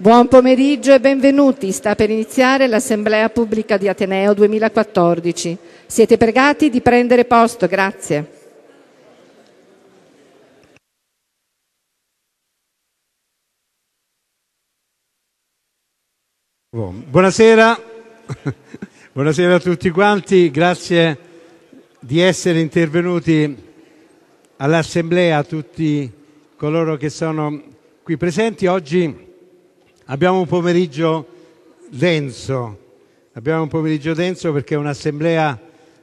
Buon pomeriggio e benvenuti. Sta per iniziare l'Assemblea Pubblica di Ateneo 2014. Siete pregati di prendere posto. Grazie. Buonasera. Buonasera a tutti quanti, grazie di essere intervenuti all'Assemblea, a tutti coloro che sono qui presenti. Oggi Abbiamo un pomeriggio denso, abbiamo un pomeriggio denso perché un'assemblea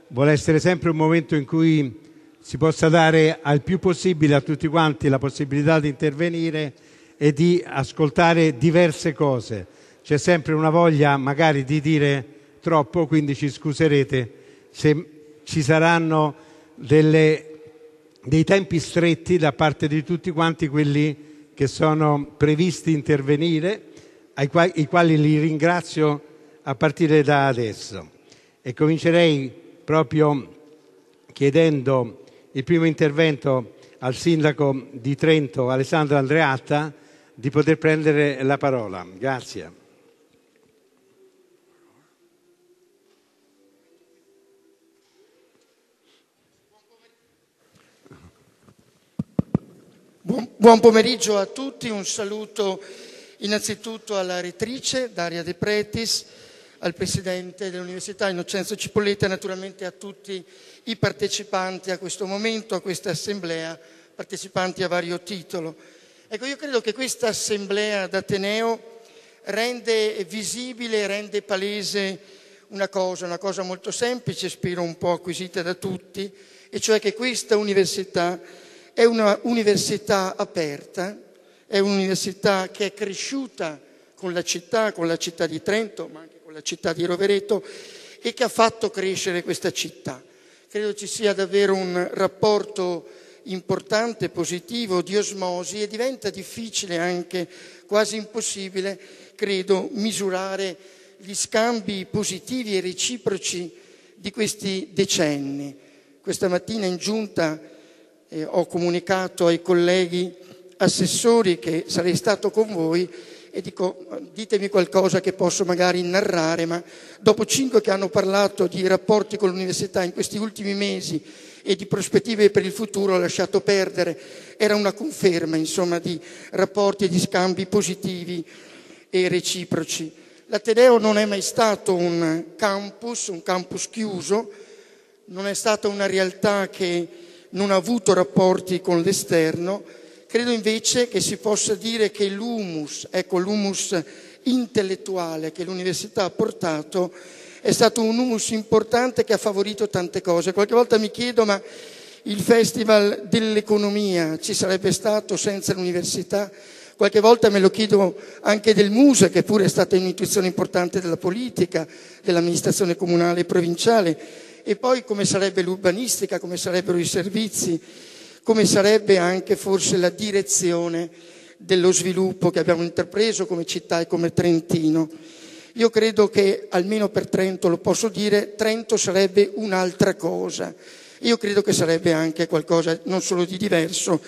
vuole essere sempre un momento in cui si possa dare al più possibile a tutti quanti la possibilità di intervenire e di ascoltare diverse cose. C'è sempre una voglia magari di dire troppo, quindi ci scuserete se ci saranno delle, dei tempi stretti da parte di tutti quanti quelli che sono previsti intervenire quali, i quali li ringrazio a partire da adesso. E comincerei proprio chiedendo il primo intervento al sindaco di Trento, Alessandro Andreatta, di poter prendere la parola. Grazie. Buon pomeriggio a tutti, un saluto innanzitutto alla rettrice Daria De Pretis, al Presidente dell'Università Innocenzo Cipolletta e naturalmente a tutti i partecipanti a questo momento, a questa assemblea, partecipanti a vario titolo. Ecco, io credo che questa assemblea d'Ateneo rende visibile, rende palese una cosa, una cosa molto semplice, spero un po' acquisita da tutti, e cioè che questa università è una università aperta, è un'università che è cresciuta con la città, con la città di Trento, ma anche con la città di Rovereto e che ha fatto crescere questa città. Credo ci sia davvero un rapporto importante, positivo, di osmosi e diventa difficile, anche quasi impossibile, credo, misurare gli scambi positivi e reciproci di questi decenni. Questa mattina in giunta eh, ho comunicato ai colleghi assessori che sarei stato con voi e dico ditemi qualcosa che posso magari narrare, ma dopo cinque che hanno parlato di rapporti con l'università in questi ultimi mesi e di prospettive per il futuro ho lasciato perdere, era una conferma insomma di rapporti e di scambi positivi e reciproci. L'Ateneo non è mai stato un campus, un campus chiuso, non è stata una realtà che non ha avuto rapporti con l'esterno, Credo invece che si possa dire che l'humus, ecco l'humus intellettuale che l'università ha portato, è stato un humus importante che ha favorito tante cose. Qualche volta mi chiedo, ma il Festival dell'economia ci sarebbe stato senza l'università? Qualche volta me lo chiedo anche del Muse, che pure è stata un'intuizione importante della politica, dell'amministrazione comunale e provinciale. E poi come sarebbe l'urbanistica, come sarebbero i servizi come sarebbe anche forse la direzione dello sviluppo che abbiamo intrapreso come città e come Trentino. Io credo che, almeno per Trento lo posso dire, Trento sarebbe un'altra cosa. Io credo che sarebbe anche qualcosa non solo di diverso,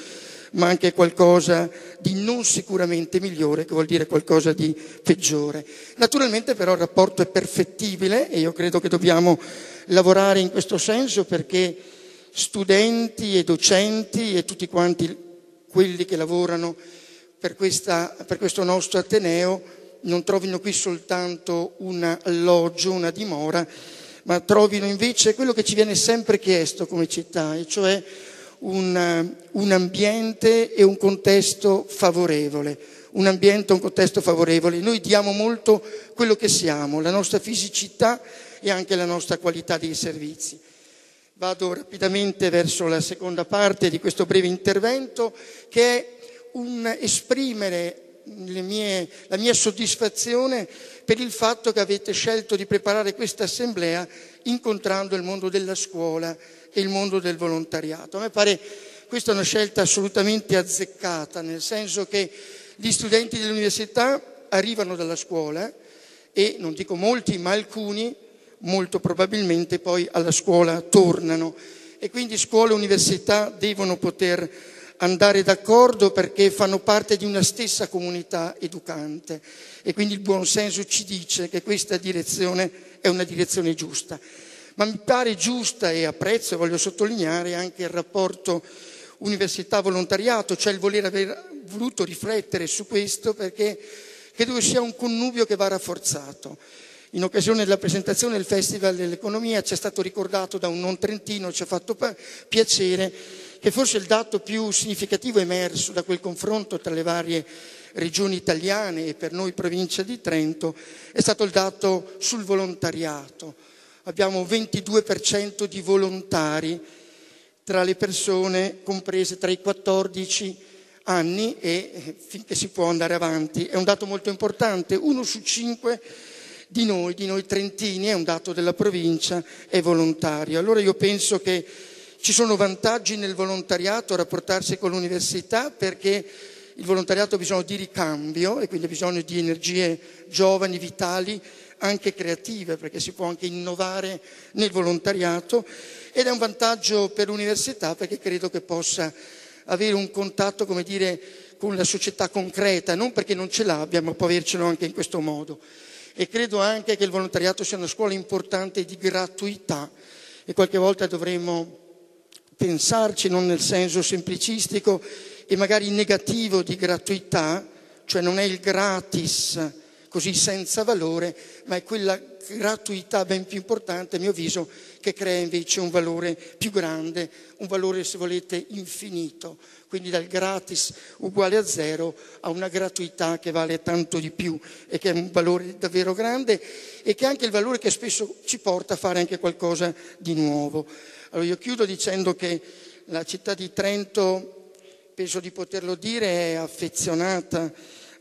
ma anche qualcosa di non sicuramente migliore, che vuol dire qualcosa di peggiore. Naturalmente però il rapporto è perfettibile e io credo che dobbiamo lavorare in questo senso perché studenti e docenti e tutti quanti quelli che lavorano per, questa, per questo nostro Ateneo non trovino qui soltanto un alloggio, una dimora, ma trovino invece quello che ci viene sempre chiesto come città, e cioè un, un ambiente e un contesto favorevole. Un ambiente e un contesto favorevole. Noi diamo molto quello che siamo, la nostra fisicità e anche la nostra qualità dei servizi. Vado rapidamente verso la seconda parte di questo breve intervento che è un esprimere mie, la mia soddisfazione per il fatto che avete scelto di preparare questa assemblea incontrando il mondo della scuola e il mondo del volontariato. A me pare questa una scelta assolutamente azzeccata, nel senso che gli studenti dell'università arrivano dalla scuola e, non dico molti, ma alcuni, molto probabilmente poi alla scuola tornano e quindi scuola e università devono poter andare d'accordo perché fanno parte di una stessa comunità educante e quindi il buon senso ci dice che questa direzione è una direzione giusta. Ma mi pare giusta e apprezzo e voglio sottolineare anche il rapporto università-volontariato, cioè il voler aver voluto riflettere su questo perché credo sia un connubio che va rafforzato. In occasione della presentazione del Festival dell'Economia ci è stato ricordato da un non trentino, ci ha fatto piacere, che forse il dato più significativo emerso da quel confronto tra le varie regioni italiane e per noi provincia di Trento è stato il dato sul volontariato. Abbiamo 22% di volontari tra le persone comprese tra i 14 anni e eh, finché si può andare avanti. È un dato molto importante. Uno su cinque di noi, di noi trentini, è un dato della provincia, è volontario. Allora io penso che ci sono vantaggi nel volontariato rapportarsi con l'università perché il volontariato ha bisogno di ricambio e quindi ha bisogno di energie giovani, vitali, anche creative, perché si può anche innovare nel volontariato ed è un vantaggio per l'università perché credo che possa avere un contatto, come dire, con la società concreta, non perché non ce l'abbia, ma può avercelo anche in questo modo. E credo anche che il volontariato sia una scuola importante di gratuità. E qualche volta dovremmo pensarci non nel senso semplicistico e magari negativo di gratuità, cioè non è il gratis così senza valore, ma è quella gratuità ben più importante, a mio avviso, che crea invece un valore più grande, un valore, se volete, infinito. Quindi dal gratis uguale a zero a una gratuità che vale tanto di più e che è un valore davvero grande e che è anche il valore che spesso ci porta a fare anche qualcosa di nuovo. Allora io chiudo dicendo che la città di Trento, penso di poterlo dire, è affezionata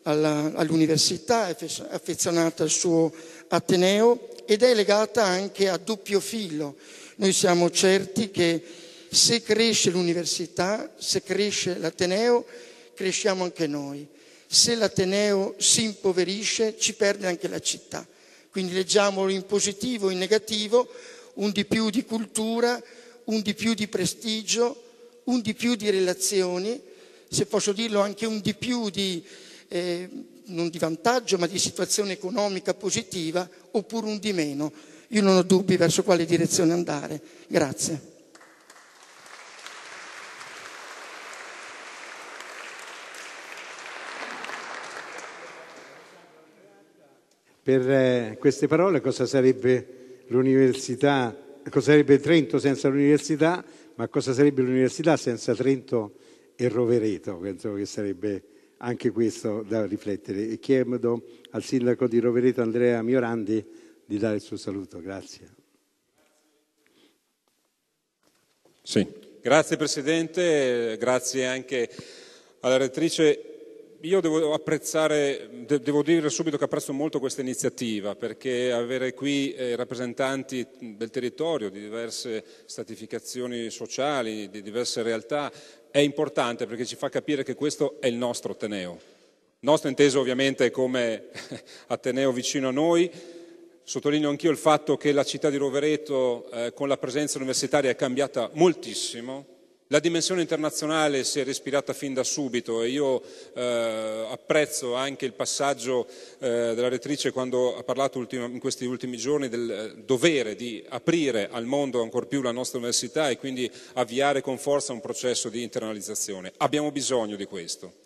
alla, all'università, è affezionata al suo Ateneo ed è legata anche a doppio filo. Noi siamo certi che se cresce l'università, se cresce l'Ateneo, cresciamo anche noi. Se l'Ateneo si impoverisce, ci perde anche la città. Quindi leggiamolo in positivo, in negativo, un di più di cultura, un di più di prestigio, un di più di relazioni, se posso dirlo anche un di più di eh, non di vantaggio, ma di situazione economica positiva, oppure un di meno. Io non ho dubbi verso quale direzione andare. Grazie. Per eh, queste parole cosa sarebbe l'università, cosa sarebbe Trento senza l'università, ma cosa sarebbe l'università senza Trento e Rovereto? Penso che sarebbe anche questo da riflettere e chiedo al sindaco di Rovereto Andrea Miorandi di dare il suo saluto. Grazie. Sì. Grazie Presidente, grazie anche alla rettrice. Io devo apprezzare, devo dire subito che apprezzo molto questa iniziativa perché avere qui eh, rappresentanti del territorio, di diverse stratificazioni sociali, di diverse realtà, è importante perché ci fa capire che questo è il nostro Ateneo. Nostro inteso ovviamente come Ateneo vicino a noi. Sottolineo anch'io il fatto che la città di Rovereto eh, con la presenza universitaria è cambiata moltissimo, la dimensione internazionale si è respirata fin da subito e io eh, apprezzo anche il passaggio eh, della rettrice quando ha parlato ultimo, in questi ultimi giorni del eh, dovere di aprire al mondo ancora più la nostra università e quindi avviare con forza un processo di internalizzazione. Abbiamo bisogno di questo.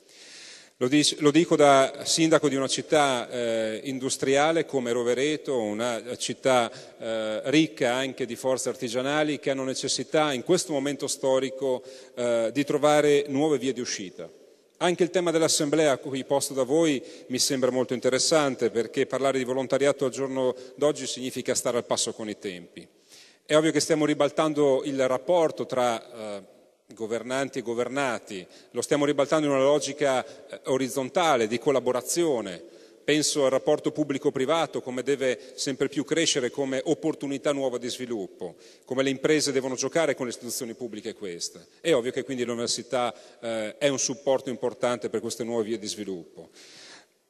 Lo, dico da sindaco di una città eh, industriale come Rovereto, una città eh, ricca anche di forze artigianali che hanno necessità in questo momento storico eh, di trovare nuove vie di uscita. Anche il tema dell'assemblea qui posto da voi mi sembra molto interessante perché parlare di volontariato al giorno d'oggi significa stare al passo con i tempi. È ovvio che stiamo ribaltando il rapporto tra eh, governanti e governati, lo stiamo ribaltando in una logica eh, orizzontale di collaborazione. Penso al rapporto pubblico-privato, come deve sempre più crescere come opportunità nuova di sviluppo, come le imprese devono giocare con le istituzioni pubbliche queste. È ovvio che quindi l'università eh, è un supporto importante per queste nuove vie di sviluppo.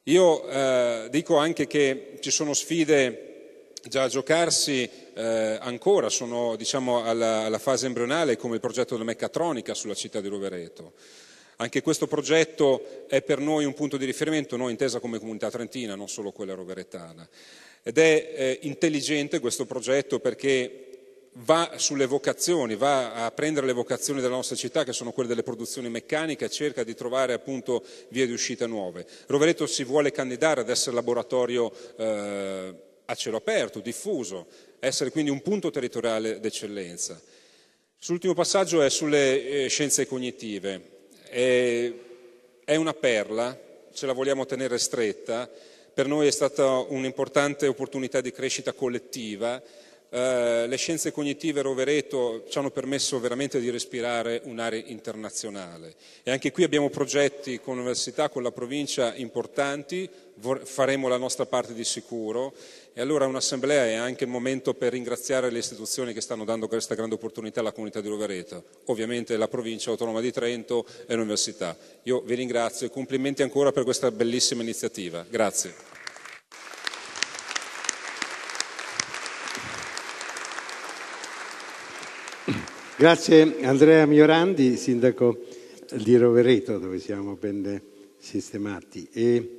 Io eh, dico anche che ci sono sfide già a giocarsi eh, ancora, sono diciamo, alla, alla, fase embrionale come il progetto della meccatronica sulla città di Rovereto. Anche questo progetto è per noi un punto di riferimento, noi intesa come comunità trentina, non solo quella roveretana. Ed è eh, intelligente questo progetto perché va sulle vocazioni, va a prendere le vocazioni della nostra città, che sono quelle delle produzioni meccaniche, e cerca di trovare appunto vie di uscita nuove. Rovereto si vuole candidare ad essere laboratorio eh, a cielo aperto, diffuso, essere quindi un punto territoriale d'eccellenza. L'ultimo passaggio è sulle eh, scienze cognitive. È, una perla, ce la vogliamo tenere stretta, per noi è stata un'importante opportunità di crescita collettiva. Eh, le scienze cognitive Rovereto ci hanno permesso veramente di respirare un'area internazionale. E anche qui abbiamo progetti con l'università, con la provincia importanti, faremo la nostra parte di sicuro e allora un'assemblea è anche il momento per ringraziare le istituzioni che stanno dando questa grande opportunità alla comunità di Rovereto, ovviamente la provincia autonoma di Trento e l'università. Io vi ringrazio e complimenti ancora per questa bellissima iniziativa. Grazie. Grazie Andrea Miorandi, sindaco di Rovereto, dove siamo ben sistemati. E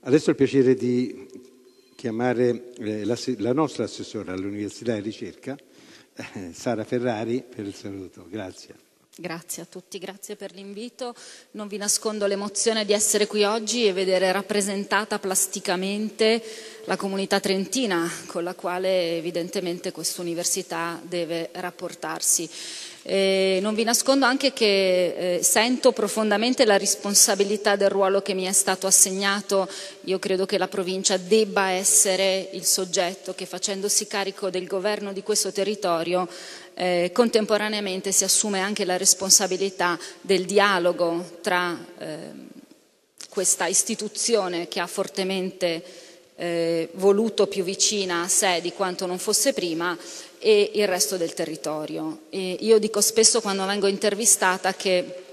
adesso ho il piacere di chiamare eh, la, nostra assessora all'Università di Ricerca, eh, Sara Ferrari, per il saluto. Grazie. Grazie a tutti, grazie per l'invito. Non vi nascondo l'emozione di essere qui oggi e vedere rappresentata plasticamente la comunità trentina con la quale evidentemente questa università deve rapportarsi. Eh, non vi nascondo anche che eh, sento profondamente la responsabilità del ruolo che mi è stato assegnato. Io credo che la provincia debba essere il soggetto che facendosi carico del governo di questo territorio eh, contemporaneamente si assume anche la responsabilità del dialogo tra eh, questa istituzione che ha fortemente eh, voluto più vicina a sé di quanto non fosse prima e il resto del territorio. E io dico spesso quando vengo intervistata che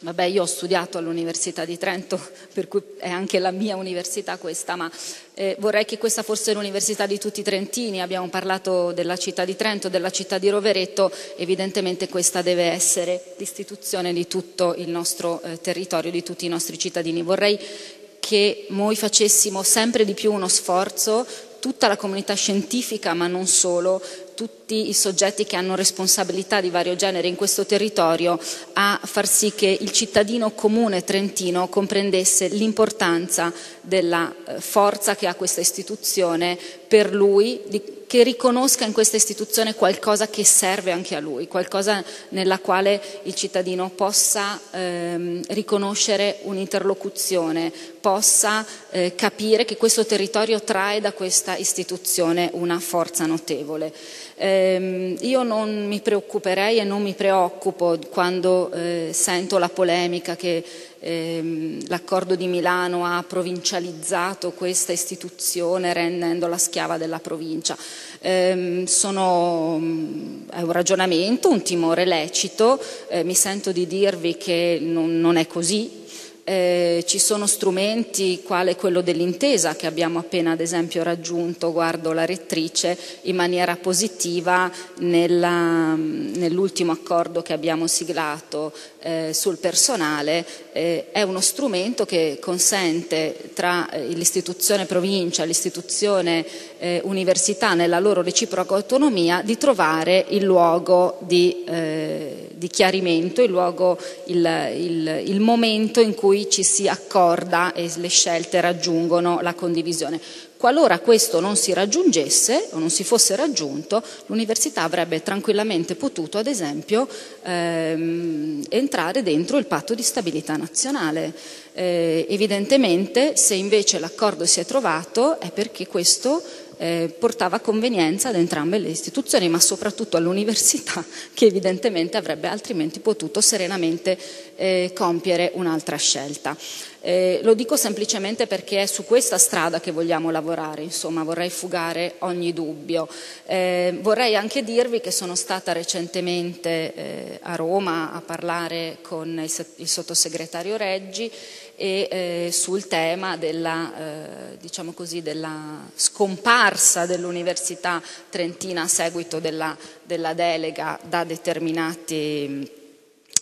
Vabbè, io ho studiato all'Università di Trento, per cui è anche la mia università questa, ma eh, vorrei che questa fosse l'università di tutti i trentini. Abbiamo parlato della città di Trento, della città di Rovereto, evidentemente questa deve essere l'istituzione di tutto il nostro eh, territorio, di tutti i nostri cittadini. Vorrei che noi facessimo sempre di più uno sforzo, tutta la comunità scientifica, ma non solo, tutti i soggetti che hanno responsabilità di vario genere in questo territorio a far sì che il cittadino comune trentino comprendesse l'importanza della eh, forza che ha questa istituzione per lui, che riconosca in questa istituzione qualcosa che serve anche a lui, qualcosa nella quale il cittadino possa ehm, riconoscere un'interlocuzione, possa eh, capire che questo territorio trae da questa istituzione una forza notevole. Eh, io non mi preoccuperei e non mi preoccupo quando eh, sento la polemica che ehm, l'accordo di Milano ha provincializzato questa istituzione rendendola schiava della provincia. Eh, sono, è un ragionamento, un timore lecito, eh, mi sento di dirvi che non, non è così, eh, ci sono strumenti quale quello dell'intesa che abbiamo appena ad esempio raggiunto, guardo la rettrice, in maniera positiva nella, nell'ultimo accordo che abbiamo siglato eh, sul personale, eh, è uno strumento che consente tra eh, l'istituzione provincia e l'istituzione eh, università nella loro reciproca autonomia di trovare il luogo di, eh, di chiarimento, il, luogo, il, il, il momento in cui ci si accorda e le scelte raggiungono la condivisione. Qualora questo non si raggiungesse o non si fosse raggiunto, l'università avrebbe tranquillamente potuto, ad esempio, ehm, entrare dentro il patto di stabilità nazionale. Eh, evidentemente, se invece l'accordo si è trovato, è perché questo eh, portava convenienza ad entrambe le istituzioni, ma soprattutto all'università, che evidentemente avrebbe altrimenti potuto serenamente eh, compiere un'altra scelta. Eh, lo dico semplicemente perché è su questa strada che vogliamo lavorare, insomma vorrei fugare ogni dubbio. Eh, vorrei anche dirvi che sono stata recentemente eh, a Roma a parlare con il, il sottosegretario Reggi e eh, sul tema della, eh, diciamo così, della, scomparsa dell'Università Trentina a seguito della, della delega da determinati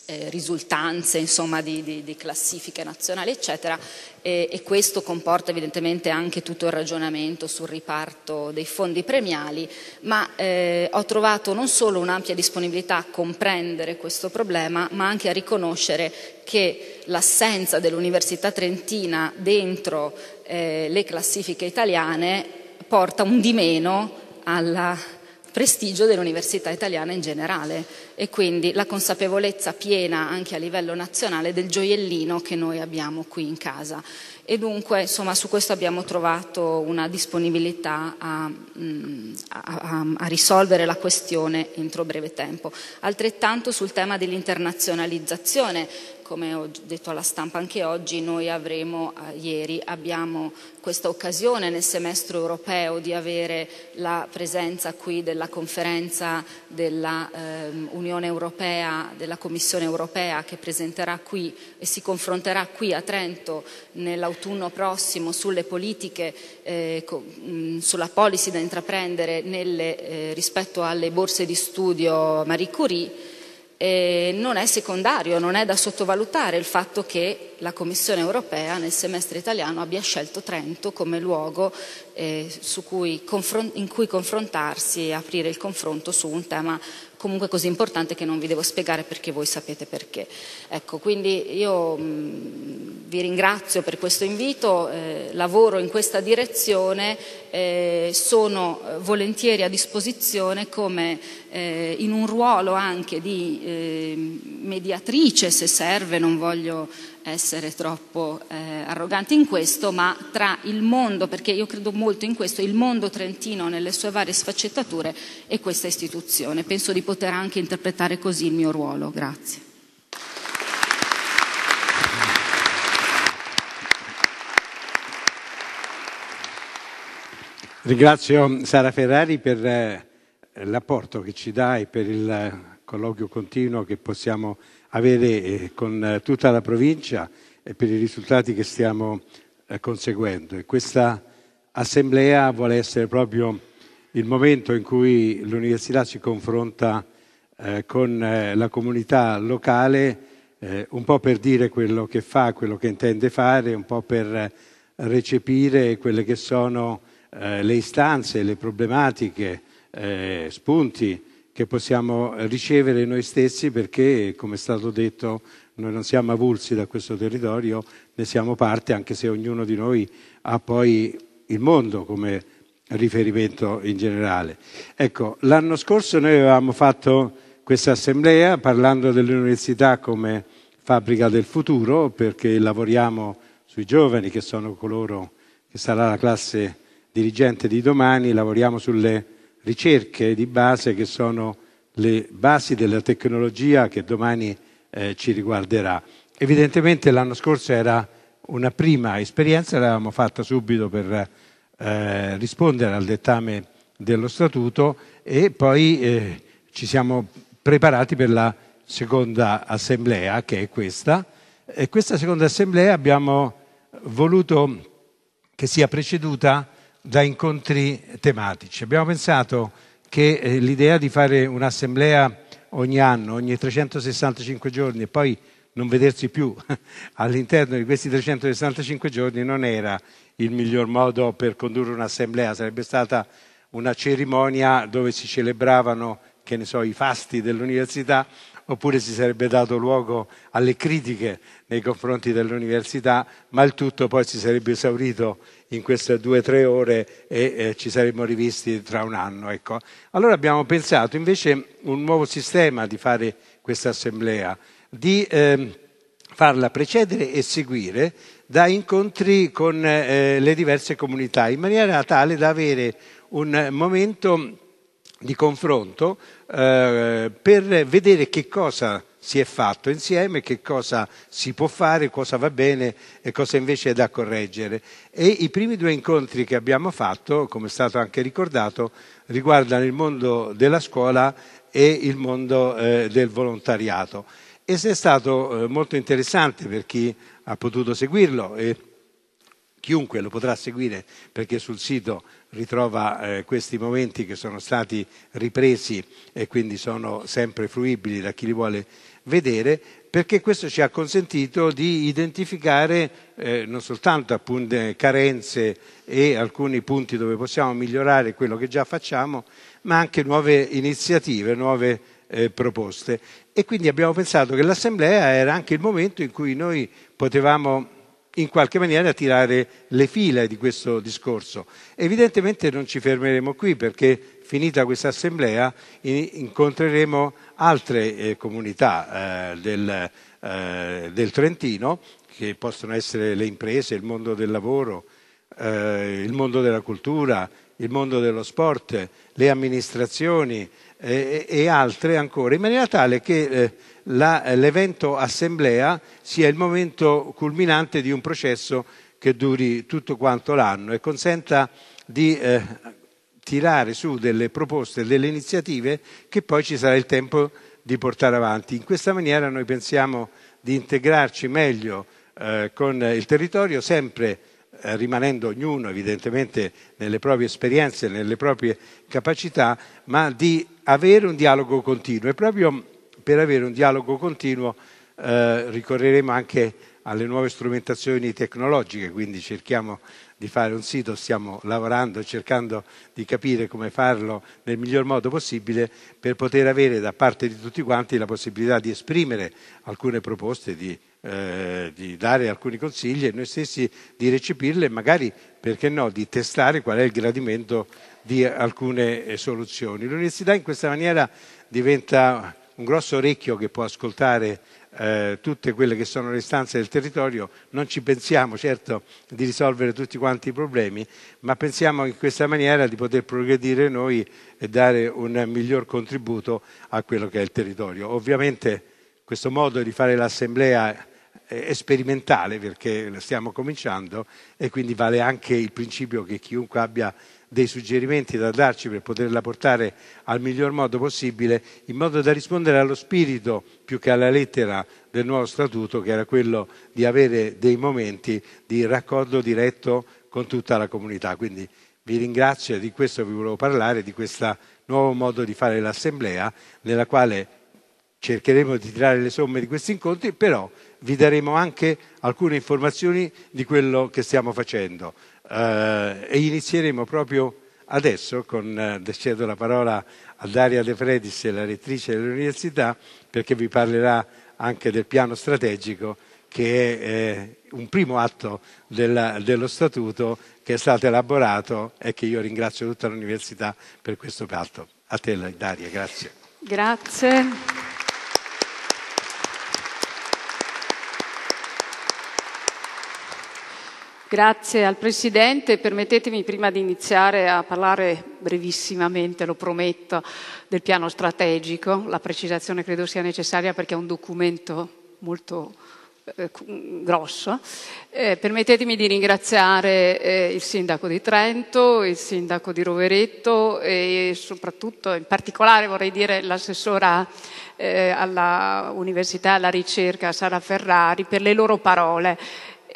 eh, risultanze insomma, di, di, di, classifiche nazionali, eccetera, e, e, questo comporta evidentemente anche tutto il ragionamento sul riparto dei fondi premiali, ma eh, ho trovato non solo un'ampia disponibilità a comprendere questo problema, ma anche a riconoscere che l'assenza dell'Università Trentina dentro eh, le classifiche italiane porta un di meno alla prestigio dell'università italiana in generale e quindi la consapevolezza piena anche a livello nazionale del gioiellino che noi abbiamo qui in casa. E dunque insomma, su questo abbiamo trovato una disponibilità a, mm, a, a, risolvere la questione entro breve tempo. Altrettanto sul tema dell'internazionalizzazione come ho detto alla stampa anche oggi, noi avremo, eh, ieri abbiamo questa occasione nel semestre europeo di avere la presenza qui della conferenza dell'Unione ehm, Europea, della Commissione Europea che presenterà qui e si confronterà qui a Trento nell'autunno prossimo sulle politiche, eh, sulla policy da intraprendere nelle, eh, rispetto alle borse di studio Marie Curie eh, non è secondario, non è da sottovalutare il fatto che la Commissione europea nel semestre italiano abbia scelto Trento come luogo eh, cui in cui confrontarsi e aprire il confronto su un tema comunque così importante che non vi devo spiegare perché voi sapete perché. Ecco, quindi io mh, vi ringrazio per questo invito, eh, lavoro in questa direzione, eh, sono eh, volentieri a disposizione come eh, in un ruolo anche di eh, mediatrice se serve, non voglio essere troppo eh, arroganti in questo, ma tra il mondo, perché io credo molto in questo, il mondo trentino nelle sue varie sfaccettature e questa istituzione. Penso di poter anche interpretare così il mio ruolo. Grazie. Ringrazio Sara Ferrari per eh, l'apporto che ci dà e per il colloquio continuo che possiamo avere eh, con eh, tutta la provincia e per i risultati che stiamo eh, conseguendo. E questa assemblea vuole essere proprio il momento in cui l'università si confronta con la comunità locale, un po' per dire quello che fa, quello che intende fare, un po' per recepire quelle che sono le istanze, le problematiche, spunti che possiamo ricevere noi stessi perché, come è stato detto, noi non siamo avulsi da questo territorio, ne siamo parte, anche se ognuno di noi ha poi il mondo come riferimento in generale. Ecco, l'anno scorso noi avevamo fatto questa assemblea parlando dell'università come fabbrica del futuro, perché lavoriamo sui giovani che sono coloro che sarà la classe dirigente di domani, lavoriamo sulle ricerche di base che sono le basi della tecnologia che domani eh, ci riguarderà. Evidentemente l'anno scorso era una prima esperienza, l'avevamo fatta subito per eh, rispondere al dettame dello statuto e poi eh, ci siamo preparati per la seconda assemblea che è questa e questa seconda assemblea abbiamo voluto che sia preceduta da incontri tematici. Abbiamo pensato che eh, l'idea di fare un'assemblea ogni anno, ogni 365 giorni e poi non vedersi più all'interno di questi 365 giorni non era il miglior modo per condurre un'assemblea, sarebbe stata una cerimonia dove si celebravano, che ne so, i fasti dell'università oppure si sarebbe dato luogo alle critiche nei confronti dell'università, ma il tutto poi si sarebbe esaurito in queste due o tre ore e eh, ci saremmo rivisti tra un anno. Ecco. Allora abbiamo pensato invece un nuovo sistema di fare questa assemblea, di eh, farla precedere e seguire da incontri con eh, le diverse comunità, in maniera tale da avere un momento di confronto eh, per vedere che cosa si è fatto insieme, che cosa si può fare, cosa va bene e cosa invece è da correggere. E i primi due incontri che abbiamo fatto, come è stato anche ricordato, riguardano il mondo della scuola e il mondo eh, del volontariato. E è stato eh, molto interessante per chi ha potuto seguirlo e chiunque lo potrà seguire perché sul sito ritrova eh, questi momenti che sono stati ripresi e quindi sono sempre fruibili da chi li vuole vedere, perché questo ci ha consentito di identificare eh, non soltanto appunto, carenze e alcuni punti dove possiamo migliorare quello che già facciamo, ma anche nuove iniziative, nuove eh, proposte. E quindi abbiamo pensato che l'assemblea era anche il momento in cui noi potevamo in qualche maniera tirare le fila di questo discorso. Evidentemente non ci fermeremo qui perché finita questa assemblea incontreremo altre eh, comunità eh, del, eh, del, Trentino che possono essere le imprese, il mondo del lavoro, eh, il mondo della cultura, il mondo dello sport, le amministrazioni eh, e altre ancora, in maniera tale che eh, l'evento assemblea sia il momento culminante di un processo che duri tutto quanto l'anno e consenta di eh, tirare su delle proposte, delle iniziative che poi ci sarà il tempo di portare avanti. In questa maniera noi pensiamo di integrarci meglio eh, con il territorio, sempre eh, rimanendo ognuno evidentemente nelle proprie esperienze, nelle proprie capacità, ma di avere un dialogo continuo. E proprio per avere un dialogo continuo eh, ricorreremo anche alle nuove strumentazioni tecnologiche, quindi cerchiamo di fare un sito, stiamo lavorando e cercando di capire come farlo nel miglior modo possibile per poter avere da parte di tutti quanti la possibilità di esprimere alcune proposte, di, eh, di dare alcuni consigli e noi stessi di recepirle e magari, perché no, di testare qual è il gradimento di alcune eh, soluzioni. L'università in questa maniera diventa un grosso orecchio che può ascoltare eh, tutte quelle che sono le istanze del territorio, non ci pensiamo certo di risolvere tutti quanti i problemi, ma pensiamo in questa maniera di poter progredire noi e dare un miglior contributo a quello che è il territorio. Ovviamente questo modo di fare l'assemblea è sperimentale perché stiamo cominciando e quindi vale anche il principio che chiunque abbia dei suggerimenti da darci per poterla portare al miglior modo possibile, in modo da rispondere allo spirito più che alla lettera del nuovo statuto, che era quello di avere dei momenti di raccordo diretto con tutta la comunità. Quindi vi ringrazio di questo vi volevo parlare, di questo nuovo modo di fare l'assemblea, nella quale cercheremo di tirare le somme di questi incontri, però vi daremo anche alcune informazioni di quello che stiamo facendo eh, e inizieremo proprio adesso con, eh, cedo la parola a Daria De Fredis, la rettrice dell'università, perché vi parlerà anche del piano strategico che è eh, un primo atto della, dello statuto che è stato elaborato e che io ringrazio tutta l'università per questo patto. A te Daria, grazie. Grazie. Grazie al Presidente. Permettetemi prima di iniziare a parlare brevissimamente, lo prometto, del piano strategico. La precisazione credo sia necessaria perché è un documento molto eh, grosso. Eh, permettetemi di ringraziare eh, il Sindaco di Trento, il Sindaco di Roveretto e soprattutto, in particolare vorrei dire l'assessora eh, all'Università e alla ricerca Sara Ferrari per le loro parole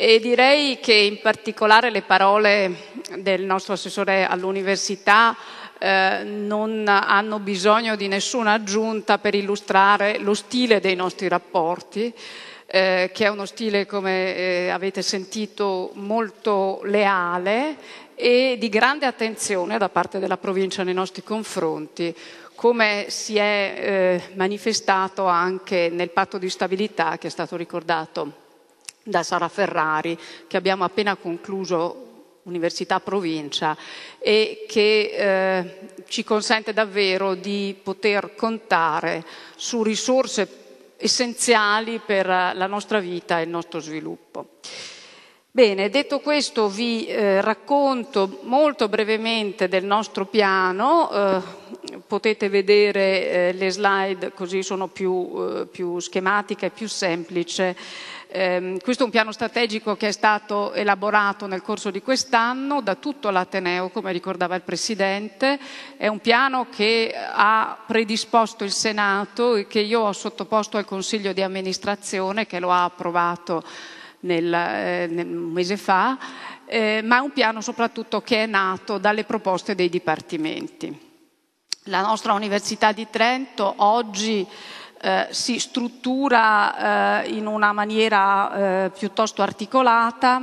e direi che in particolare le parole del nostro assessore all'università eh, non hanno bisogno di nessuna aggiunta per illustrare lo stile dei nostri rapporti, eh, che è uno stile, come eh, avete sentito, molto leale e di grande attenzione da parte della provincia nei nostri confronti, come si è eh, manifestato anche nel patto di stabilità che è stato ricordato da Sara Ferrari, che abbiamo appena concluso Università Provincia e che eh, ci consente davvero di poter contare su risorse essenziali per la nostra vita e il nostro sviluppo. Bene, detto questo vi eh, racconto molto brevemente del nostro piano, eh, potete vedere eh, le slide così sono più, eh, più schematiche e più semplici. Eh, questo è un piano strategico che è stato elaborato nel corso di quest'anno da tutto l'Ateneo, come ricordava il Presidente. È un piano che ha predisposto il Senato e che io ho sottoposto al Consiglio di amministrazione, che lo ha approvato nel, eh, nel mese fa, eh, ma è un piano soprattutto che è nato dalle proposte dei dipartimenti. La nostra Università di Trento oggi eh, si struttura eh, in una maniera eh, piuttosto articolata.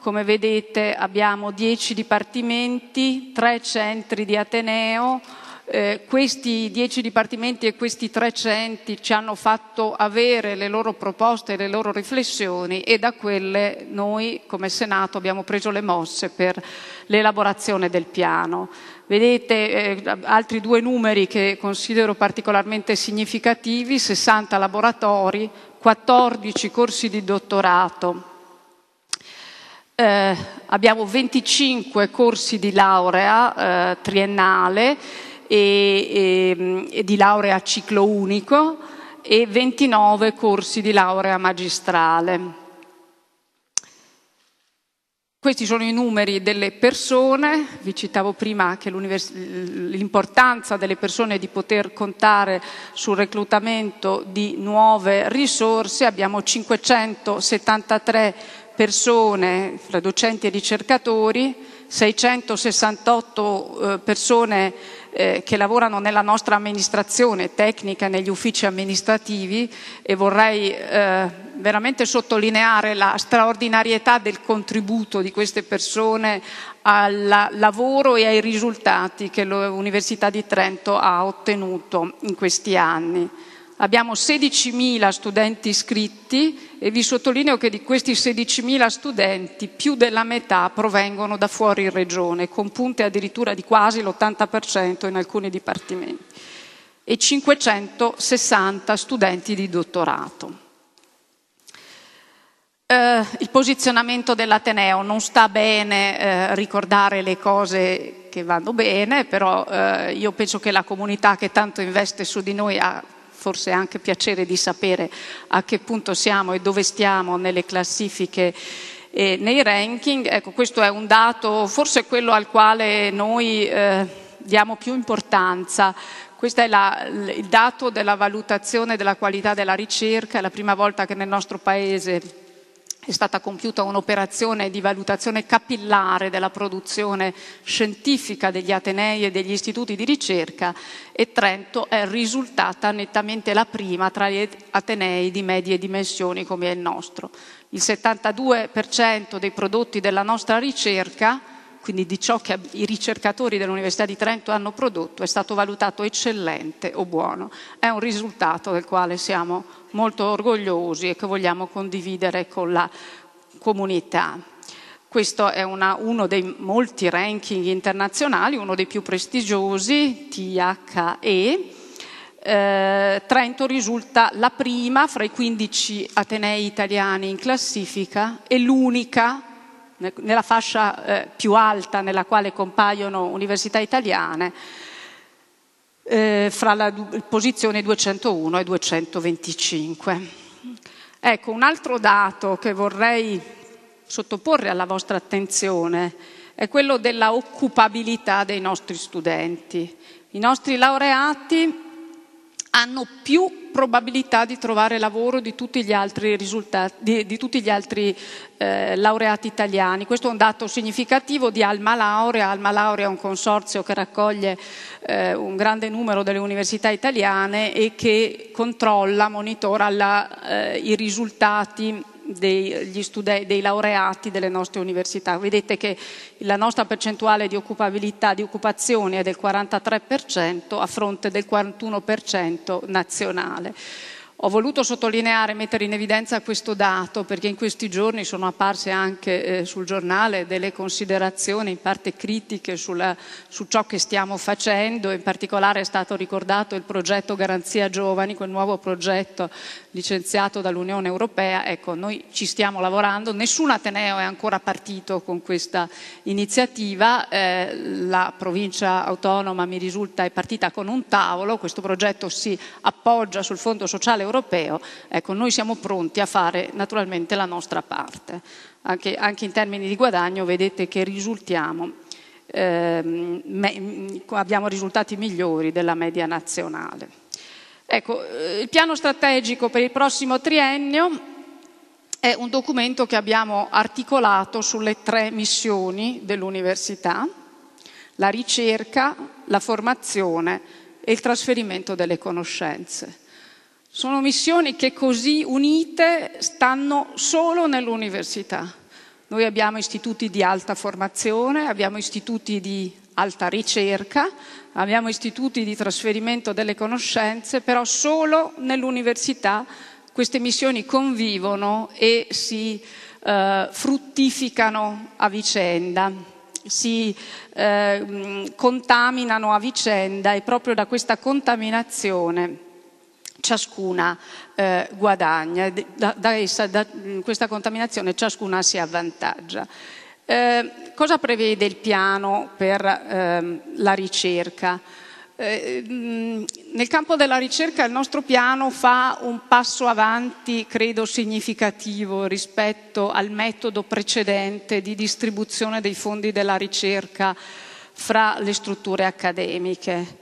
Come vedete abbiamo dieci dipartimenti, tre centri di Ateneo, eh, questi dieci dipartimenti e questi tre centri ci hanno fatto avere le loro proposte e le loro riflessioni e da quelle noi come Senato abbiamo preso le mosse per l'elaborazione del piano. Vedete eh, altri due numeri che considero particolarmente significativi, 60 laboratori, 14 corsi di dottorato, eh, abbiamo 25 corsi di laurea eh, triennale e, e, e di laurea ciclo unico e 29 corsi di laurea magistrale. Questi sono i numeri delle persone, vi citavo prima che l'importanza delle persone di poter contare sul reclutamento di nuove risorse, abbiamo 573 persone fra docenti e ricercatori, 668 eh, persone eh, che lavorano nella nostra amministrazione tecnica, negli uffici amministrativi. E vorrei eh, veramente sottolineare la straordinarietà del contributo di queste persone al lavoro e ai risultati che l'Università di Trento ha ottenuto in questi anni. Abbiamo 16.000 studenti iscritti e vi sottolineo che di questi 16.000 studenti più della metà provengono da fuori regione, con punte addirittura di quasi l'80% in alcuni dipartimenti, e 560 studenti di dottorato. Eh, il posizionamento dell'Ateneo non sta bene eh, ricordare le cose che vanno bene, però eh, io penso che la comunità che tanto investe su di noi ha forse anche piacere di sapere a che punto siamo e dove stiamo nelle classifiche e nei ranking. Ecco, questo è un dato, forse quello al quale noi eh, diamo più importanza. Questo è la, il dato della valutazione della qualità della ricerca, è la prima volta che nel nostro Paese è stata compiuta un'operazione di valutazione capillare della produzione scientifica degli Atenei e degli istituti di ricerca e Trento è risultata nettamente la prima tra gli Atenei di medie dimensioni come è il nostro. Il 72% dei prodotti della nostra ricerca quindi di ciò che i ricercatori dell'Università di Trento hanno prodotto, è stato valutato eccellente o buono. È un risultato del quale siamo molto orgogliosi e che vogliamo condividere con la comunità. Questo è una, uno dei molti ranking internazionali, uno dei più prestigiosi, THE. Eh, Trento risulta la prima fra i 15 atenei italiani in classifica e l'unica nella fascia eh, più alta nella quale compaiono università italiane, eh, fra la posizione 201 e 225. Ecco, un altro dato che vorrei sottoporre alla vostra attenzione è quello della occupabilità dei nostri studenti. I nostri laureati hanno più probabilità di trovare lavoro di tutti gli altri, di, di tutti gli altri eh, laureati italiani. Questo è un dato significativo di Alma Laurea. Alma Laurea è un consorzio che raccoglie eh, un grande numero delle università italiane e che controlla, monitora la, eh, i risultati studi- dei laureati delle nostre università. Vedete che la nostra percentuale di occupabilità, di occupazione è del 43% a fronte del 41% nazionale. Ho voluto sottolineare, mettere in evidenza questo dato perché in questi giorni sono apparse anche eh, sul giornale delle considerazioni in parte critiche sulla, su ciò che stiamo facendo, in particolare è stato ricordato il progetto Garanzia Giovani, quel nuovo progetto licenziato dall'Unione Europea. Ecco, noi ci stiamo lavorando, nessun Ateneo è ancora partito con questa iniziativa, eh, la provincia autonoma mi risulta è partita con un tavolo, questo progetto si appoggia sul Fondo Sociale Europeo ecco, noi siamo pronti a fare naturalmente la nostra parte. Anche, anche in termini di guadagno vedete che risultiamo, me, abbiamo risultati migliori della media nazionale. Ecco, eh, il piano strategico per il prossimo triennio è un documento che abbiamo articolato sulle tre missioni dell'università, la ricerca, la formazione e il trasferimento delle conoscenze. Sono missioni che così unite stanno solo nell'università. Noi abbiamo istituti di alta formazione, abbiamo istituti di alta ricerca, abbiamo istituti di trasferimento delle conoscenze, però solo nell'università queste missioni convivono e si eh, fruttificano a vicenda, si eh, contaminano a vicenda e proprio da questa contaminazione ciascuna eh, guadagna, da, da, essa, da questa contaminazione ciascuna si avvantaggia. Eh, cosa prevede il piano per eh, la ricerca? Eh, nel campo della ricerca il nostro piano fa un passo avanti, credo significativo, rispetto al metodo precedente di distribuzione dei fondi della ricerca fra le strutture accademiche.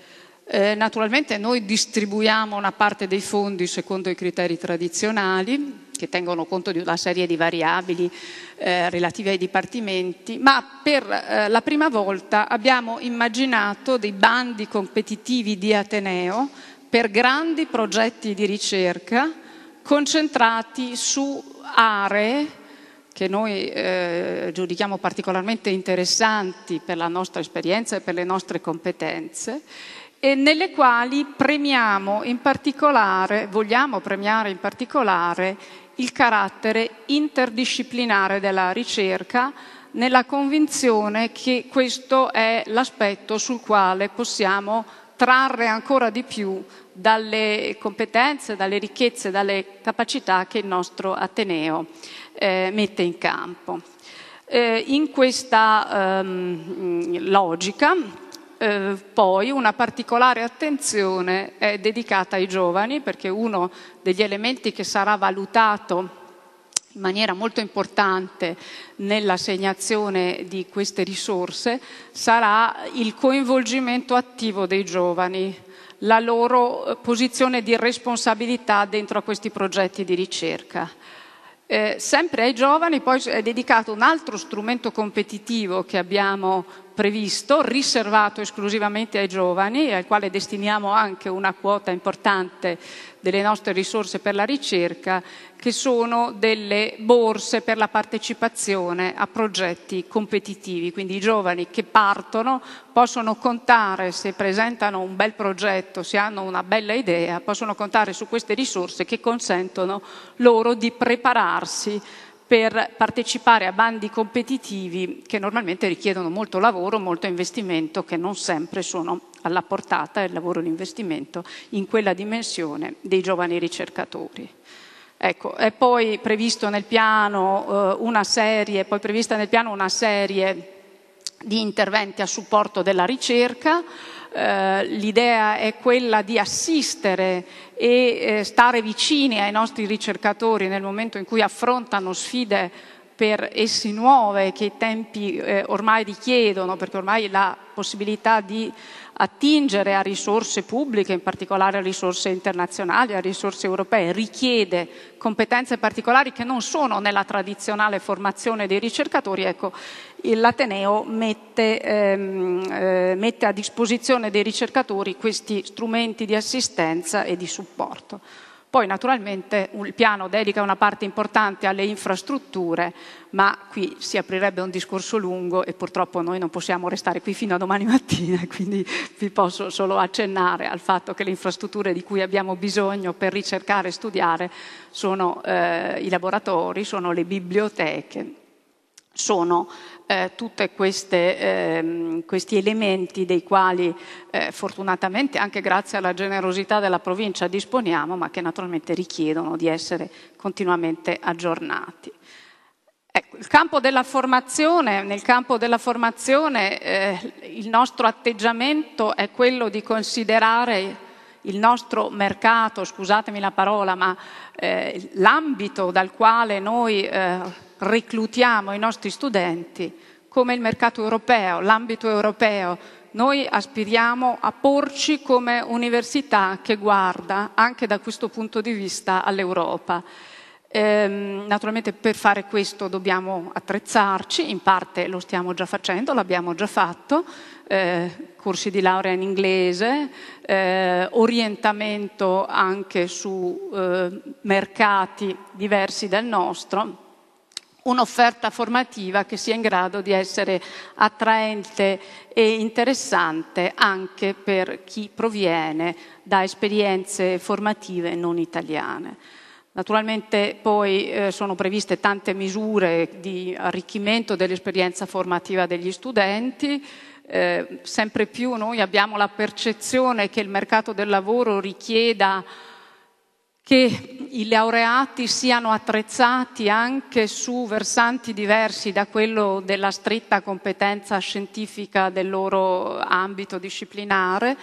Eh, naturalmente noi distribuiamo una parte dei fondi secondo i criteri tradizionali che tengono conto di una serie di variabili eh, relative ai dipartimenti, ma per eh, la prima volta abbiamo immaginato dei bandi competitivi di Ateneo per grandi progetti di ricerca concentrati su aree che noi eh, giudichiamo particolarmente interessanti per la nostra esperienza e per le nostre competenze e nelle quali premiamo in particolare, vogliamo premiare in particolare il carattere interdisciplinare della ricerca nella convinzione che questo è l'aspetto sul quale possiamo trarre ancora di più dalle competenze, dalle ricchezze, dalle capacità che il nostro Ateneo eh, mette in campo. Eh, in questa ehm, logica eh, poi una particolare attenzione è dedicata ai giovani perché uno degli elementi che sarà valutato in maniera molto importante nell'assegnazione di queste risorse sarà il coinvolgimento attivo dei giovani, la loro eh, posizione di responsabilità dentro a questi progetti di ricerca. Eh, sempre ai giovani poi è dedicato un altro strumento competitivo che abbiamo previsto, riservato esclusivamente ai giovani al quale destiniamo anche una quota importante delle nostre risorse per la ricerca, che sono delle borse per la partecipazione a progetti competitivi. Quindi i giovani che partono possono contare, se presentano un bel progetto, se hanno una bella idea, possono contare su queste risorse che consentono loro di prepararsi per partecipare a bandi competitivi che normalmente richiedono molto lavoro, molto investimento, che non sempre sono alla portata del lavoro di investimento in quella dimensione dei giovani ricercatori. Ecco, è eh, serie, poi prevista nel piano una serie di interventi a supporto della ricerca, eh, l'idea è quella di assistere e eh, stare vicini ai nostri ricercatori nel momento in cui affrontano sfide per essi nuove che i tempi eh, ormai richiedono, perché ormai la possibilità di attingere a risorse pubbliche, in particolare a risorse internazionali, a risorse europee, richiede competenze particolari che non sono nella tradizionale formazione dei ricercatori, ecco, l'Ateneo mette, ehm, eh, mette a disposizione dei ricercatori questi strumenti di assistenza e di supporto. Poi naturalmente il piano dedica una parte importante alle infrastrutture, ma qui si aprirebbe un discorso lungo e purtroppo noi non possiamo restare qui fino a domani mattina, quindi vi posso solo accennare al fatto che le infrastrutture di cui abbiamo bisogno per ricercare e studiare sono eh, i laboratori, sono le biblioteche, sono eh, tutti eh, questi elementi dei quali eh, fortunatamente anche grazie alla generosità della provincia disponiamo, ma che naturalmente richiedono di essere continuamente aggiornati. Ecco, il campo della formazione, nel campo della formazione eh, il nostro atteggiamento è quello di considerare il nostro mercato, scusatemi la parola, ma eh, l'ambito dal quale noi eh, reclutiamo i nostri studenti come il mercato europeo, l'ambito europeo. Noi aspiriamo a porci come università che guarda anche da questo punto di vista all'Europa. Ehm, naturalmente per fare questo dobbiamo attrezzarci, in parte lo stiamo già facendo, l'abbiamo già fatto, eh, corsi di laurea in inglese, eh, orientamento anche su eh, mercati diversi dal nostro un'offerta formativa che sia in grado di essere attraente e interessante anche per chi proviene da esperienze formative non italiane. Naturalmente poi eh, sono previste tante misure di arricchimento dell'esperienza formativa degli studenti, eh, sempre più noi abbiamo la percezione che il mercato del lavoro richieda che i laureati siano attrezzati anche su versanti diversi da quello della stretta competenza scientifica del loro ambito disciplinare.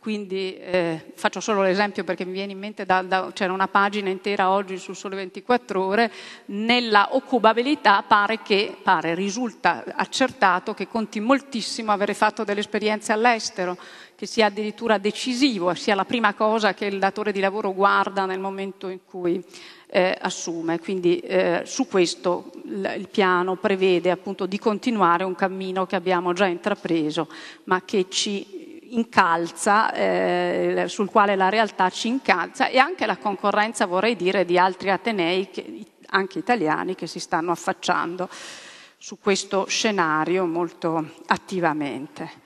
Quindi eh, faccio solo l'esempio perché mi viene in mente, da, da, c'era una pagina intera oggi su Sole 24 Ore, nella occupabilità pare che, pare, risulta accertato che conti moltissimo avere fatto delle esperienze all'estero che sia addirittura decisivo, sia la prima cosa che il datore di lavoro guarda nel momento in cui eh, assume. Quindi eh, su questo il, il piano prevede appunto di continuare un cammino che abbiamo già intrapreso, ma che ci incalza, eh, sul quale la realtà ci incalza e anche la concorrenza, vorrei dire, di altri atenei, che, anche italiani, che si stanno affacciando su questo scenario molto attivamente.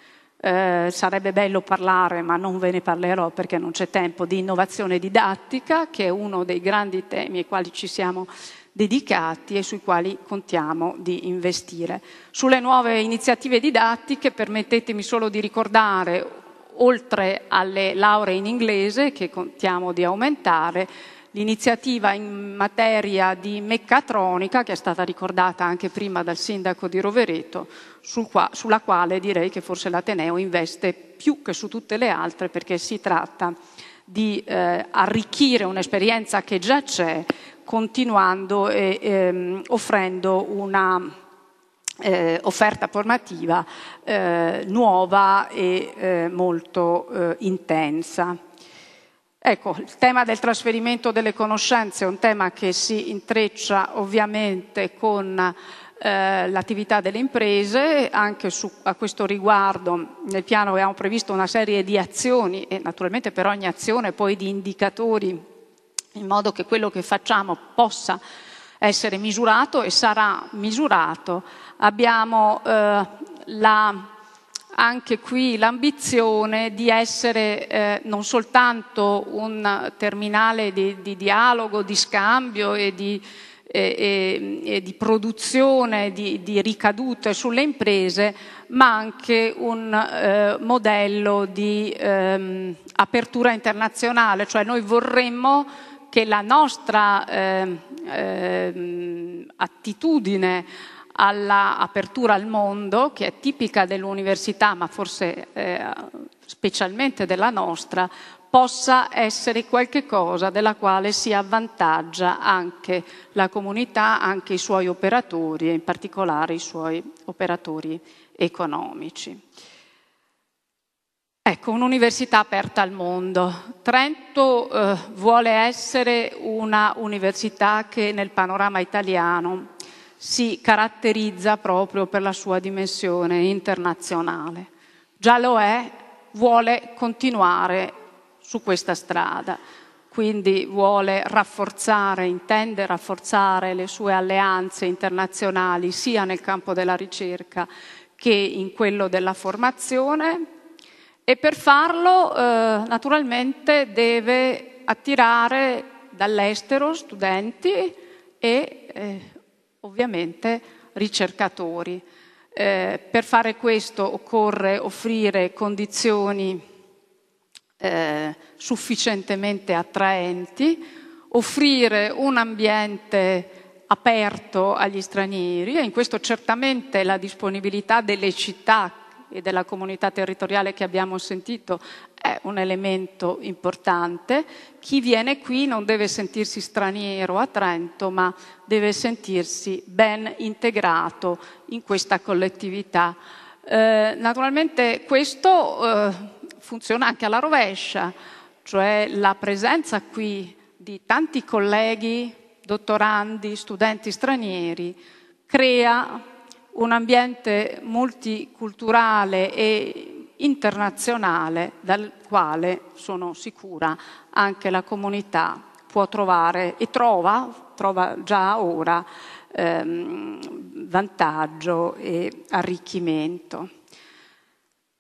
Eh, sarebbe bello parlare, ma non ve ne parlerò perché non c'è tempo, di innovazione didattica, che è uno dei grandi temi ai quali ci siamo dedicati e sui quali contiamo di investire. Sulle nuove iniziative didattiche permettetemi solo di ricordare, oltre alle lauree in inglese che contiamo di aumentare, l'iniziativa in materia di meccatronica, che è stata ricordata anche prima dal sindaco di Rovereto, sul qua, sulla quale direi che forse l'Ateneo investe più che su tutte le altre, perché si tratta di eh, arricchire un'esperienza che già c'è, continuando e ehm, offrendo una eh, offerta formativa eh, nuova e eh, molto eh, intensa. Ecco, il tema del trasferimento delle conoscenze è un tema che si intreccia ovviamente con eh, l'attività delle imprese, anche su, a questo riguardo nel piano abbiamo previsto una serie di azioni e naturalmente per ogni azione poi di indicatori in modo che quello che facciamo possa essere misurato e sarà misurato. Abbiamo eh, la anche qui l'ambizione di essere eh, non soltanto un terminale di, di dialogo, di scambio e di, e, e, e di produzione di, di, ricadute sulle imprese, ma anche un eh, modello di ehm, apertura internazionale, cioè noi vorremmo che la nostra eh, eh, attitudine all'apertura al mondo, che è tipica dell'università, ma forse eh, specialmente della nostra, possa essere qualcosa della quale si avvantaggia anche la comunità, anche i suoi operatori e in particolare i suoi operatori economici. Ecco, un'università aperta al mondo. Trento eh, vuole essere una università che nel panorama italiano si caratterizza proprio per la sua dimensione internazionale. Già lo è, vuole continuare su questa strada. quindi vuole rafforzare, intende rafforzare le sue alleanze internazionali sia nel campo della ricerca che in quello della formazione e per farlo eh, naturalmente deve attirare dall'estero studenti e eh, ovviamente ricercatori. Eh, per fare questo occorre offrire condizioni eh, sufficientemente attraenti, offrire un ambiente aperto agli stranieri e in questo certamente la disponibilità delle città e della comunità territoriale che abbiamo sentito è un elemento importante. Chi viene qui non deve sentirsi straniero a Trento, ma deve sentirsi ben integrato in questa collettività. Eh, naturalmente questo eh, funziona anche alla rovescia, cioè la presenza qui di tanti colleghi, dottorandi, studenti stranieri, crea un ambiente multiculturale e internazionale dal quale sono sicura anche la comunità può trovare e trova, trova già ora ehm, vantaggio e arricchimento.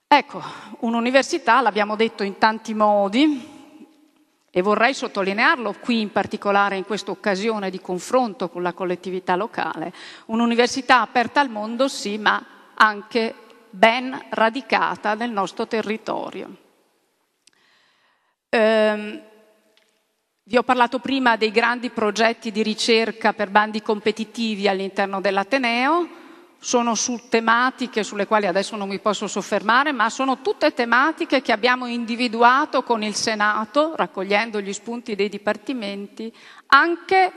Ecco, un'università, l'abbiamo detto in tanti modi, e vorrei sottolinearlo qui in particolare in questa occasione di confronto con la collettività locale, un'università aperta al mondo sì, ma anche ben radicata nel nostro territorio. Eh, vi ho parlato prima dei grandi progetti di ricerca per bandi competitivi all'interno dell'Ateneo, sono su tematiche sulle quali adesso non mi posso soffermare, ma sono tutte tematiche che abbiamo individuato con il Senato, raccogliendo gli spunti dei dipartimenti, anche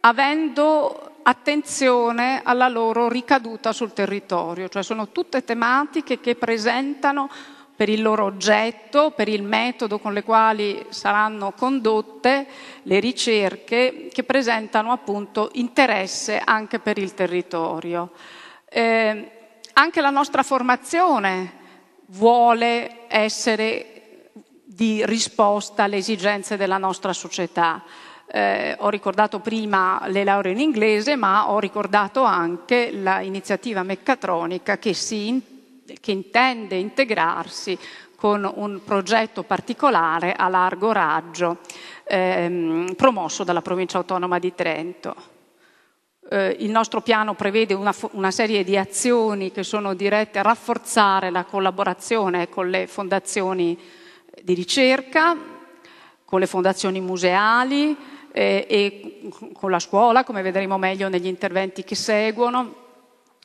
avendo attenzione alla loro ricaduta sul territorio, cioè sono tutte tematiche che presentano per il loro oggetto, per il metodo con le quali saranno condotte le ricerche, che presentano appunto interesse anche per il territorio. Eh, anche la nostra formazione vuole essere di risposta alle esigenze della nostra società. Eh, ho ricordato prima le lauree in inglese, ma ho ricordato anche l'iniziativa meccatronica che, in, che intende integrarsi con un progetto particolare a largo raggio ehm, promosso dalla provincia autonoma di Trento. Eh, il nostro piano prevede una, una, serie di azioni che sono dirette a rafforzare la collaborazione con le fondazioni di ricerca, con le fondazioni museali eh, e con la scuola, come vedremo meglio negli interventi che seguono,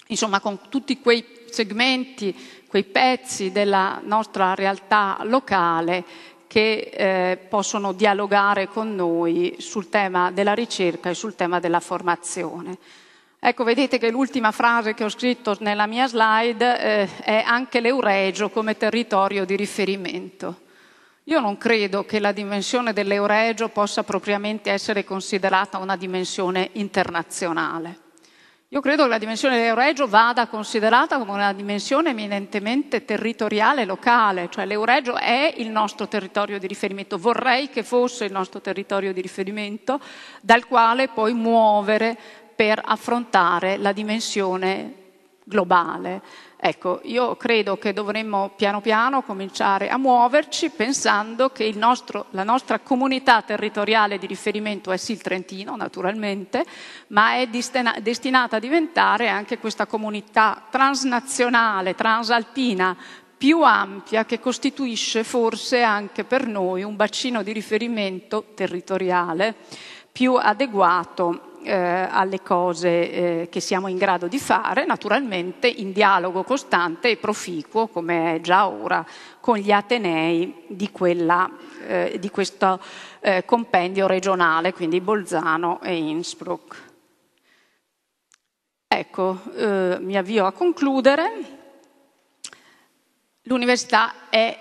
insomma con tutti quei segmenti, quei pezzi della nostra realtà locale che eh, possono dialogare con noi sul tema della ricerca e sul tema della formazione. Ecco, vedete che l'ultima frase che ho scritto nella mia slide eh, è anche l'Euregio come territorio di riferimento. Io non credo che la dimensione dell'Euregio possa propriamente essere considerata una dimensione internazionale. Io credo che la dimensione dell'Euregio vada considerata come una dimensione eminentemente territoriale e locale, cioè l'Euregio è il nostro territorio di riferimento, vorrei che fosse il nostro territorio di riferimento dal quale poi muovere per affrontare la dimensione globale. Ecco, io credo che dovremmo piano piano cominciare a muoverci pensando che nostro, la nostra comunità territoriale di riferimento è sì il Trentino, naturalmente, ma è destina, destinata a diventare anche questa comunità transnazionale, transalpina, più ampia che costituisce forse anche per noi un bacino di riferimento territoriale più adeguato eh, alle cose eh, che siamo in grado di fare, naturalmente in dialogo costante e proficuo, come è già ora, con gli Atenei di, quella, eh, di questo eh, compendio regionale, quindi Bolzano e Innsbruck. Ecco, eh, mi avvio a concludere. L'università è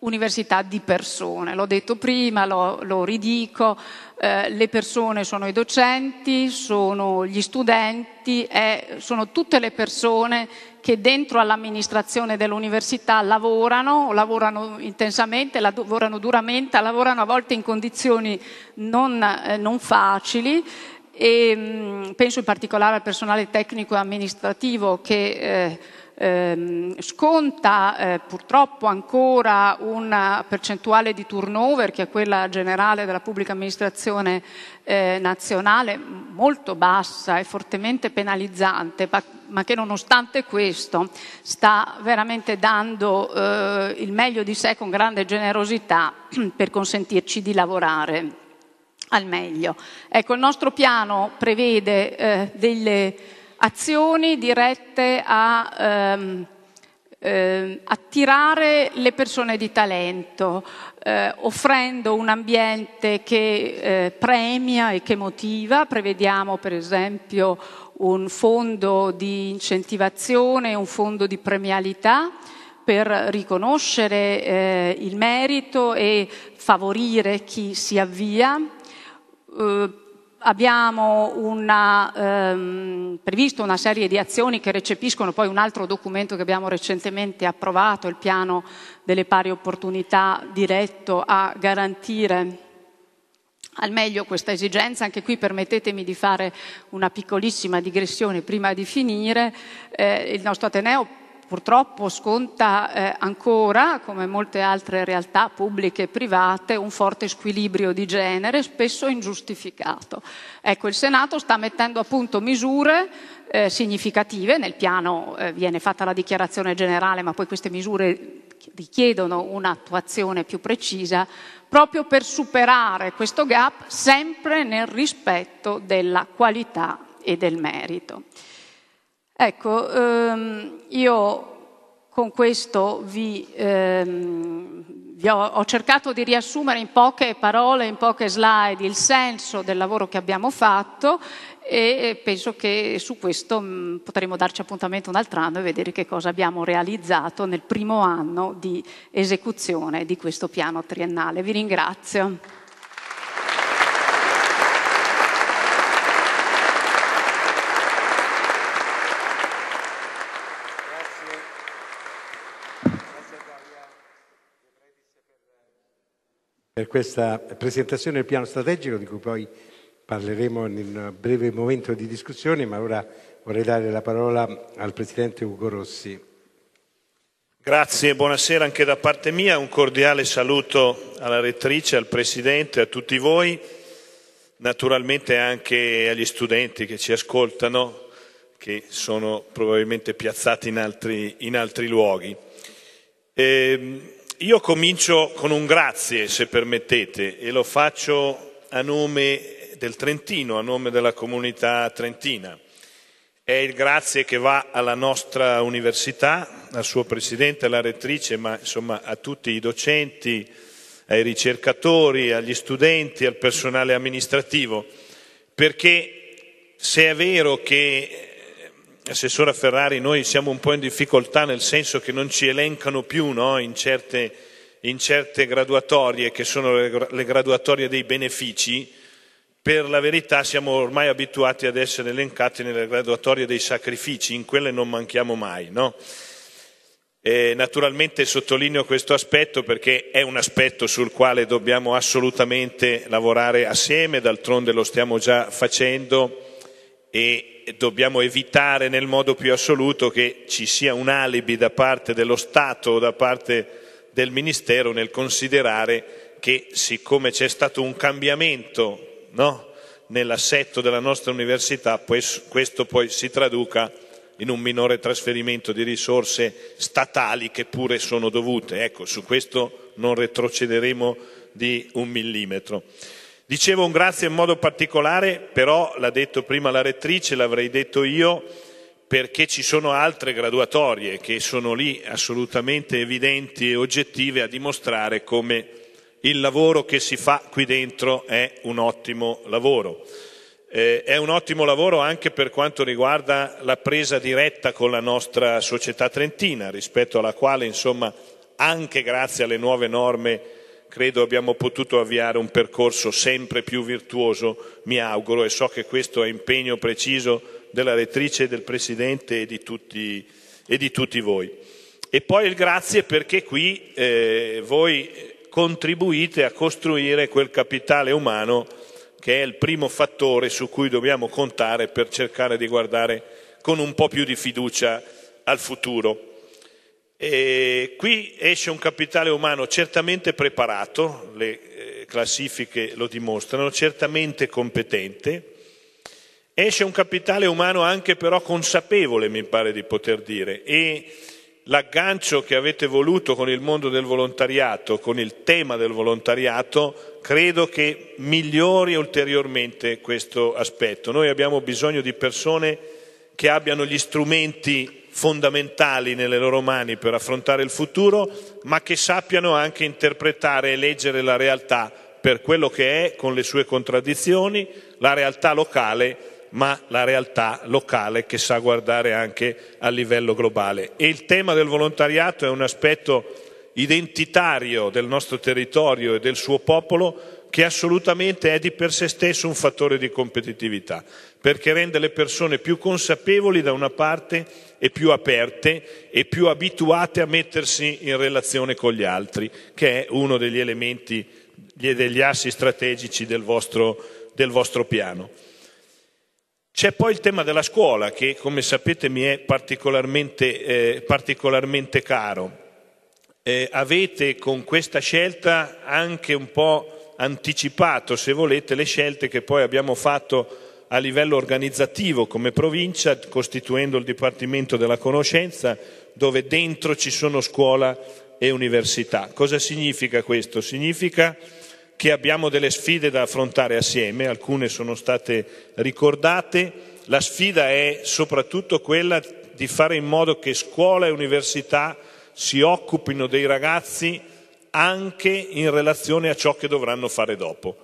università di persone, l'ho detto prima, lo, lo ridico, eh, le persone sono i docenti, sono gli studenti, eh, sono tutte le persone che dentro all'amministrazione dell'università lavorano, lavorano intensamente, lavorano duramente, lavorano a volte in condizioni non, eh, non facili. E mh, penso in particolare al personale tecnico e amministrativo che eh, ehm, sconta eh, purtroppo ancora una percentuale di turnover che è quella generale della pubblica amministrazione eh, nazionale molto bassa e fortemente penalizzante, ma, che nonostante questo sta veramente dando eh, il meglio di sé con grande generosità per consentirci di lavorare al meglio. Ecco, il nostro piano prevede eh, delle azioni dirette a ehm, eh, attirare le persone di talento, eh, offrendo un ambiente che eh, premia e che motiva. Prevediamo per esempio un fondo di incentivazione, un fondo di premialità per riconoscere eh, il merito e favorire chi si avvia. Abbiamo una, ehm, previsto una serie di azioni che recepiscono poi un altro documento che abbiamo recentemente approvato, il piano delle pari opportunità diretto a garantire al meglio questa esigenza. Anche qui permettetemi di fare una piccolissima digressione prima di finire. Eh, il nostro Ateneo purtroppo sconta eh, ancora, come molte altre realtà pubbliche e private, un forte squilibrio di genere, spesso ingiustificato. Ecco, il Senato sta mettendo a punto misure eh, significative, nel piano eh, viene fatta la dichiarazione generale, ma poi queste misure richiedono un'attuazione più precisa, proprio per superare questo gap sempre nel rispetto della qualità e del merito. Ecco, ehm, io con questo vi, ehm, vi ho, ho, cercato di riassumere in poche parole, in poche slide, il senso del lavoro che abbiamo fatto e penso che su questo mh, mm, potremo darci appuntamento un altro anno e vedere che cosa abbiamo realizzato nel primo anno di esecuzione di questo piano triennale. Vi ringrazio. Per questa presentazione del piano strategico di cui poi parleremo in un breve momento di discussione, ma ora vorrei dare la parola al Presidente Ugo Rossi. Grazie, buonasera anche da parte mia, un cordiale saluto alla rettrice, al Presidente, a tutti voi, naturalmente anche agli studenti che ci ascoltano, che sono probabilmente piazzati in altri, in altri luoghi. Ehm, io comincio con un grazie, se permettete, e lo faccio a nome del Trentino, a nome della comunità trentina. È il grazie che va alla nostra università, al suo presidente, alla rettrice, ma insomma a tutti i docenti, ai ricercatori, agli studenti, al personale amministrativo, perché se è vero che Assessora Ferrari, noi siamo un po' in difficoltà nel senso che non ci elencano più no? in, certe, in, certe, graduatorie che sono le, graduatorie dei benefici. Per la verità siamo ormai abituati ad essere elencati nelle graduatorie dei sacrifici, in quelle non manchiamo mai. No? Naturalmente sottolineo questo aspetto perché è un aspetto sul quale dobbiamo assolutamente lavorare assieme, d'altronde lo stiamo già facendo e dobbiamo evitare nel modo più assoluto che ci sia un alibi da parte dello Stato o da parte del Ministero nel considerare che siccome c'è stato un cambiamento no, nell'assetto della nostra università, questo poi si traduca in un minore trasferimento di risorse statali che pure sono dovute. Ecco, su questo non retrocederemo di un millimetro. Dicevo un grazie in modo particolare, però l'ha detto prima la rettrice, l'avrei detto io, perché ci sono altre graduatorie che sono lì assolutamente evidenti e oggettive a dimostrare come il lavoro che si fa qui dentro è un ottimo lavoro. Eh, è un ottimo lavoro anche per quanto riguarda la presa diretta con la nostra società trentina, rispetto alla quale, insomma, anche grazie alle nuove norme credo abbiamo potuto avviare un percorso sempre più virtuoso, mi auguro, e so che questo è impegno preciso della rettrice, del Presidente e di tutti, e di tutti voi. E poi il grazie perché qui eh, voi contribuite a costruire quel capitale umano che è il primo fattore su cui dobbiamo contare per cercare di guardare con un po' più di fiducia al futuro. E qui esce un capitale umano certamente preparato, le eh, classifiche lo dimostrano, certamente competente, esce un capitale umano anche però consapevole, mi pare di poter dire, e l'aggancio che avete voluto con il mondo del volontariato, con il tema del volontariato, credo che migliori ulteriormente questo aspetto. Noi abbiamo bisogno di persone che abbiano gli strumenti fondamentali nelle loro mani per affrontare il futuro, ma che sappiano anche interpretare e leggere la realtà per quello che è, con le sue contraddizioni, la realtà locale, ma la realtà locale che sa guardare anche a livello globale. E il tema del volontariato è un aspetto identitario del nostro territorio e del suo popolo che assolutamente è di per sé stesso un fattore di competitività, perché rende le persone più consapevoli da una parte e più aperte e più abituate a mettersi in relazione con gli altri, che è uno degli elementi, degli assi strategici del vostro, del vostro piano. C'è poi il tema della scuola che, come sapete, mi è particolarmente, eh, particolarmente caro. Eh, avete con questa scelta anche un po' anticipato, se volete, le scelte che poi abbiamo fatto a livello organizzativo come provincia, costituendo il Dipartimento della Conoscenza, dove dentro ci sono scuola e università. Cosa significa questo? Significa che abbiamo delle sfide da affrontare assieme, alcune sono state ricordate, la sfida è soprattutto quella di fare in modo che scuola e università si occupino dei ragazzi anche in relazione a ciò che dovranno fare dopo.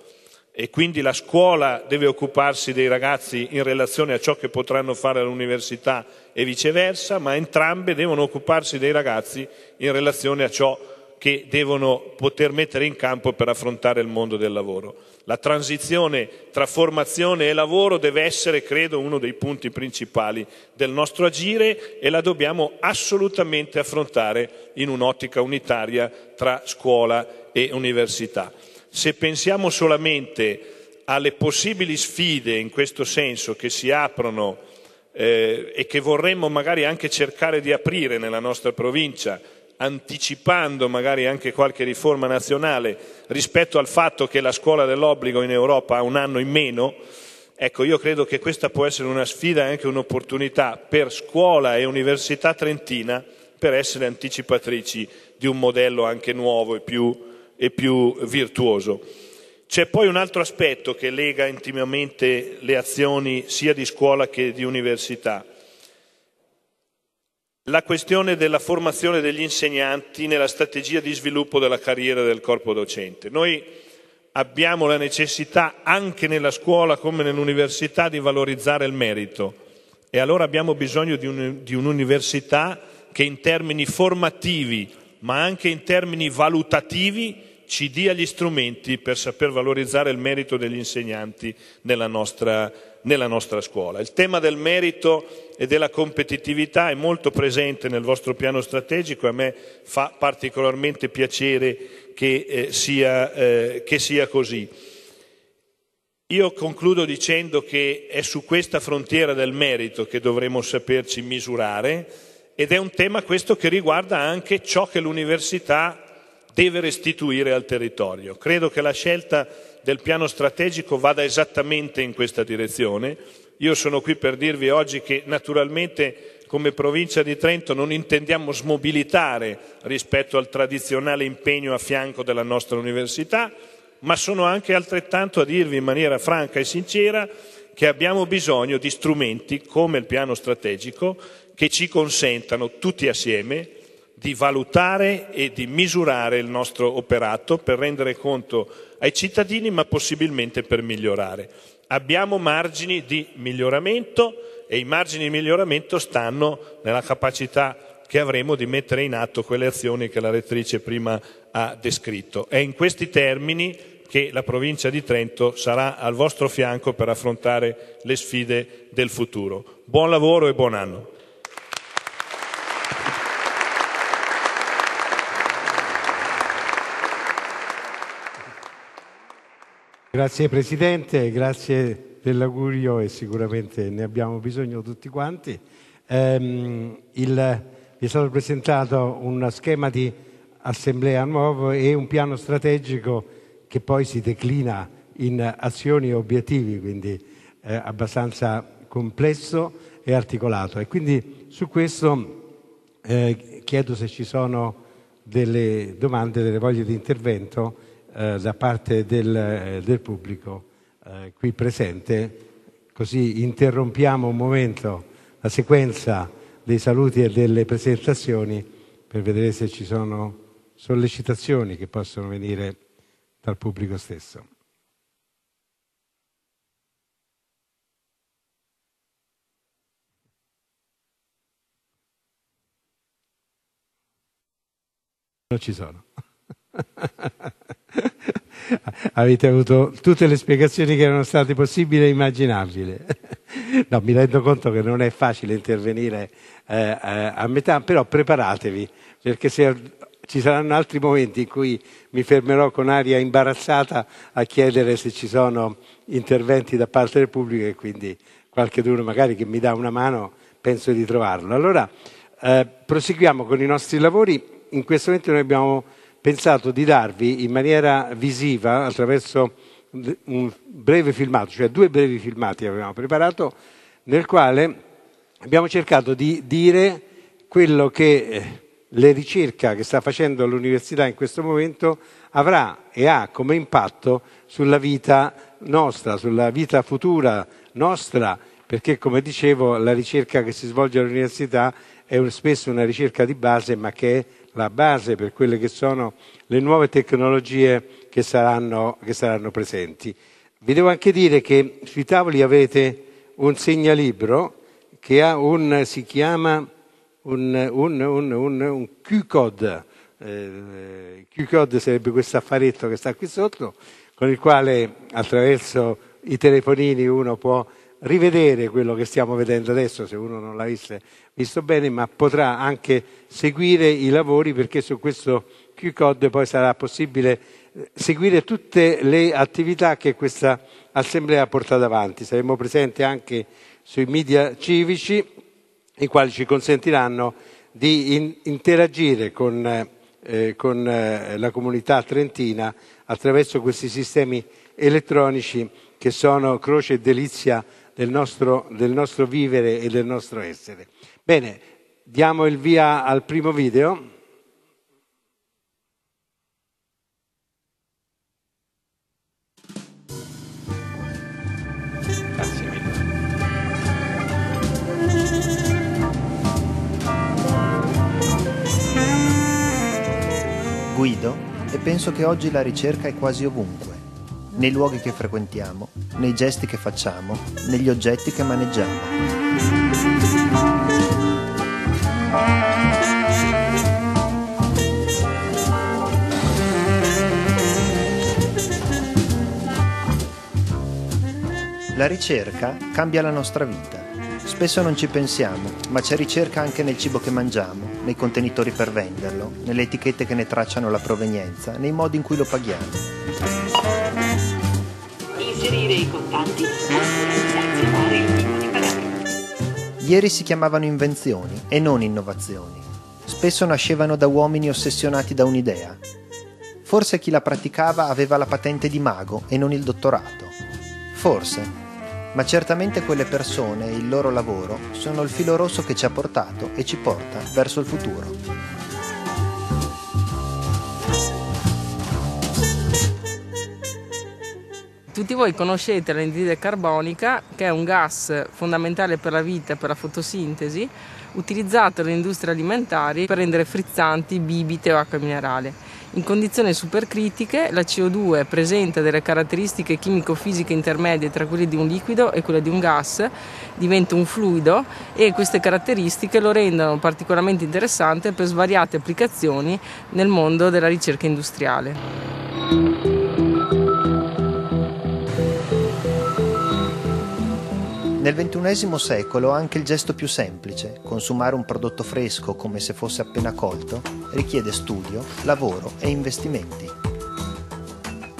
E quindi la scuola deve occuparsi dei ragazzi in relazione a ciò che potranno fare all'università e viceversa, ma entrambe devono occuparsi dei ragazzi in relazione a ciò che devono poter mettere in campo per affrontare il mondo del lavoro. La transizione tra formazione e lavoro deve essere, credo, uno dei punti principali del nostro agire e la dobbiamo assolutamente affrontare in un'ottica unitaria tra scuola e università. Se pensiamo solamente alle possibili sfide in questo senso che si aprono eh, e che vorremmo magari anche cercare di aprire nella nostra provincia, anticipando magari anche qualche riforma nazionale rispetto al fatto che la scuola dell'obbligo in Europa ha un anno in meno, ecco io credo che questa può essere una sfida e anche un'opportunità per scuola e università trentina per essere anticipatrici di un modello anche nuovo e più, e più virtuoso. C'è poi un altro aspetto che lega intimamente le azioni sia di scuola che di università la questione della formazione degli insegnanti nella strategia di sviluppo della carriera del corpo docente. Noi abbiamo la necessità anche nella scuola come nell'università di valorizzare il merito e allora abbiamo bisogno di, un, di un'università che in termini formativi ma anche in termini valutativi ci dia gli strumenti per saper valorizzare il merito degli insegnanti nella nostra, nella nostra scuola. Il tema del merito e della competitività è molto presente nel vostro piano strategico e a me fa particolarmente piacere che, eh, sia, eh, che sia così. Io concludo dicendo che è su questa frontiera del merito che dovremo saperci misurare ed è un tema questo che riguarda anche ciò che l'università deve restituire al territorio. Credo che la scelta del piano strategico vada esattamente in questa direzione. Io sono qui per dirvi oggi che naturalmente come provincia di Trento non intendiamo smobilitare rispetto al tradizionale impegno a fianco della nostra università, ma sono anche altrettanto a dirvi in maniera franca e sincera che abbiamo bisogno di strumenti come il piano strategico che ci consentano tutti assieme di valutare e di misurare il nostro operato per rendere conto ai cittadini, ma possibilmente per migliorare. Abbiamo margini di miglioramento e i margini di miglioramento stanno nella capacità che avremo di mettere in atto quelle azioni che la rettrice prima ha descritto. È in questi termini che la provincia di Trento sarà al vostro fianco per affrontare le sfide del futuro. Buon lavoro e buon anno. Grazie Presidente, grazie dell'augurio e sicuramente ne abbiamo bisogno tutti quanti. Um, il, vi è stato presentato un schema di assemblea nuovo e un piano strategico che poi si declina in azioni e obiettivi, quindi eh, abbastanza complesso e articolato. E quindi su questo eh, chiedo se ci sono delle domande, delle voglie di intervento da parte del, del pubblico eh, qui presente, così interrompiamo un momento la sequenza dei saluti e delle presentazioni per vedere se ci sono sollecitazioni che possono venire dal pubblico stesso. Non ci sono. Avete avuto tutte le spiegazioni che erano state possibili e immaginabili. no, mi rendo conto che non è facile intervenire eh, eh, a metà, però preparatevi, perché se ci saranno altri momenti in cui mi fermerò con aria imbarazzata a chiedere se ci sono interventi da parte del pubblico e quindi qualche d'uno magari che mi dà una mano penso di trovarlo. Allora, eh, proseguiamo con i nostri lavori in questo momento noi abbiamo pensato di darvi in maniera visiva, attraverso un breve filmato, cioè due brevi filmati avevamo preparato, nel quale abbiamo cercato di dire quello che eh, la ricerca che sta facendo l'università in questo momento avrà e ha come impatto sulla vita nostra, sulla vita futura nostra, perché come dicevo la ricerca che si svolge all'università è spesso una ricerca di base, ma che è la base per quelle che sono le nuove tecnologie che saranno, che saranno presenti. Vi devo anche dire che sui tavoli avete un segnalibro che un, si chiama un, un, un Q-code. Eh, Q-code sarebbe questo affaretto che sta qui sotto, con il quale attraverso i telefonini uno può rivedere quello che stiamo vedendo adesso, se uno non l'avesse visto bene, ma potrà anche seguire i lavori perché su questo Q-Code poi sarà possibile eh, seguire tutte le attività che questa assemblea porta avanti. Saremo presenti anche sui media civici, i quali ci consentiranno di in, interagire con, eh, con eh, la comunità trentina attraverso questi sistemi elettronici che sono croce e delizia del nostro, del nostro vivere e del nostro essere. Bene, diamo il via al primo video. Guido e penso che oggi la ricerca è quasi ovunque nei luoghi che frequentiamo, nei gesti che facciamo, negli oggetti che maneggiamo. La ricerca cambia la nostra vita. Spesso non ci pensiamo, ma c'è ricerca anche nel cibo che mangiamo, nei contenitori per venderlo, nelle etichette che ne tracciano la provenienza, nei modi in cui lo paghiamo inserire i contanti selezionare il tipo di pagamento. Ieri si chiamavano invenzioni e non innovazioni. Spesso nascevano da uomini ossessionati da un'idea. Forse chi la praticava aveva la patente di mago e non il dottorato. Forse. Ma certamente quelle persone e il loro lavoro sono il filo rosso che ci ha portato e ci porta verso il futuro. Tutti voi conoscete l'anidride carbonica, che è un gas fondamentale per la vita e per la fotosintesi, utilizzato nelle industrie alimentari per rendere frizzanti bibite o acqua minerale. In condizioni supercritiche la CO2 presenta delle caratteristiche chimico-fisiche intermedie tra quelle di un liquido e quelle di un gas, diventa un fluido e queste caratteristiche lo rendono particolarmente interessante per svariate applicazioni nel mondo della ricerca industriale. Nel XXI secolo anche il gesto più semplice, consumare un prodotto fresco come se fosse appena colto, richiede studio, lavoro e investimenti.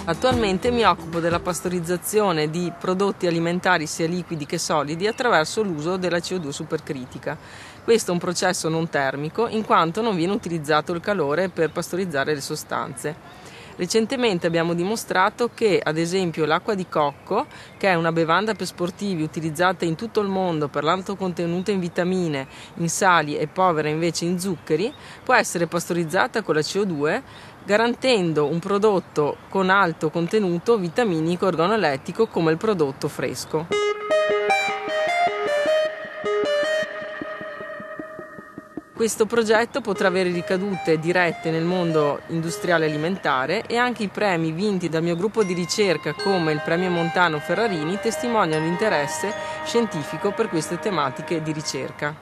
Attualmente mi occupo della pastorizzazione di prodotti alimentari sia liquidi che solidi attraverso l'uso della CO2 supercritica. Questo è un processo non termico in quanto non viene utilizzato il calore per pastorizzare le sostanze. Recentemente abbiamo dimostrato che, ad esempio, l'acqua di cocco, che è una bevanda per sportivi utilizzata in tutto il mondo per l'alto contenuto in vitamine, in sali e povera invece in zuccheri, può essere pastorizzata con la CO2 garantendo un prodotto con alto contenuto vitaminico organolettico come il prodotto fresco. Questo progetto potrà avere ricadute dirette nel mondo industriale alimentare e anche i premi vinti dal mio gruppo di ricerca come il premio Montano Ferrarini testimoniano l'interesse scientifico per queste tematiche di ricerca.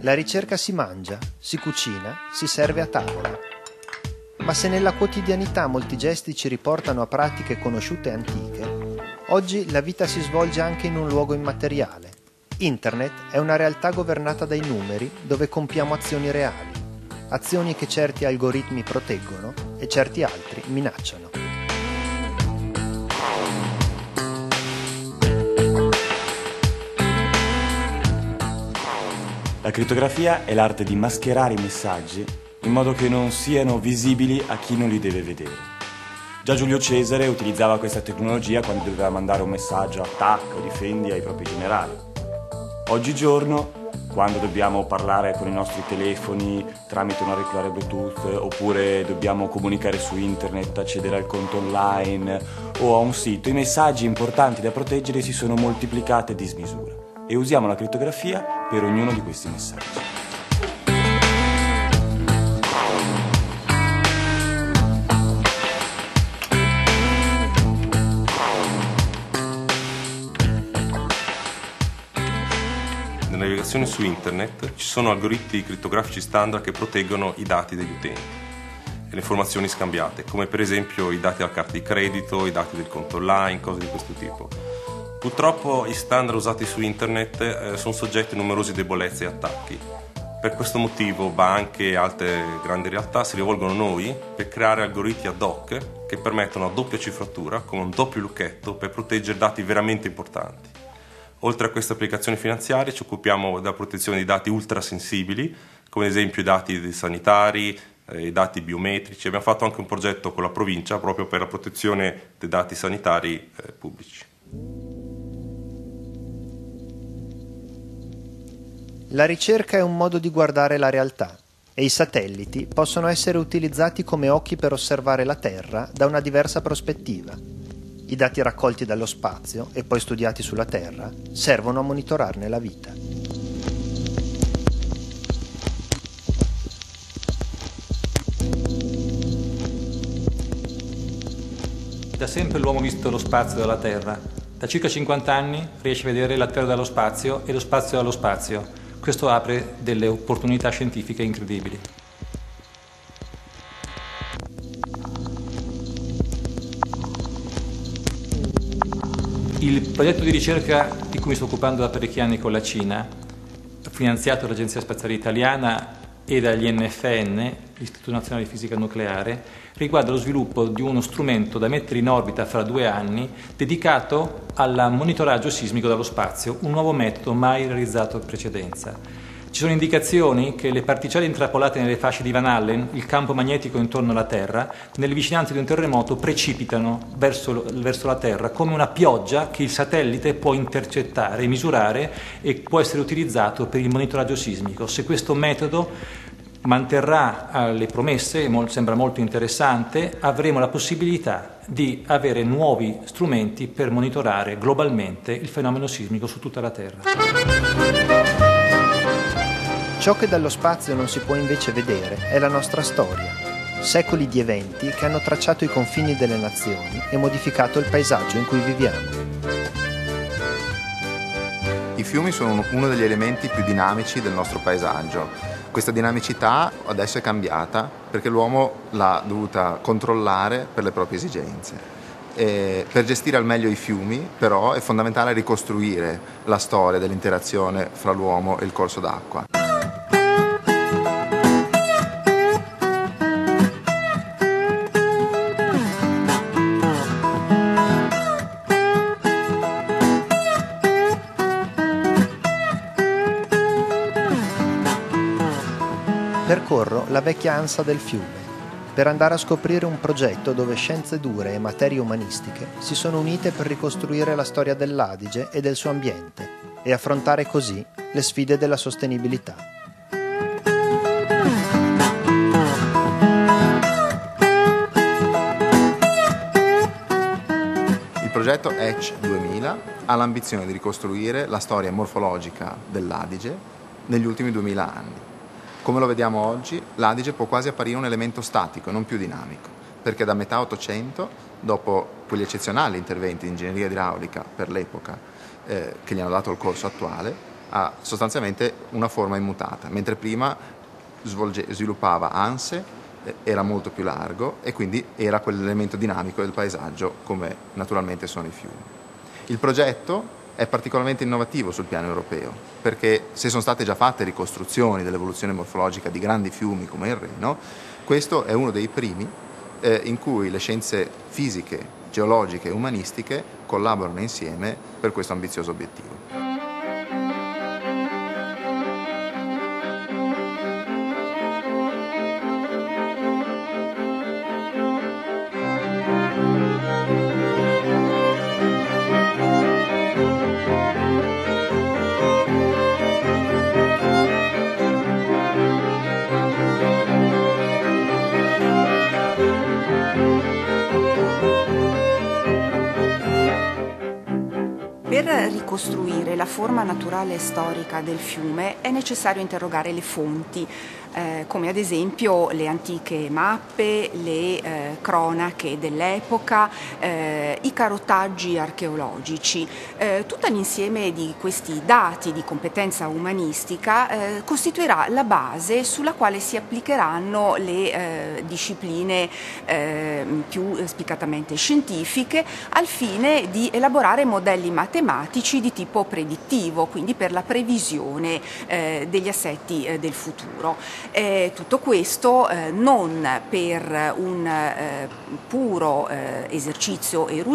La ricerca si mangia, si cucina, si serve a tavola. Ma se nella quotidianità molti gesti ci riportano a pratiche conosciute antiche, oggi la vita si svolge anche in un luogo immateriale. Internet è una realtà governata dai numeri dove compiamo azioni reali, azioni che certi algoritmi proteggono e certi altri minacciano. La crittografia è l'arte di mascherare i messaggi in modo che non siano visibili a chi non li deve vedere. Già Giulio Cesare utilizzava questa tecnologia quando doveva mandare un messaggio attacca o difendi ai propri generali. Oggigiorno, quando dobbiamo parlare con i nostri telefoni tramite un auricolare Bluetooth oppure dobbiamo comunicare su internet, accedere al conto online o a un sito, i messaggi importanti da proteggere si sono moltiplicati a dismisura e usiamo la crittografia per ognuno di questi messaggi. Navigazione su internet ci sono algoritmi crittografici standard che proteggono i dati degli utenti e le informazioni scambiate, come per esempio i dati della carta di credito, i dati del conto online, cose di questo tipo. Purtroppo i standard usati su internet eh, sono soggetti a numerose debolezze e attacchi. Per questo motivo banche e altre grandi realtà si rivolgono a noi per creare algoritmi ad hoc che permettono a doppia cifratura, con un doppio lucchetto, per proteggere dati veramente importanti. Oltre a queste applicazioni finanziarie ci occupiamo della protezione di dati ultrasensibili, come ad esempio i dati sanitari, eh, i dati biometrici. Abbiamo fatto anche un progetto con la provincia proprio per la protezione dei dati sanitari eh, pubblici. La ricerca è un modo di guardare la realtà e i satelliti possono essere utilizzati come occhi per osservare la Terra da una diversa prospettiva. I dati raccolti dallo spazio e poi studiati sulla Terra servono a monitorarne la vita. Da sempre l'uomo ha visto lo spazio dalla Terra. Da circa 50 anni riesce a vedere la Terra dallo spazio e lo spazio dallo spazio. Questo apre delle opportunità scientifiche incredibili. Il progetto di ricerca di cui mi sto occupando da parecchi anni con la Cina, finanziato dall'Agenzia Spaziale Italiana e dagli NFN, l'Istituto Nazionale di Fisica Nucleare, riguarda lo sviluppo di uno strumento da mettere in orbita fra due anni dedicato al monitoraggio sismico dallo spazio, un nuovo metodo mai realizzato in precedenza. Ci sono indicazioni che le particelle intrappolate nelle fasce di Van Allen, il campo magnetico intorno alla Terra, nelle vicinanze di un terremoto precipitano verso, verso la Terra come una pioggia che il satellite può intercettare, misurare e può essere utilizzato per il monitoraggio sismico. Se questo metodo manterrà le promesse, sembra molto interessante, avremo la possibilità di avere nuovi strumenti per monitorare globalmente il fenomeno sismico su tutta la Terra. Ciò che dallo spazio non si può invece vedere è la nostra storia, secoli di eventi che hanno tracciato i confini delle nazioni e modificato il paesaggio in cui viviamo. I fiumi sono uno degli elementi più dinamici del nostro paesaggio. Questa dinamicità adesso è cambiata perché l'uomo l'ha dovuta controllare per le proprie esigenze E per gestire al meglio i fiumi, però, è fondamentale ricostruire la storia dell'interazione fra l'uomo e il corso d'acqua. La vecchia ansa del fiume per andare a scoprire un progetto dove scienze dure e materie umanistiche si sono unite per ricostruire la storia dell'Adige e del suo ambiente e affrontare così le sfide della sostenibilità. Il progetto ECH 2000 ha l'ambizione di ricostruire la storia morfologica dell'Adige negli ultimi 2000 anni. Come lo vediamo oggi, l'Adige può quasi apparire un elemento statico e non più dinamico, perché da metà 800, dopo quegli eccezionali interventi di ingegneria idraulica per l'epoca eh, che gli hanno dato il corso attuale, ha sostanzialmente una forma immutata, mentre prima svolge, sviluppava anse, eh, era molto più largo e quindi era quell'elemento dinamico del paesaggio come naturalmente sono i fiumi. Il progetto è particolarmente innovativo sul piano europeo, perché se sono state già fatte ricostruzioni dell'evoluzione morfologica di grandi fiumi come il Reno, questo è uno dei primi eh, in cui le scienze fisiche, geologiche e umanistiche collaborano insieme per questo ambizioso obiettivo. Naturale e storica del fiume è necessario interrogare le fonti, eh, come ad esempio le antiche mappe, le eh, cronache dell'epoca, eh, i carotaggi archeologici. Eh, tutto l'insieme di questi dati di competenza umanistica eh, costituirà la base sulla quale si applicheranno le eh, discipline più spiccatamente scientifiche al fine di elaborare modelli matematici di tipo predittivo, quindi per la previsione degli assetti del futuro. Eh, tutto questo eh, non per un eh, puro eh, esercizio erudito,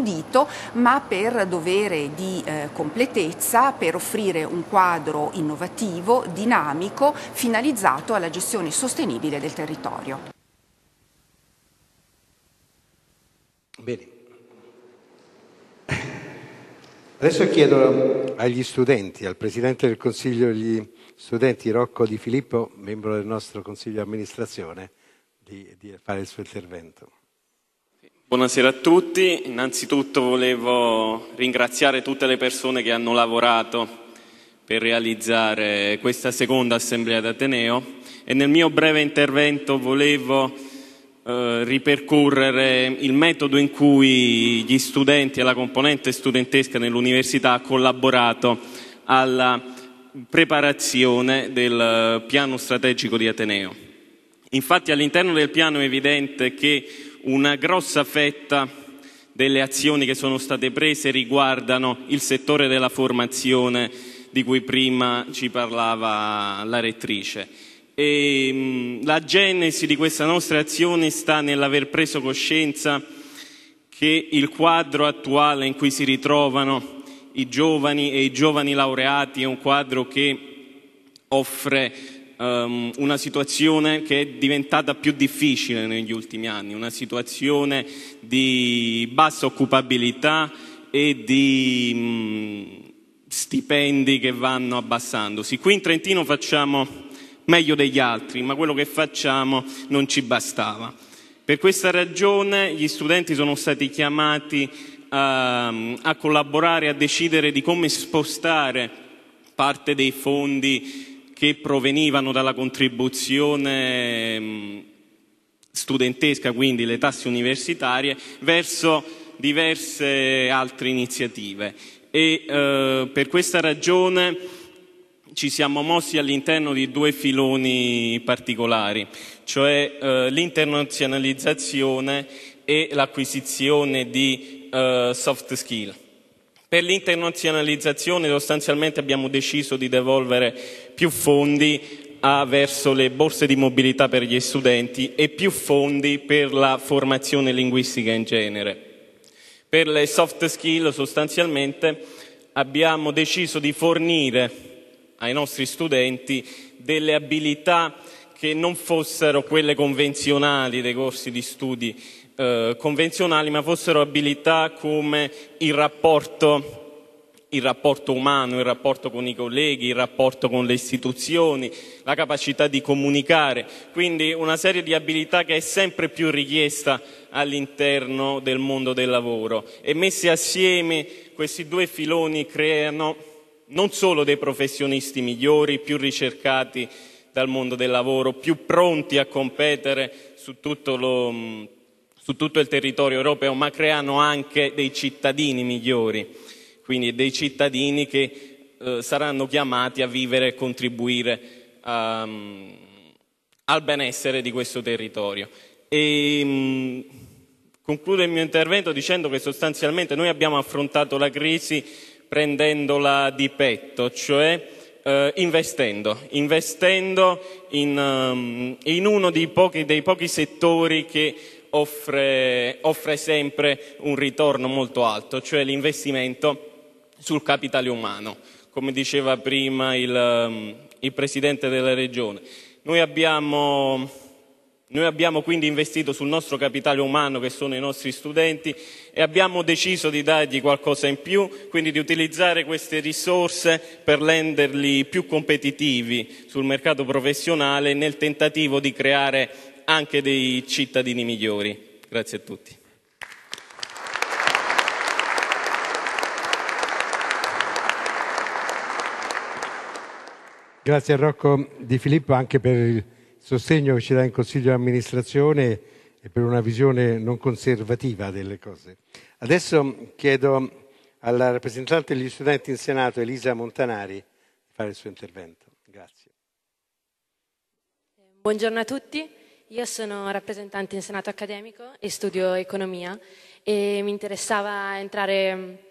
ma per dovere di eh, completezza, per offrire un quadro innovativo, dinamico, finalizzato alla gestione sostenibile del territorio. Bene. Adesso chiedo agli studenti, al Presidente del Consiglio degli studenti Rocco Di Filippo, membro del nostro Consiglio di amministrazione, di, di fare il suo intervento. Buonasera a tutti, innanzitutto volevo ringraziare tutte le persone che hanno lavorato per realizzare questa seconda assemblea d'Ateneo e nel mio breve intervento volevo eh, ripercorrere il metodo in cui gli studenti e la componente studentesca nell'università ha collaborato alla preparazione del piano strategico di Ateneo. Infatti all'interno del piano è evidente che una grossa fetta delle azioni che sono state prese riguardano il settore della formazione di cui prima ci parlava la rettrice. E, mh, la genesi di questa nostra azione sta nell'aver preso coscienza che il quadro attuale in cui si ritrovano i giovani e i giovani laureati è un quadro che offre um, una situazione che è diventata più difficile negli ultimi anni, una situazione di bassa occupabilità e di um, stipendi che vanno abbassandosi. Qui in Trentino facciamo meglio degli altri, ma quello che facciamo non ci bastava. Per questa ragione gli studenti sono stati chiamati a, a collaborare, a decidere di come spostare parte dei fondi che provenivano dalla contribuzione studentesca, quindi le tasse universitarie, verso diverse altre iniziative. E eh, per questa ragione ci siamo mossi all'interno di due filoni particolari, cioè eh, l'internazionalizzazione e l'acquisizione di uh, soft skill. Per l'internazionalizzazione sostanzialmente abbiamo deciso di devolvere più fondi a, verso le borse di mobilità per gli studenti e più fondi per la formazione linguistica in genere. Per le soft skill sostanzialmente abbiamo deciso di fornire ai nostri studenti delle abilità che non fossero quelle convenzionali dei corsi di studi eh, convenzionali, ma fossero abilità come il rapporto, il rapporto umano, il rapporto con i colleghi, il rapporto con le istituzioni, la capacità di comunicare, quindi una serie di abilità che è sempre più richiesta all'interno del mondo del lavoro. E messi assieme questi due filoni creano non solo dei professionisti migliori, più ricercati dal mondo del lavoro, più pronti a competere su tutto lo su tutto il territorio europeo, ma creano anche dei cittadini migliori, quindi dei cittadini che eh, saranno chiamati a vivere e contribuire um, al benessere di questo territorio. E, um, concludo il mio intervento dicendo che sostanzialmente noi abbiamo affrontato la crisi prendendola di petto, cioè eh, investendo, investendo in, um, in uno dei pochi, dei pochi settori che offre, offre sempre un ritorno molto alto, cioè l'investimento sul capitale umano, come diceva prima il, um, il Presidente della Regione. Noi abbiamo, noi abbiamo, quindi investito sul nostro capitale umano, che sono i nostri studenti, e abbiamo deciso di dargli qualcosa in più, quindi di utilizzare queste risorse per renderli più competitivi sul mercato professionale nel tentativo di creare anche dei cittadini migliori. Grazie a tutti. Grazie a Rocco Di Filippo anche per il sostegno che ci dà in Consiglio di amministrazione e per una visione non conservativa delle cose. Adesso chiedo alla rappresentante degli studenti in Senato, Elisa Montanari, di fare il suo intervento. Grazie. Buongiorno a tutti. Io sono rappresentante in Senato accademico e studio economia e mi interessava entrare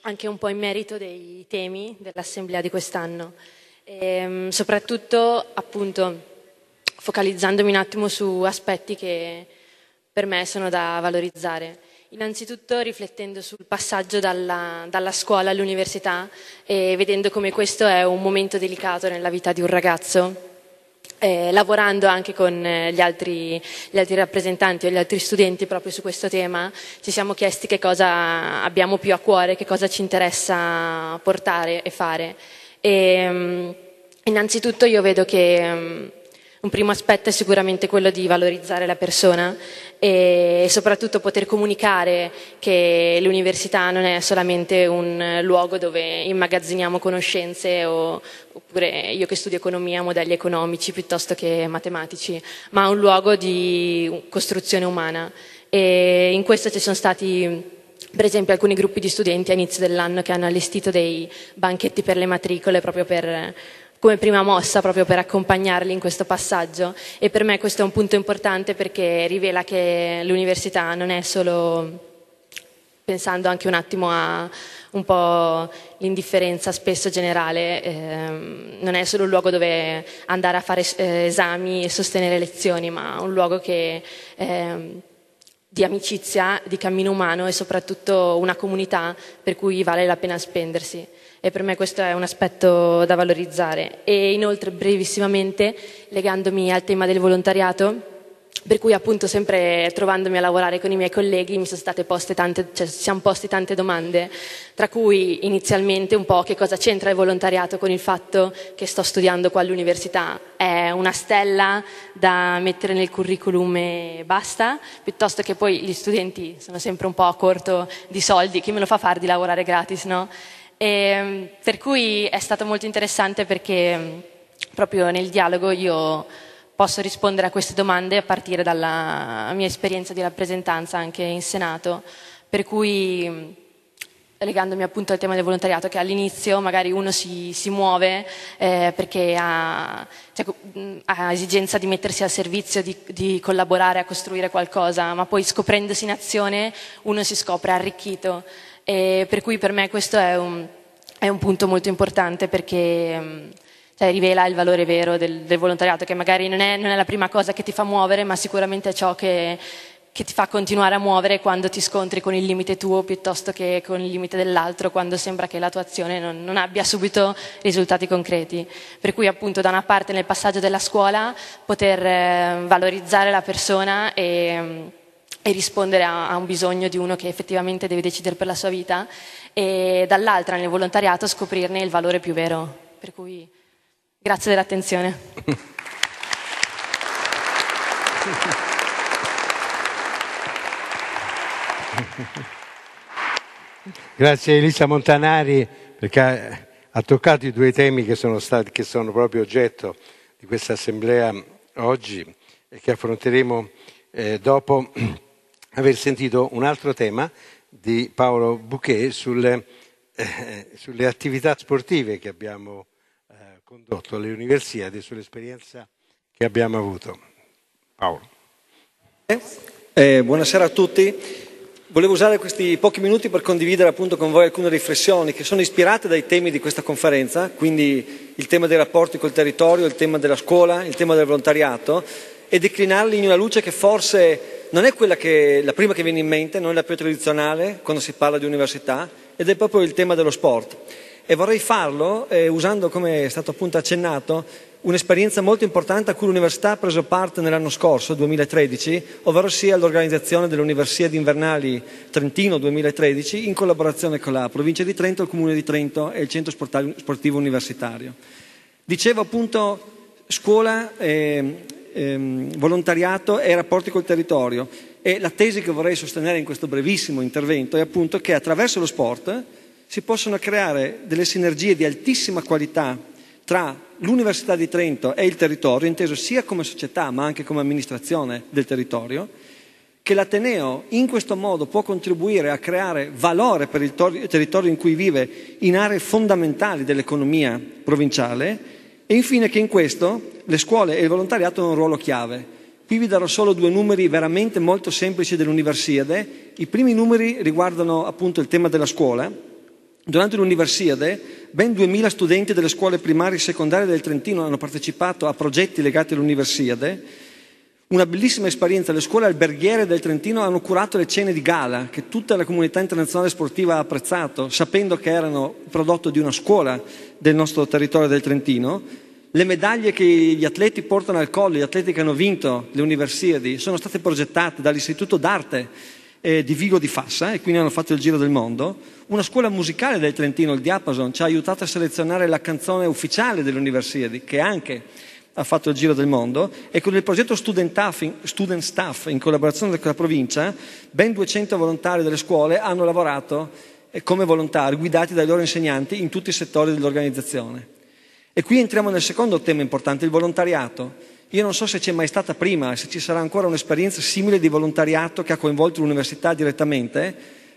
anche un po' in merito dei temi dell'assemblea di quest'anno, e, ehm, soprattutto appunto focalizzandomi un attimo su aspetti che per me sono da valorizzare. Innanzitutto riflettendo sul passaggio dalla, dalla, scuola all'università e vedendo come questo è un momento delicato nella vita di un ragazzo eh, lavorando anche con eh, gli, altri, gli, altri, rappresentanti o gli altri studenti proprio su questo tema, ci siamo chiesti che cosa abbiamo più a cuore, che cosa ci interessa portare e fare. E, um, innanzitutto io vedo che um, un primo aspetto è sicuramente quello di valorizzare la persona e soprattutto poter comunicare che l'università non è solamente un luogo dove immagazziniamo conoscenze o, oppure io che studio economia, modelli economici piuttosto che matematici, ma un luogo di costruzione umana. E in questo ci sono stati per esempio alcuni gruppi di studenti a inizio dell'anno che hanno allestito dei banchetti per le matricole proprio per come prima mossa proprio per accompagnarli in questo passaggio. E per me questo è un punto importante perché rivela che l'università non è solo pensando anche un attimo a un po' l'indifferenza spesso generale, ehm, non è solo un luogo dove andare a fare eh, esami e sostenere lezioni, ma un luogo che, ehm, di amicizia, di cammino umano e soprattutto una comunità per cui vale la pena spendersi e per me questo è un aspetto da valorizzare. E inoltre, brevissimamente, legandomi al tema del volontariato, per cui appunto sempre trovandomi a lavorare con i miei colleghi mi sono state poste tante, cioè, ci siamo posti tante domande, tra cui inizialmente un po' che cosa c'entra il volontariato con il fatto che sto studiando qua all'università. È una stella da mettere nel curriculum e basta, piuttosto che poi gli studenti sono sempre un po' a corto di soldi, chi me lo fa fare di lavorare gratis, no? E, ehm, per cui è stato molto interessante perché mm, proprio nel dialogo io posso rispondere a queste domande a partire dalla mia esperienza di rappresentanza anche in Senato, per cui mm, legandomi appunto al tema del volontariato, che all'inizio magari uno si, si muove eh, perché ha, cioè, ha, esigenza di mettersi al servizio, di, di, collaborare a costruire qualcosa, ma poi scoprendosi in azione uno si scopre arricchito. E per cui per me questo è un, è un punto molto importante perché cioè, rivela il valore vero del, del volontariato, che magari non è, non è la prima cosa che ti fa muovere, ma sicuramente è ciò che che ti fa continuare a muovere quando ti scontri con il limite tuo piuttosto che con il limite dell'altro, quando sembra che la tua azione non, non, abbia subito risultati concreti. Per cui appunto da una parte nel passaggio della scuola poter eh, valorizzare la persona e, e rispondere a, a, un bisogno di uno che effettivamente deve decidere per la sua vita e dall'altra nel volontariato scoprirne il valore più vero. Per cui grazie dell'attenzione. Grazie Elisa Montanari perché ha toccato i due temi che sono, stati, che sono proprio oggetto di questa assemblea oggi e che affronteremo eh, dopo aver sentito un altro tema di Paolo Bouquet sulle, eh, sulle attività sportive che abbiamo eh, condotto alle università e sull'esperienza che abbiamo avuto. Paolo. Eh, buonasera a tutti. Volevo usare questi pochi minuti per condividere appunto con voi alcune riflessioni che sono ispirate dai temi di questa conferenza, quindi il tema dei rapporti col territorio, il tema della scuola, il tema del volontariato e declinarli in una luce che forse non è quella che la prima che viene in mente, non è la più tradizionale quando si parla di università ed è proprio il tema dello sport. E vorrei farlo eh, usando, come è stato appunto accennato, un'esperienza molto importante a cui l'Università ha preso parte nell'anno scorso, 2013, ovvero sia l'organizzazione delle Universiadi Invernali Trentino 2013 in collaborazione con la Provincia di Trento, il Comune di Trento e il Centro Sportivo Universitario. Dicevo appunto scuola, eh, eh, volontariato e rapporti col territorio. E la tesi che vorrei sostenere in questo brevissimo intervento è appunto che attraverso lo sport si possono creare delle sinergie di altissima qualità tra l'Università di Trento e il territorio, inteso sia come società ma anche come amministrazione del territorio, che l'Ateneo in questo modo può contribuire a creare valore per il territorio in cui vive in aree fondamentali dell'economia provinciale e infine che in questo le scuole e il volontariato hanno un ruolo chiave. Qui vi darò solo due numeri veramente molto semplici dell'Universiade. I primi numeri riguardano appunto il tema della scuola. Durante l'Universiade ben 2.000 studenti delle scuole primarie e secondarie del Trentino hanno partecipato a progetti legati all'Universiade. Una bellissima esperienza, le scuole alberghiere del Trentino hanno curato le cene di gala che tutta la comunità internazionale sportiva ha apprezzato, sapendo che erano prodotto di una scuola del nostro territorio del Trentino. Le medaglie che gli atleti portano al collo, gli atleti che hanno vinto le Universiadi, sono state progettate dall'Istituto d'Arte eh, di Vigo di Fassa e quindi hanno fatto il giro del mondo. Una scuola musicale del Trentino, il Diapason, ci ha aiutato a selezionare la canzone ufficiale dell'Universiadi, che anche ha fatto il giro del mondo e con il progetto Student Staff, in collaborazione con la provincia, ben 200 volontari delle scuole hanno lavorato eh, come volontari, guidati dai loro insegnanti in tutti i settori dell'organizzazione. E qui entriamo nel secondo tema importante, il volontariato. Io non so se c'è mai stata prima, se ci sarà ancora un'esperienza simile di volontariato che ha coinvolto l'università direttamente,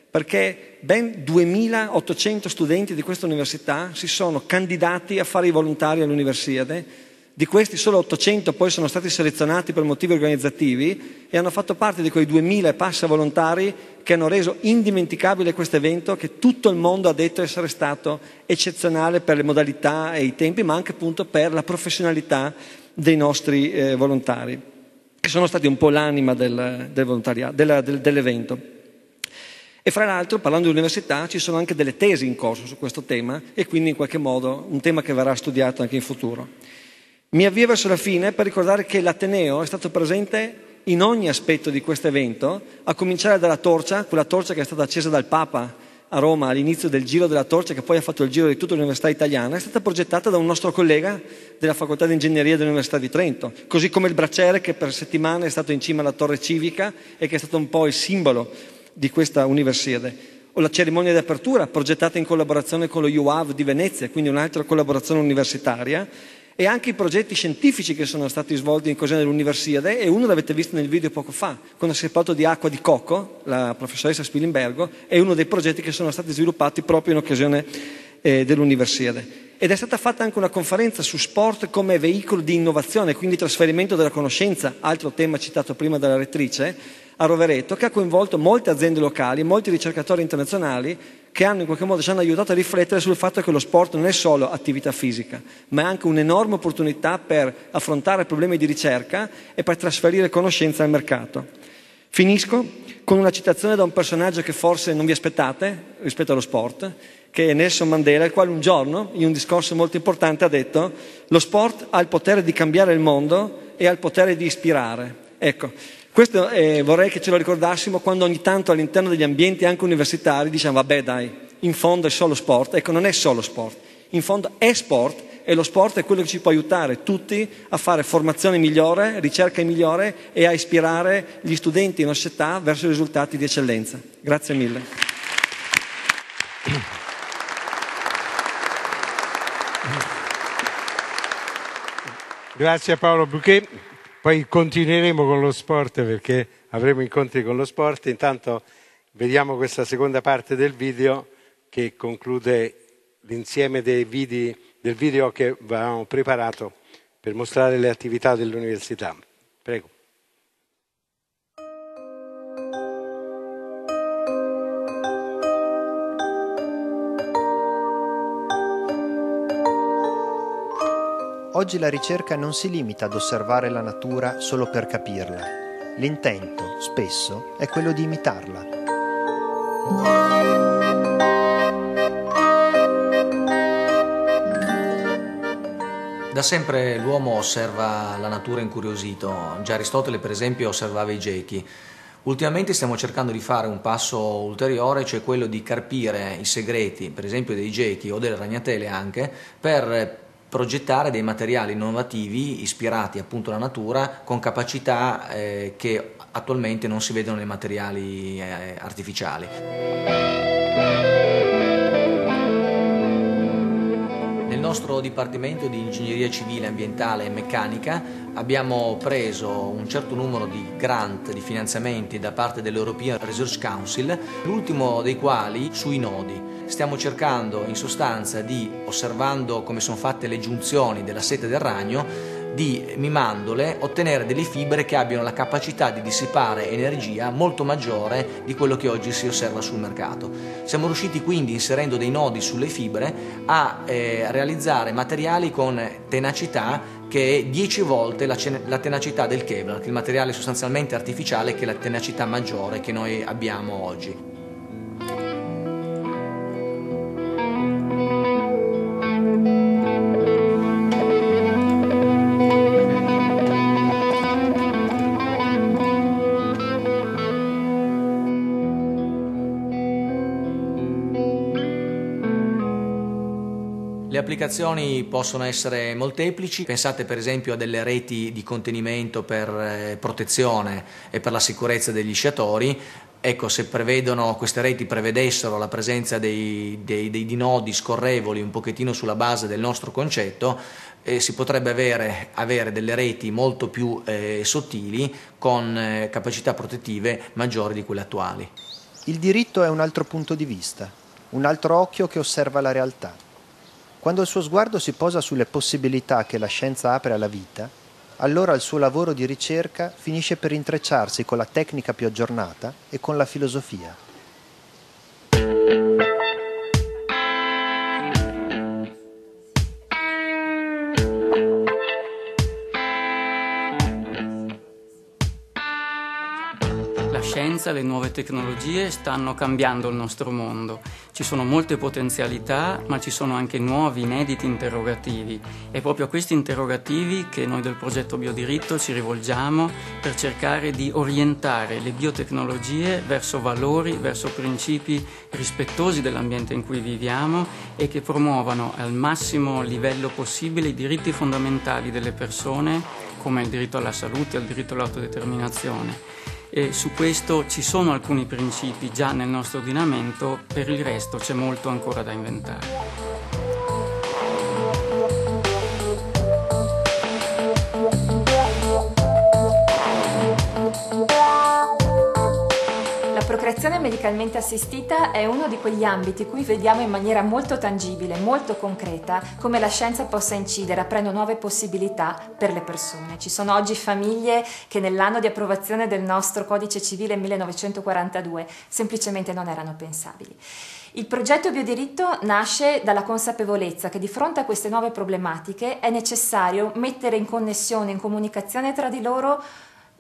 perché ben 2800 studenti di questa università si sono candidati a fare i volontari all'Universiade. Di questi solo 800 poi sono stati selezionati per motivi organizzativi e hanno fatto parte di quei 2000 e passa volontari che hanno reso indimenticabile questo evento che tutto il mondo ha detto essere stato eccezionale per le modalità e i tempi, ma anche appunto per la professionalità dei nostri eh, volontari, che sono stati un po' l'anima del, del della, del, dell'evento. E fra l'altro, parlando di università, ci sono anche delle tesi in corso su questo tema e quindi in qualche modo un tema che verrà studiato anche in futuro. Mi avvio verso la fine per ricordare che l'Ateneo è stato presente in ogni aspetto di questo evento, a cominciare dalla torcia, quella torcia che è stata accesa dal Papa a Roma all'inizio del Giro della Torcia, che poi ha fatto il giro di tutta l'Università italiana, è stata progettata da un nostro collega della Facoltà di Ingegneria dell'Università di Trento, così come il bracciere che per settimane è stato in cima alla Torre Civica e che è stato un po' il simbolo di questa Universiade. O la cerimonia di apertura, progettata in collaborazione con lo UAV di Venezia, quindi un'altra collaborazione universitaria, e anche i progetti scientifici che sono stati svolti in occasione dell'Universiade e uno l'avete visto nel video poco fa, quando si è parlato di acqua di cocco, la professoressa Spilimbergo, è uno dei progetti che sono stati sviluppati proprio in occasione eh, dell'Universiade. Ed è stata fatta anche una conferenza su sport come veicolo di innovazione, quindi trasferimento della conoscenza, altro tema citato prima dalla rettrice, a Rovereto, che ha coinvolto molte aziende locali, molti ricercatori internazionali che hanno in qualche modo ci hanno aiutato a riflettere sul fatto che lo sport non è solo attività fisica, ma è anche un'enorme opportunità per affrontare problemi di ricerca e per trasferire conoscenza al mercato. Finisco con una citazione da un personaggio che forse non vi aspettate rispetto allo sport, che è Nelson Mandela, il quale un giorno, in un discorso molto importante, ha detto lo sport ha il potere di cambiare il mondo e ha il potere di ispirare. Ecco, questo eh, vorrei che ce lo ricordassimo quando ogni tanto all'interno degli ambienti anche universitari diciamo vabbè dai, in fondo è solo sport. Ecco, non è solo sport, in fondo è sport e lo sport è quello che ci può aiutare tutti a fare formazione migliore, ricerca migliore e a ispirare gli studenti in società verso risultati di eccellenza. Grazie mille. Grazie a Paolo Bouquet. Poi continueremo con lo sport perché avremo incontri con lo sport. Intanto vediamo questa seconda parte del video che conclude l'insieme video, del video che avevamo preparato per mostrare le attività dell'università. Oggi la ricerca non si limita ad osservare la natura solo per capirla. L'intento, spesso, è quello di imitarla. Da sempre l'uomo osserva la natura incuriosito. Già Aristotele, per esempio, osservava i gechi. Ultimamente stiamo cercando di fare un passo ulteriore, cioè quello di carpire i segreti, per esempio dei gechi o delle ragnatele anche, per progettare dei materiali innovativi ispirati appunto alla natura con capacità eh, che attualmente non si vedono nei materiali eh, artificiali. Nostro Dipartimento di Ingegneria Civile, Ambientale e Meccanica abbiamo preso un certo numero di grant, di finanziamenti da parte dell'European Research Council, l'ultimo dei quali sui nodi. Stiamo cercando in sostanza di, osservando come sono fatte le giunzioni della sete del ragno, di, mimandole, ottenere delle fibre che abbiano la capacità di dissipare energia molto maggiore di quello che oggi si osserva sul mercato. Siamo riusciti quindi, inserendo dei nodi sulle fibre, a eh, realizzare materiali con tenacità che è 10 volte la, la, tenacità del Kevlar, che è il materiale sostanzialmente artificiale che è la tenacità maggiore che noi abbiamo oggi. Applicazioni possono essere molteplici, pensate per esempio a delle reti di contenimento per eh, protezione e per la sicurezza degli sciatori, ecco se queste reti prevedessero la presenza dei, dei, dei nodi scorrevoli un pochettino sulla base del nostro concetto, eh, si potrebbe avere, avere, delle reti molto più eh, sottili con eh, capacità protettive maggiori di quelle attuali. Il diritto è un altro punto di vista, un altro occhio che osserva la realtà. Quando il suo sguardo si posa sulle possibilità che la scienza apre alla vita, allora il suo lavoro di ricerca finisce per intrecciarsi con la tecnica più aggiornata e con la filosofia. Scienza, le nuove tecnologie stanno cambiando il nostro mondo. Ci sono molte potenzialità, ma ci sono anche nuovi, inediti interrogativi. È proprio a questi interrogativi che noi del progetto Biodiritto ci rivolgiamo per cercare di orientare le biotecnologie verso valori, verso principi rispettosi dell'ambiente in cui viviamo e che promuovano al massimo livello possibile i diritti fondamentali delle persone come il diritto alla salute il diritto all'autodeterminazione e su questo ci sono alcuni principi già nel nostro ordinamento, per il resto c'è molto ancora da inventare. Riproduzione medicalmente assistita è uno di quegli ambiti cui vediamo in maniera molto tangibile, molto concreta, come la scienza possa incidere aprendo nuove possibilità per le persone. Ci sono oggi famiglie che nell'anno di approvazione del nostro codice civile 1942 semplicemente non erano pensabili. Il progetto Biodiritto nasce dalla consapevolezza che di fronte a queste nuove problematiche è necessario mettere in connessione, in comunicazione tra di loro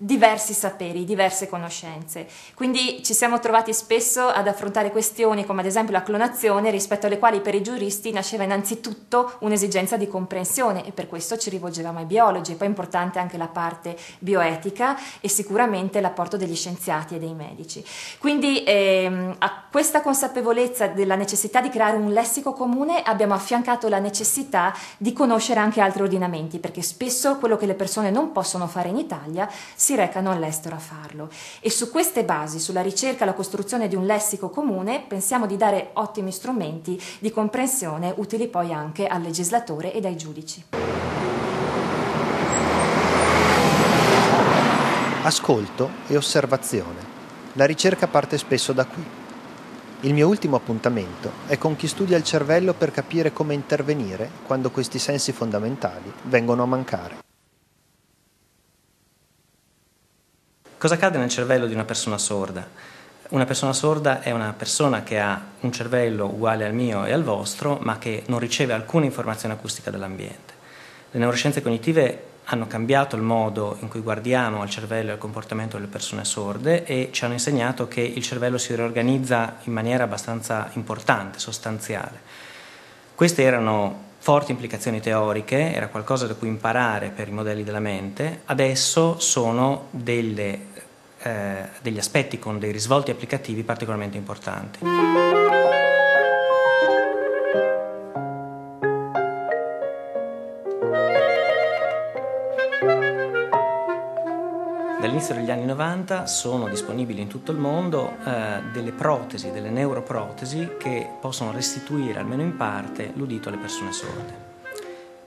diversi saperi, diverse conoscenze. Quindi ci siamo trovati spesso ad affrontare questioni come ad esempio la clonazione, rispetto alle quali per i giuristi nasceva innanzitutto un'esigenza di comprensione e per questo ci rivolgevamo ai biologi. Poi è importante anche la parte bioetica e sicuramente l'apporto degli scienziati e dei medici. Quindi ehm, a questa consapevolezza della necessità di creare un lessico comune abbiamo affiancato la necessità di conoscere anche altri ordinamenti, perché spesso quello che le persone non possono fare in Italia si si recano all'estero a farlo. E su queste basi, sulla ricerca e la costruzione di un lessico comune, pensiamo di dare ottimi strumenti di comprensione utili poi anche al legislatore ed ai giudici. Ascolto e osservazione. La ricerca parte spesso da qui. Il mio ultimo appuntamento è con chi studia il cervello per capire come intervenire quando questi sensi fondamentali vengono a mancare. Cosa accade nel cervello di una persona sorda? Una persona sorda è una persona che ha un cervello uguale al mio e al vostro, ma che non riceve alcuna informazione acustica dall'ambiente. Le neuroscienze cognitive hanno cambiato il modo in cui guardiamo al cervello e al comportamento delle persone sorde e ci hanno insegnato che il cervello si riorganizza in maniera abbastanza importante, sostanziale. Queste erano forti implicazioni teoriche, era qualcosa da cui imparare per i modelli della mente, adesso sono delle eh, degli aspetti con dei risvolti applicativi particolarmente importanti. Dall'inizio degli anni 90 sono disponibili in tutto il mondo eh, delle protesi, delle neuroprotesi che possono restituire almeno in parte l'udito alle persone sorde.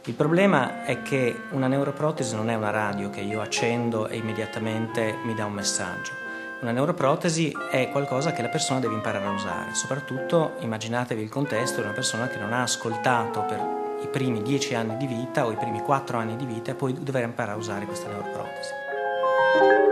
Il problema è che una neuroprotesi non è una radio che io accendo e immediatamente mi dà un messaggio. Una neuroprotesi è qualcosa che la persona deve imparare a usare, soprattutto immaginatevi il contesto di una persona che non ha ascoltato per i primi dieci anni di vita o i primi quattro anni di vita e poi dover imparare a usare questa neuroprotesi.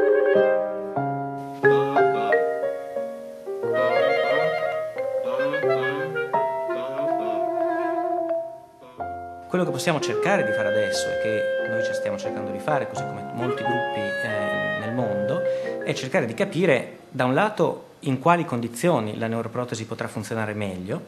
Quello che possiamo cercare di fare adesso e che noi ci stiamo cercando di fare, così come molti gruppi eh, nel mondo, è cercare di capire da un lato in quali condizioni la neuroprotesi potrà funzionare meglio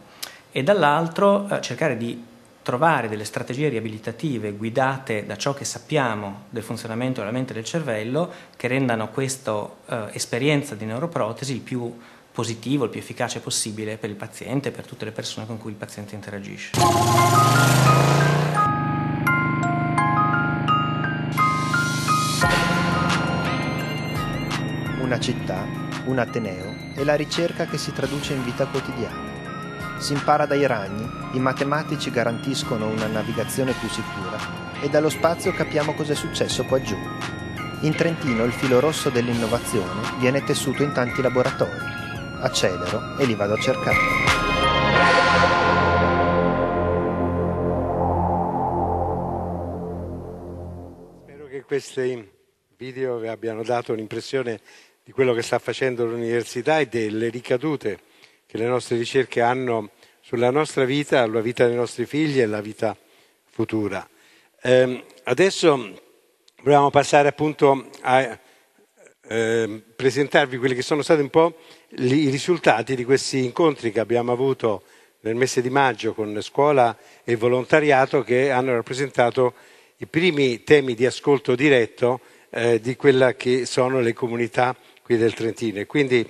e dall'altro eh, cercare di trovare delle strategie riabilitative guidate da ciò che sappiamo del funzionamento della mente e del cervello che rendano questa eh, esperienza di neuroprotesi il più positivo, il più efficace possibile per il paziente e per tutte le persone con cui il paziente interagisce. Una città, un ateneo e la ricerca che si traduce in vita quotidiana. Si impara dai ragni, i matematici garantiscono una navigazione più sicura e dallo spazio capiamo cosa è successo qua giù. In Trentino il filo rosso dell'innovazione viene tessuto in tanti laboratori. Accelero e li vado a cercare. Spero che questi video vi abbiano dato un'impressione di quello che sta facendo l'università e delle ricadute che le nostre ricerche hanno sulla nostra vita, sulla vita dei nostri figli e la vita futura. Eh, adesso volevamo passare appunto a eh, presentarvi quelli che sono stati un po' i risultati di questi incontri che abbiamo avuto nel mese di maggio con scuola e volontariato che hanno rappresentato i primi temi di ascolto diretto eh, di quella che sono le comunità qui del Trentino. E quindi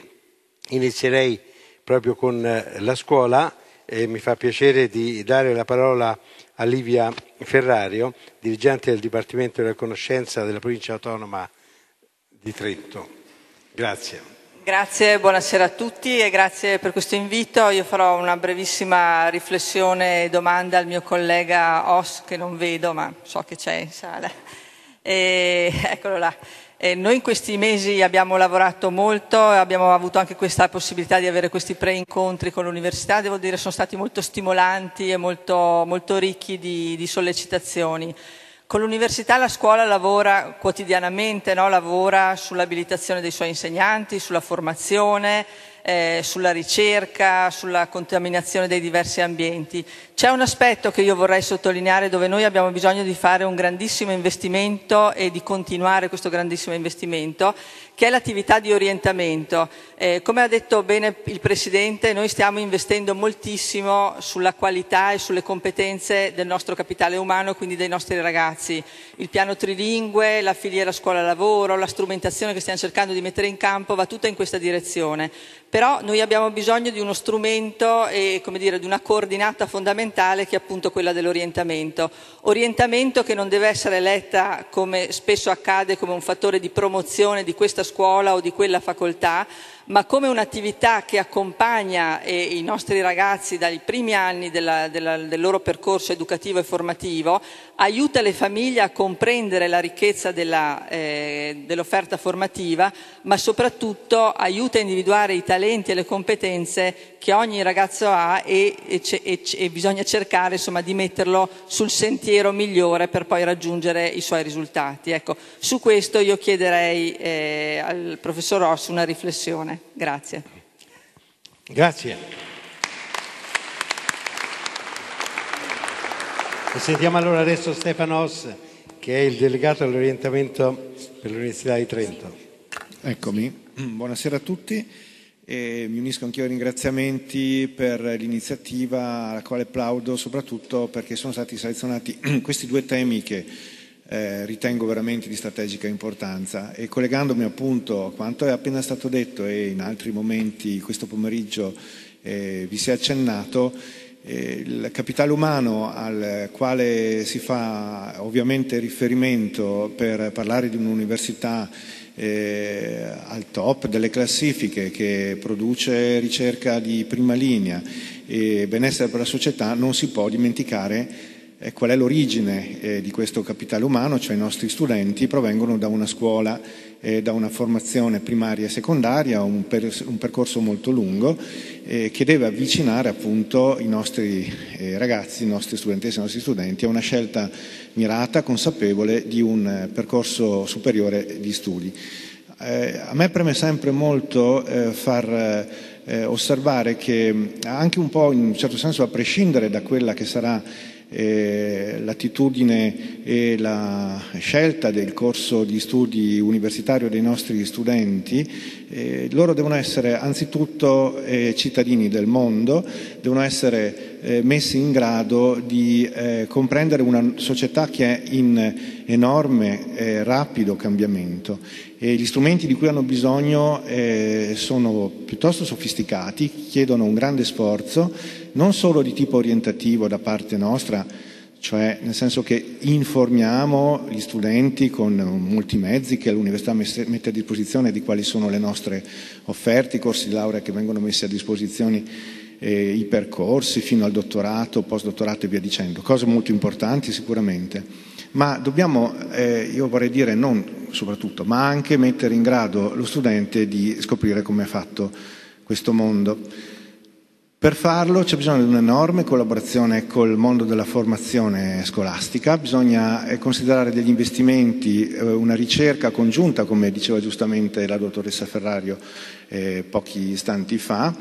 inizierei proprio con eh, la scuola e mi fa piacere di dare la parola a Livia Ferrario, dirigente del Dipartimento della Conoscenza della Provincia Autonoma di Trento. Grazie. Grazie, buonasera a tutti e grazie per questo invito. Io farò una brevissima riflessione e domanda al mio collega Os, che non vedo ma so che c'è in sala. E, eccolo là. Eh, noi in questi mesi abbiamo lavorato molto, abbiamo avuto anche questa possibilità di avere questi pre-incontri con l'università, devo dire sono stati molto stimolanti e molto, molto ricchi di, di sollecitazioni. Con l'università la scuola lavora quotidianamente, no? lavora sull'abilitazione dei suoi insegnanti, sulla formazione, eh, sulla ricerca, sulla contaminazione dei diversi ambienti. C'è un aspetto che io vorrei sottolineare dove noi abbiamo bisogno di fare un grandissimo investimento e di continuare questo grandissimo investimento, che è l'attività di orientamento. Eh, come ha detto bene il Presidente, noi stiamo investendo moltissimo sulla qualità e sulle competenze del nostro capitale umano, quindi dei nostri ragazzi. Il piano trilingue, la filiera scuola-lavoro, la strumentazione che stiamo cercando di mettere in campo va tutta in questa direzione però noi abbiamo bisogno di uno strumento e dire, di una coordinata fondamentale che è appunto quella dell'orientamento. Orientamento che non deve essere letta come spesso accade come un fattore di promozione di questa scuola o di quella facoltà, ma come un'attività che accompagna eh, i nostri ragazzi dai primi anni della, della, del loro percorso educativo e formativo, aiuta le famiglie a comprendere la ricchezza della, eh, dell'offerta formativa, ma soprattutto aiuta a individuare i talenti e le competenze che ogni ragazzo ha e, e, e, e bisogna cercare insomma, di metterlo sul sentiero migliore per poi raggiungere i suoi risultati. Ecco, su questo io chiederei eh, al professor Ross una riflessione. Grazie. Grazie. E sentiamo allora adesso Stefanos, che è il delegato all'orientamento per l'Università di Trento. Eccomi, buonasera a tutti. E mi unisco anch'io ai ringraziamenti per l'iniziativa alla quale applaudo soprattutto perché sono stati selezionati questi due temi che eh, ritengo veramente di strategica importanza. E collegandomi appunto a quanto è appena stato detto e in altri momenti questo pomeriggio eh, vi si è accennato, eh, il capitale umano al quale si fa ovviamente riferimento per parlare di un'università eh, al top delle classifiche che produce ricerca di prima linea e benessere per la società, non si può dimenticare qual è l'origine eh, di questo capitale umano, cioè i nostri studenti provengono da una scuola, eh, da una formazione primaria e secondaria, un, per, un percorso molto lungo eh, che deve avvicinare appunto i nostri eh, ragazzi, i nostri studentesse, i nostri studenti a una scelta mirata, consapevole di un eh, percorso superiore di studi. a me preme sempre molto far osservare che anche un po' in un certo senso a prescindere da quella che sarà eh, l'attitudine e la scelta del corso di studi universitario dei nostri studenti, eh, loro devono essere anzitutto eh, cittadini del mondo, devono essere eh, messi in grado di eh, comprendere una società che è in enorme e rapido cambiamento. E gli strumenti di cui hanno bisogno eh, sono piuttosto sofisticati, chiedono un grande sforzo, non solo di tipo orientativo da parte nostra, cioè nel senso che informiamo gli studenti con molti mezzi che l'università mette a disposizione di quali sono le nostre offerte, i corsi di laurea che vengono messi a disposizione, eh, i percorsi fino al dottorato, postdottorato e via dicendo, cose molto importanti sicuramente, ma dobbiamo, eh, io vorrei dire non soprattutto, ma anche mettere in grado lo studente di scoprire come è fatto questo mondo. Per farlo c'è bisogno di un'enorme collaborazione col mondo della formazione scolastica, bisogna eh, considerare degli investimenti, eh, una ricerca congiunta, come diceva giustamente la dottoressa Ferrario eh, pochi istanti fa,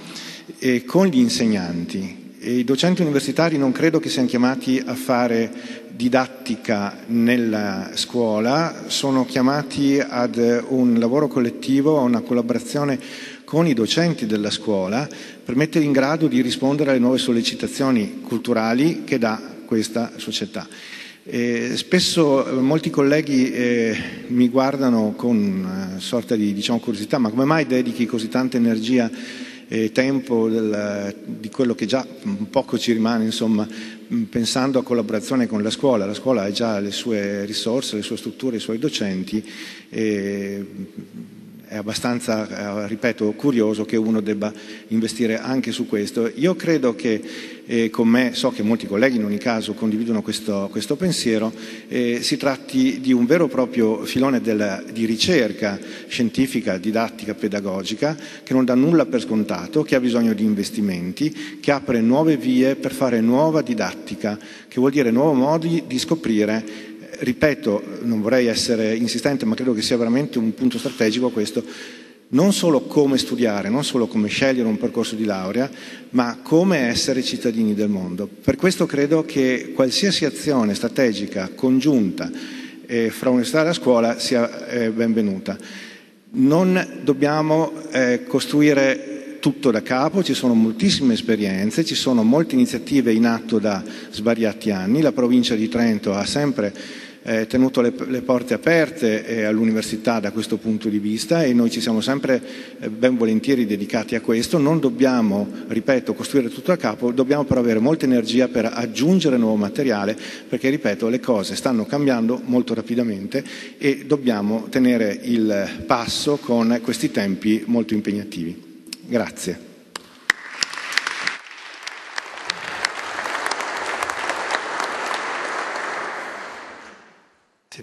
con gli insegnanti. I docenti universitari non credo che siano chiamati a fare didattica nella scuola, sono chiamati ad un lavoro collettivo, a una collaborazione con i docenti della scuola per mettere in grado di rispondere alle nuove sollecitazioni culturali che dà questa società. Eh, spesso eh, molti colleghi eh, mi guardano con una sorta di diciamo, curiosità, ma come mai dedichi così tanta energia e tempo del, di quello che già poco ci rimane, insomma, pensando a collaborazione con la scuola. La scuola ha già le sue risorse, le sue strutture, i suoi docenti. E è abbastanza, eh, ripeto, curioso che uno debba investire anche su questo. Io credo che eh, con me, so che molti colleghi in ogni caso condividono questo, questo pensiero, eh, si tratti di un vero e proprio filone della, di ricerca scientifica, didattica, pedagogica, che non dà nulla per scontato, che ha bisogno di investimenti, che apre nuove vie per fare nuova didattica, che vuol dire nuovi modi di scoprire ripeto, non vorrei essere insistente, ma credo che sia veramente un punto strategico questo, non solo come studiare, non solo come scegliere un percorso di laurea, ma come essere cittadini del mondo. Per questo credo che qualsiasi azione strategica congiunta eh, fra università e la scuola sia eh, benvenuta. Non dobbiamo eh, costruire tutto da capo, ci sono moltissime esperienze, ci sono molte iniziative in atto da svariati anni, la provincia di Trento ha sempre eh, tenuto le, le, porte aperte eh, all'università da questo punto di vista e noi ci siamo sempre eh, ben volentieri dedicati a questo. Non dobbiamo, ripeto, costruire tutto a capo, dobbiamo però avere molta energia per aggiungere nuovo materiale perché, ripeto, le cose stanno cambiando molto rapidamente e dobbiamo tenere il passo con questi tempi molto impegnativi. Grazie.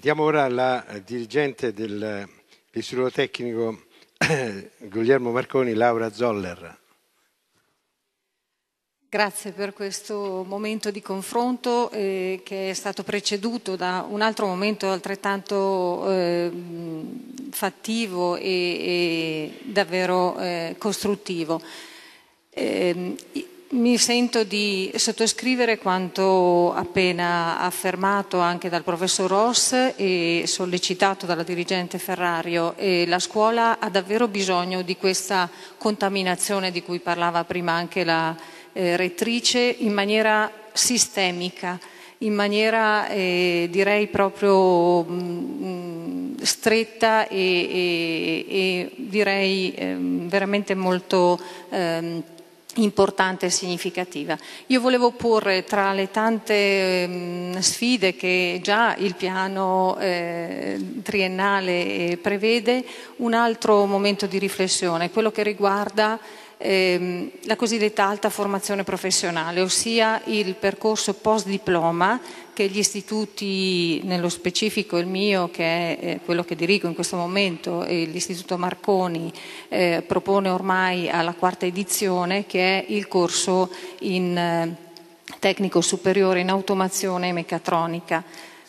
Sentiamo ora la eh, dirigente dell'Istituto Tecnico Guglielmo Marconi, Laura Zoller. Grazie per questo momento di confronto eh, che è stato preceduto da un altro momento altrettanto eh, fattivo e, e davvero eh, costruttivo. Ehm, mi sento di sottoscrivere quanto appena affermato anche dal professor Ross e sollecitato dalla dirigente Ferrario. E la scuola ha davvero bisogno di questa contaminazione di cui parlava prima anche la eh, rettrice in maniera sistemica, in maniera eh, direi proprio mh, mm, stretta e, e, e direi eh, veramente molto ehm, importante e significativa. Io volevo porre tra le tante eh, sfide che già il piano eh, triennale prevede un altro momento di riflessione, quello che riguarda ehm, la cosiddetta alta formazione professionale, ossia il percorso post diploma che gli istituti, nello specifico il mio, che è eh, quello che dirigo in questo momento, l'Istituto Marconi, eh, propone ormai alla quarta edizione, che è il corso in eh, tecnico superiore in automazione e meccatronica.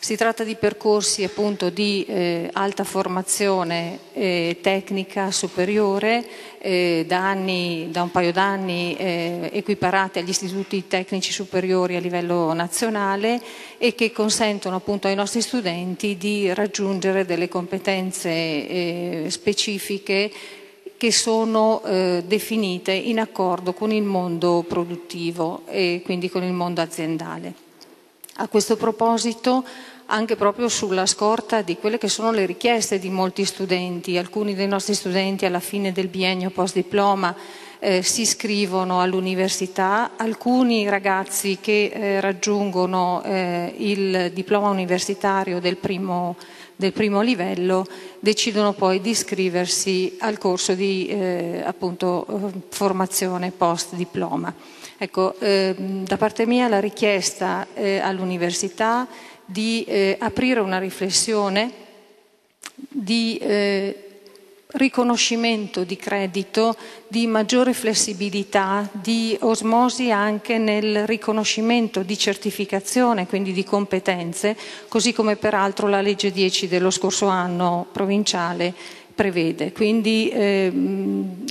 Si tratta di percorsi appunto di eh, alta formazione eh, tecnica superiore eh, da, anni, da, un paio d'anni eh, equiparati agli istituti tecnici superiori a livello nazionale e che consentono appunto ai nostri studenti di raggiungere delle competenze eh, specifiche che sono eh, definite in accordo con il mondo produttivo e quindi con il mondo aziendale. A questo proposito anche proprio sulla scorta di quelle che sono le richieste di molti studenti. Alcuni dei nostri studenti alla fine del biennio post diploma eh, si iscrivono all'università, alcuni ragazzi che eh, raggiungono eh, il diploma universitario del primo, del primo, livello decidono poi di iscriversi al corso di eh, appunto, formazione post diploma. Ecco, ehm, da parte mia la richiesta eh, all'università di eh, aprire una riflessione di eh, riconoscimento di credito, di maggiore flessibilità, di osmosi anche nel riconoscimento di certificazione, quindi di competenze, così come peraltro la legge 10 dello scorso anno provinciale prevede. Quindi ehm,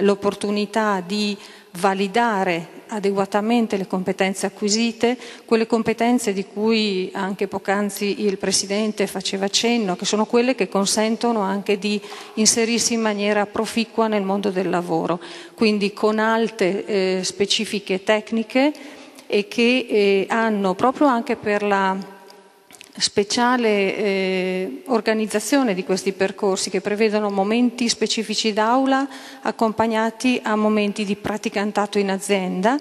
l'opportunità di validare adeguatamente le competenze acquisite, quelle competenze di cui anche poc'anzi il Presidente faceva cenno, che sono quelle che consentono anche di inserirsi in maniera proficua nel mondo del lavoro, quindi con alte eh, specifiche tecniche e che eh, hanno proprio anche per la speciale eh, organizzazione di questi percorsi che prevedono momenti specifici d'aula accompagnati a momenti di praticantato in azienda.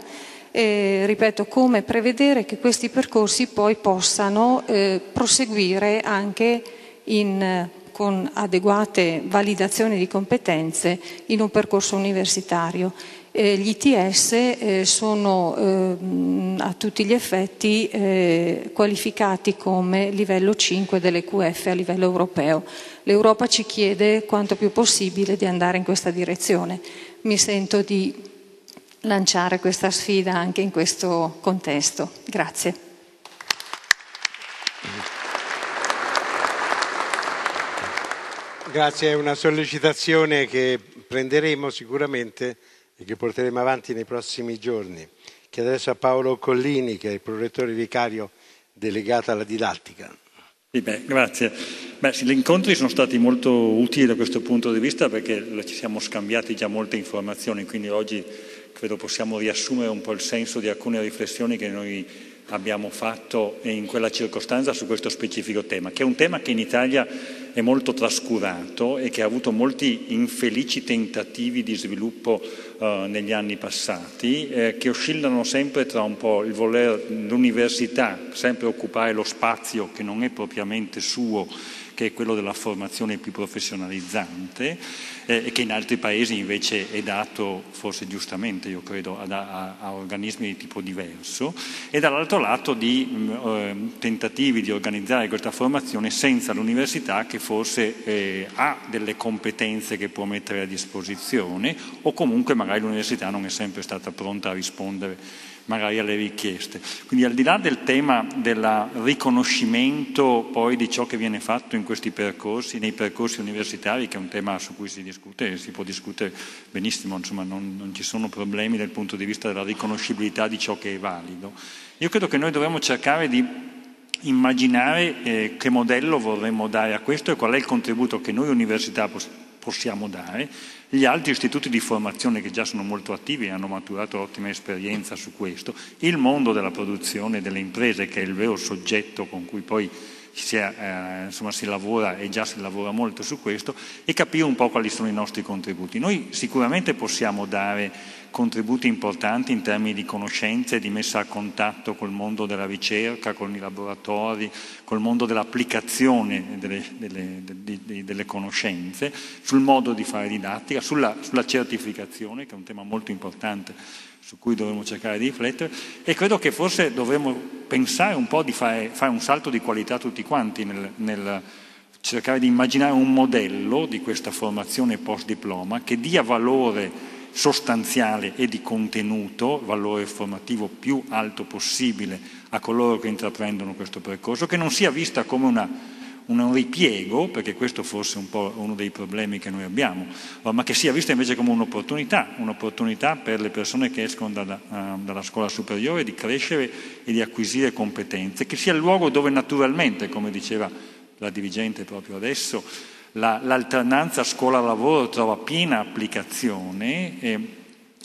Eh, ripeto, come prevedere che questi percorsi poi possano eh, proseguire anche in con adeguate validazioni di competenze in un percorso universitario. Eh, gli ITS eh, sono eh, a tutti gli effetti eh, qualificati come livello 5 delle QF a livello europeo. L'Europa ci chiede quanto più possibile di andare in questa direzione. Mi sento di lanciare questa sfida anche in questo contesto. Grazie. Grazie, è una sollecitazione che prenderemo sicuramente e che porteremo avanti nei prossimi giorni. Chiedo adesso a Paolo Collini, che è il prorettore vicario delegato alla didattica. Sì, beh, grazie. Beh, sì, gli incontri sono stati molto utili da questo punto di vista perché ci siamo scambiati già molte informazioni, quindi oggi credo possiamo riassumere un po' il senso di alcune riflessioni che noi abbiamo fatto in quella circostanza su questo specifico tema, che è un tema che in Italia è molto trascurato e che ha avuto molti infelici tentativi di sviluppo eh, negli anni passati, eh, che oscillano sempre tra un po' il voler l'università sempre occupare lo spazio che non è propriamente suo che è quello della formazione più professionalizzante eh, che in altri paesi invece è dato, forse giustamente io credo, a, a, a organismi di tipo diverso, e dall'altro lato di mh, mm, eh, tentativi di organizzare questa formazione senza l'università che forse eh, ha delle competenze che può mettere a disposizione o comunque magari l'università non è sempre stata pronta a rispondere magari alle richieste. Quindi al di là del tema del riconoscimento poi di ciò che viene fatto in questi percorsi, nei percorsi universitari, che è un tema su cui si discute e si può discutere benissimo, insomma non, non ci sono problemi dal punto di vista della riconoscibilità di ciò che è valido, io credo che noi dovremmo cercare di immaginare eh, che modello vorremmo dare a questo e qual è il contributo che noi università possiamo dare gli altri istituti di formazione che già sono molto attivi e hanno maturato ottima esperienza su questo, il mondo della produzione delle imprese che è il vero soggetto con cui poi si, eh, insomma, si lavora e già si lavora molto su questo e capire un po' quali sono i nostri contributi. Noi sicuramente possiamo dare contributi importanti in termini di conoscenze, di messa a contatto col mondo della ricerca, con i laboratori, col mondo dell'applicazione delle, delle, delle, delle conoscenze, sul modo di fare didattica, sulla, sulla certificazione, che è un tema molto importante su cui dovremmo cercare di riflettere e credo che forse dovremmo pensare un po' di fare, fare un salto di qualità tutti quanti nel, nel cercare di immaginare un modello di questa formazione post diploma che dia valore sostanziale e di contenuto, valore formativo più alto possibile a coloro che intraprendono questo percorso, che non sia vista come una, un ripiego, perché questo forse è un po' uno dei problemi che noi abbiamo, ma che sia vista invece come un'opportunità, un'opportunità per le persone che escono dalla, uh, dalla scuola superiore di crescere e di acquisire competenze, che sia il luogo dove naturalmente, come diceva la dirigente proprio adesso, la, l'alternanza scuola-lavoro trova piena applicazione e,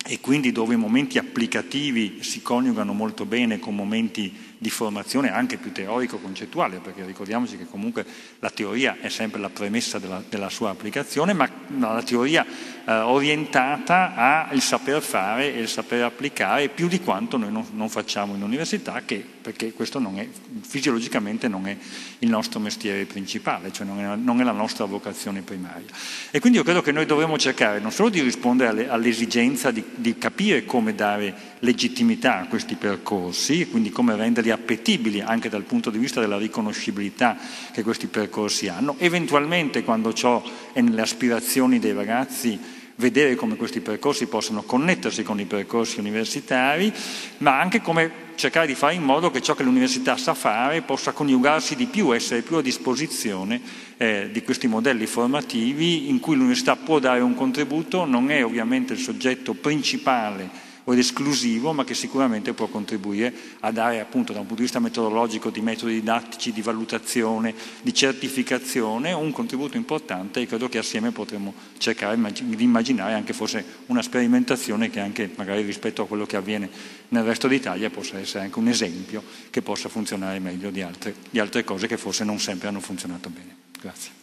e quindi dove i momenti applicativi si coniugano molto bene con momenti di formazione anche più teorico-concettuale, perché ricordiamoci che comunque la teoria è sempre la premessa della, della sua applicazione, ma la teoria eh, orientata al saper fare e il saper applicare più di quanto noi non, non facciamo in università, che, perché questo non è, fisiologicamente non è il nostro mestiere principale, cioè non è, non è, la nostra vocazione primaria. E quindi io credo che noi dovremmo cercare non solo di rispondere alle, all'esigenza di, di capire come dare legittimità a questi percorsi, quindi come renderli appetibili anche dal punto di vista della riconoscibilità che questi percorsi hanno, eventualmente quando ciò è nelle aspirazioni dei ragazzi vedere come questi percorsi possono connettersi con i percorsi universitari, ma anche come cercare di fare in modo che ciò che l'università sa fare possa coniugarsi di più, essere più a disposizione eh, di questi modelli formativi in cui l'università può dare un contributo, non è ovviamente il soggetto principale o esclusivo, ma che sicuramente può contribuire a dare appunto da un punto di vista metodologico, di metodi didattici, di valutazione, di certificazione, un contributo importante e credo che assieme potremmo cercare di immaginare anche forse una sperimentazione che anche magari rispetto a quello che avviene nel resto d'Italia possa essere anche un esempio che possa funzionare meglio di altre, di altre cose che forse non sempre hanno funzionato bene. Grazie.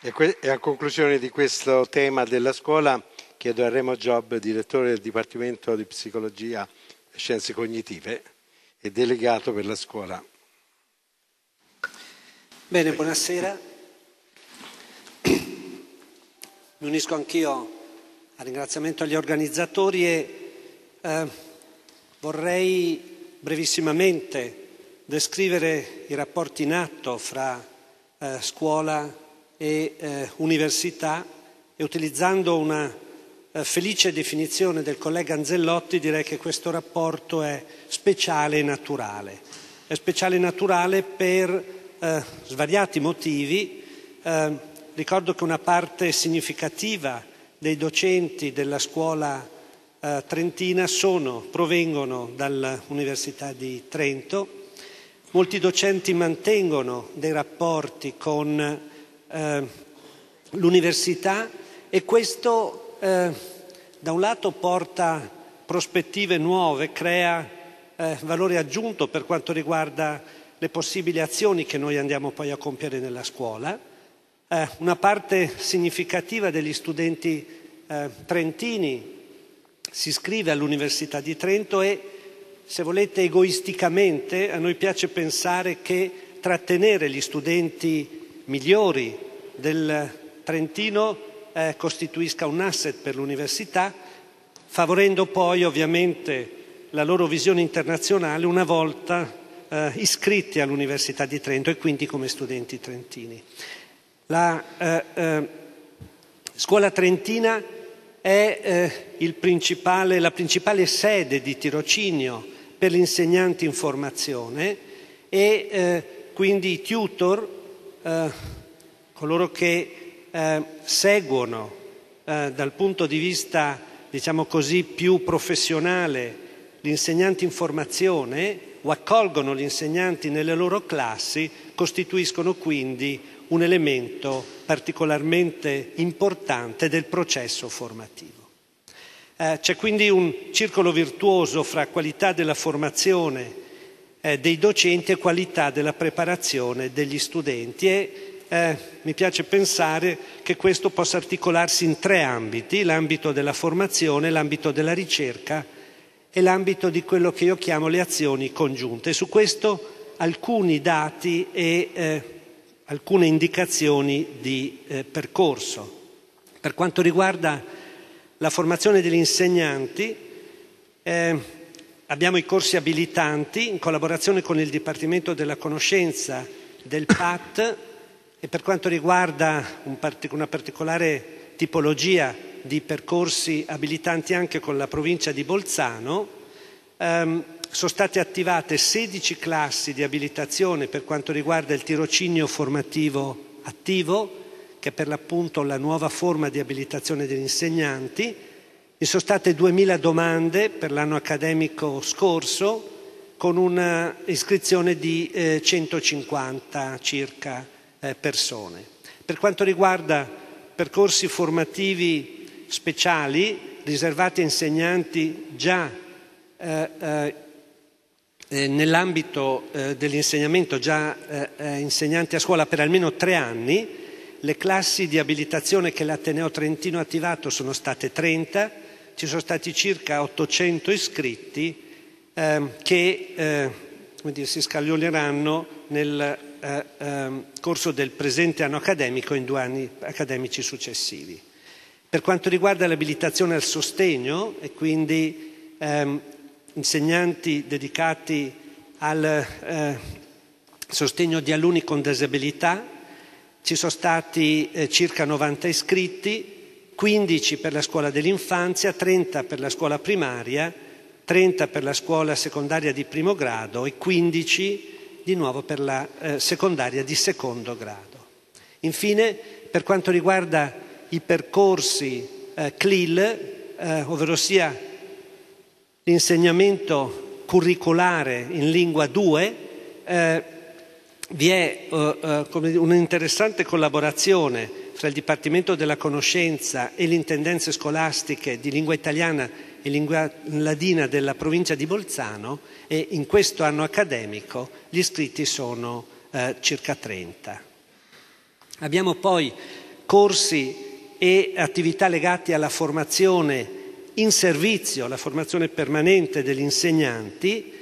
E a conclusione di questo tema della scuola chiedo a Remo Job, direttore del Dipartimento di Psicologia scienze cognitive e delegato per la scuola. Bene, buonasera. Mi unisco anch'io al ringraziamento agli organizzatori e eh, vorrei brevissimamente descrivere i rapporti in atto fra eh, scuola e eh, università e utilizzando una eh, felice definizione del collega Anzellotti direi che questo rapporto è speciale e naturale. È speciale e naturale per eh, svariati motivi. Eh, ricordo che una parte significativa dei docenti della scuola eh, trentina sono, provengono dall'Università di Trento. Molti docenti mantengono dei rapporti con eh, l'università e questo eh, da un lato porta prospettive nuove, crea eh, valore aggiunto per quanto riguarda le possibili azioni che noi andiamo poi a compiere nella scuola. Eh, una parte significativa degli studenti eh, trentini si iscrive all'Università di Trento e, se volete, egoisticamente a noi piace pensare che trattenere gli studenti migliori del Trentino eh, costituisca un asset per l'università, favorendo poi ovviamente la loro visione internazionale una volta eh, iscritti all'Università di Trento e quindi come studenti trentini. La eh, eh scuola trentina è eh, principale, la principale sede di tirocinio per gli insegnanti in formazione e eh, quindi i tutor, eh, coloro che eh, seguono eh, dal punto di vista, diciamo così, più professionale gli insegnanti in formazione o accolgono gli insegnanti nelle loro classi, costituiscono quindi un elemento particolarmente importante del processo formativo. Eh, c'è quindi un circolo virtuoso fra qualità della formazione eh, dei docenti e qualità della preparazione degli studenti e eh, mi piace pensare che questo possa articolarsi in tre ambiti, l'ambito della formazione, l'ambito della ricerca e l'ambito di quello che io chiamo le azioni congiunte. Su questo alcuni dati e eh, alcune indicazioni di eh, percorso. Per quanto riguarda la formazione degli insegnanti, eh, abbiamo i corsi abilitanti in collaborazione con il Dipartimento della Conoscenza del PAT e per quanto riguarda un part- una particolare tipologia di percorsi abilitanti anche con la provincia di Bolzano, ehm, sono state attivate 16 classi di abilitazione per quanto riguarda il tirocinio formativo attivo, che è per l'appunto la nuova forma di abilitazione degli insegnanti. Vi sono state 2000 domande per l'anno accademico scorso, con una iscrizione di eh, 150 circa eh, persone. Per quanto riguarda percorsi formativi speciali riservati a insegnanti già eh, eh eh, nell'ambito eh, dell'insegnamento già insegnanti a scuola per almeno tre anni, le classi di abilitazione che l'Ateneo Trentino ha attivato sono state 30, ci sono stati circa 800 iscritti ehm, che eh, dire, si scaglioneranno nel eh, ehm, corso del presente anno accademico in due anni accademici successivi. Per quanto riguarda l'abilitazione al sostegno e quindi ehm, insegnanti dedicati al eh, sostegno di alunni con disabilità, ci sono stati eh, circa 90 iscritti, 15 per la scuola dell'infanzia, 30 per la scuola primaria, 30 per la scuola secondaria di primo grado e 15 di nuovo per la eh, secondaria di secondo grado. Infine, per quanto riguarda i percorsi eh, CLIL, eh, ovvero sia l'insegnamento curricolare in lingua 2, eh, vi è eh, eh un'interessante collaborazione fra il Dipartimento della Conoscenza e le intendenze scolastiche di lingua italiana e lingua ladina della provincia di Bolzano e in questo anno accademico gli iscritti sono eh, circa 30. Abbiamo poi corsi e attività legate alla formazione in servizio, la formazione permanente degli insegnanti,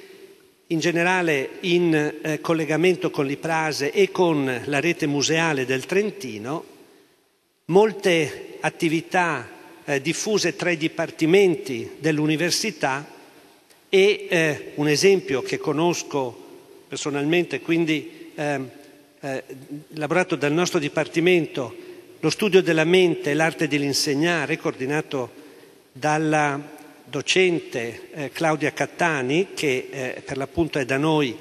in generale in eh, collegamento con l'IPRASE e con la rete museale del Trentino, molte attività eh, diffuse tra i dipartimenti dell'università e eh, un esempio che conosco personalmente, quindi ehm, eh, elaborato dal nostro dipartimento, lo studio della mente e l'arte dell'insegnare, coordinato dalla docente eh, Claudia Cattani, che eh, per l'appunto è da noi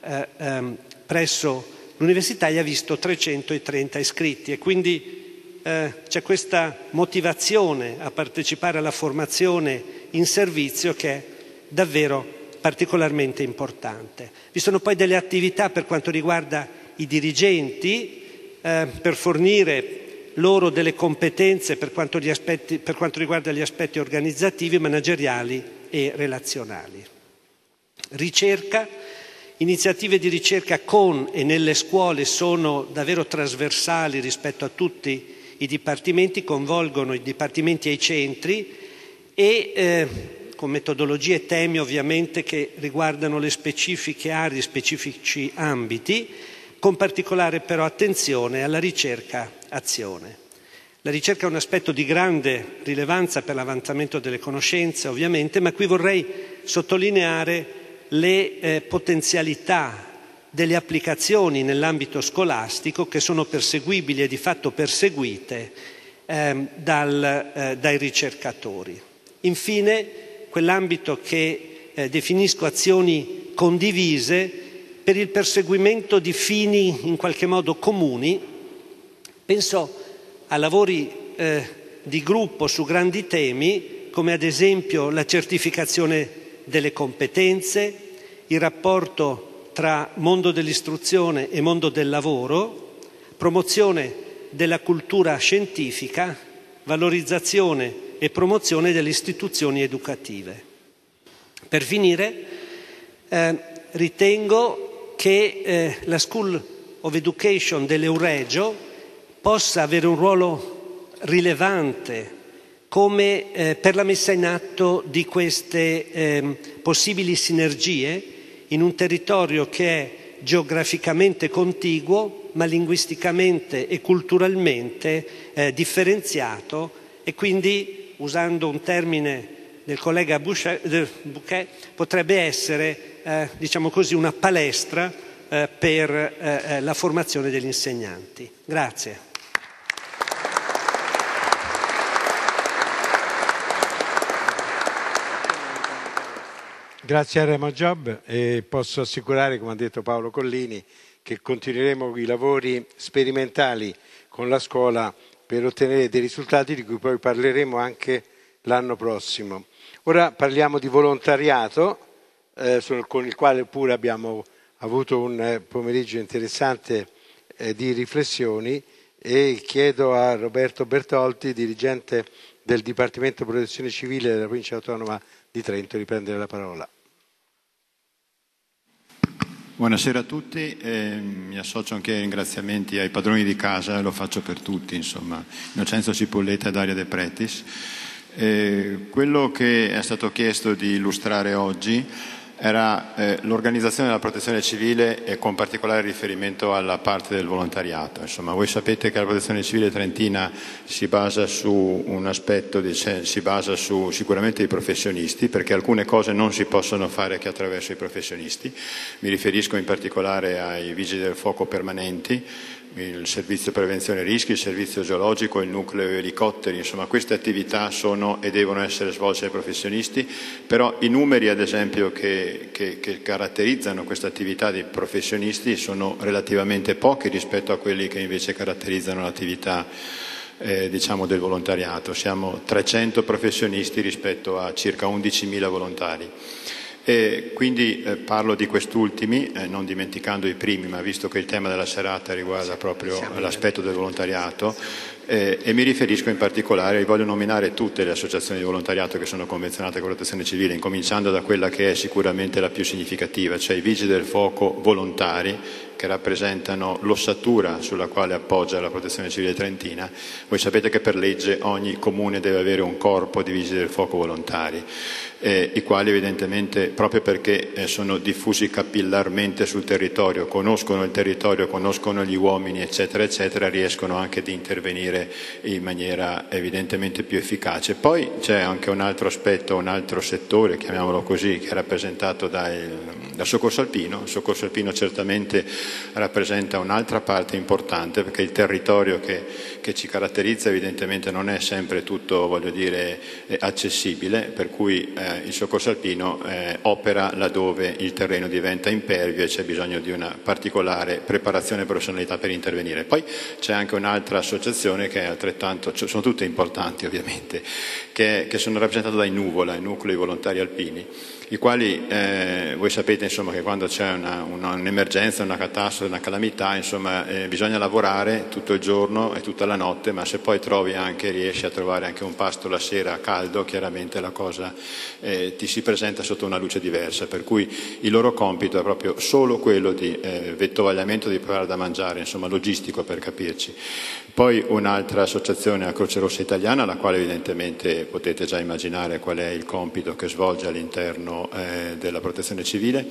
eh, ehm, presso l'università, gli ha visto 330 iscritti. E quindi eh, c'è questa motivazione a partecipare alla formazione in servizio che è davvero particolarmente importante. Vi sono poi delle attività per quanto riguarda i dirigenti eh, per fornire loro delle competenze per quanto, aspetti, per quanto riguarda gli aspetti organizzativi, manageriali e relazionali. Ricerca, iniziative di ricerca con e nelle scuole sono davvero trasversali rispetto a tutti i dipartimenti, coinvolgono i dipartimenti e i centri e eh, con metodologie e temi ovviamente che riguardano le specifiche aree, specifici ambiti, con particolare però attenzione alla ricerca-azione. La ricerca è un aspetto di grande rilevanza per l'avanzamento delle conoscenze, ovviamente, ma qui vorrei sottolineare le eh, potenzialità delle applicazioni nell'ambito scolastico che sono perseguibili e di fatto perseguite eh, dal, eh, dai ricercatori. Infine, quell'ambito che eh, definisco azioni condivise per il perseguimento di fini in qualche modo comuni, penso a lavori eh, di gruppo su grandi temi come ad esempio la certificazione delle competenze, il rapporto tra mondo dell'istruzione e mondo del lavoro, promozione della cultura scientifica, valorizzazione e promozione delle istituzioni educative. Per finire, eh, ritengo che eh, la School of Education dell'Euregio possa avere un ruolo rilevante come eh, per la messa in atto di queste eh, possibili sinergie in un territorio che è geograficamente contiguo ma linguisticamente e culturalmente eh, differenziato e quindi, usando un termine del collega Bouquet, potrebbe essere eh, diciamo così, una palestra eh, per eh, eh, la formazione degli insegnanti. Grazie. Grazie a Remo Job e posso assicurare, come ha detto Paolo Collini, che continueremo i lavori sperimentali con la scuola per ottenere dei risultati di cui poi parleremo anche l'anno prossimo. Ora parliamo di volontariato eh, con il quale pure abbiamo avuto un eh, pomeriggio interessante eh, di riflessioni e chiedo a Roberto Bertolti, dirigente del Dipartimento Protezione Civile della Provincia Autonoma di Trento, di prendere la parola. Buonasera a tutti, eh, mi associo anche ai ringraziamenti ai padroni di casa, lo faccio per tutti, insomma, Innocenzo Cipolletta e Daria De Pretis. Eh, quello che è stato chiesto di illustrare oggi era eh, l'organizzazione della protezione civile e con particolare riferimento alla parte del volontariato. Insomma, voi sapete che la protezione civile trentina si basa su un aspetto, dice, si basa su sicuramente i professionisti, perché alcune cose non si possono fare che attraverso i professionisti. Mi riferisco in particolare ai vigili del fuoco permanenti, il servizio prevenzione rischi, il servizio geologico, il nucleo elicotteri, insomma queste attività sono e devono essere svolte dai professionisti, però i numeri ad esempio che, che, che caratterizzano questa attività dei professionisti sono relativamente pochi rispetto a quelli che invece caratterizzano l'attività eh, diciamo del volontariato. Siamo 300 professionisti rispetto a circa 11.000 volontari. E quindi eh, parlo di quest'ultimi, eh, non dimenticando i primi, ma visto che il tema della serata riguarda proprio l'aspetto del volontariato, eh, e mi riferisco in particolare, voglio nominare tutte le associazioni di volontariato che sono convenzionate con la protezione civile, incominciando da quella che è sicuramente la più significativa, cioè i vigili del fuoco volontari, che rappresentano l'ossatura sulla quale appoggia la protezione civile trentina. Voi sapete che per legge ogni comune deve avere un corpo di vigili del fuoco volontari eh, i quali evidentemente, proprio perché eh, sono diffusi capillarmente sul territorio, conoscono il territorio, conoscono gli uomini, eccetera, eccetera, riescono anche ad intervenire in maniera evidentemente più efficace. Poi c'è anche un altro aspetto, un altro settore, chiamiamolo così, che è rappresentato dal, dal soccorso alpino. Il soccorso alpino certamente rappresenta un'altra parte importante perché il territorio che, che ci caratterizza evidentemente non è sempre tutto, dire, eh, accessibile, per cui eh, il soccorso alpino eh, opera laddove il terreno diventa impervio e c'è bisogno di una particolare preparazione e professionalità per intervenire. Poi c'è anche un'altra associazione che è altrettanto, sono tutte importanti ovviamente, che, che sono rappresentate dai Nuvola, i nuclei volontari alpini i quali eh, voi sapete insomma, che quando c'è una, una, un'emergenza, una catastrofe, una calamità, insomma, eh, bisogna lavorare tutto il giorno e tutta la notte, ma se poi trovi anche, riesci a trovare anche un pasto la sera caldo, chiaramente la cosa eh, ti si presenta sotto una luce diversa, per cui il loro compito è proprio solo quello di eh, vettovagliamento di preparare da mangiare, insomma logistico per capirci. Poi un'altra associazione, la Croce Rossa Italiana, la quale evidentemente potete già immaginare qual è il compito che svolge all'interno eh, della protezione civile,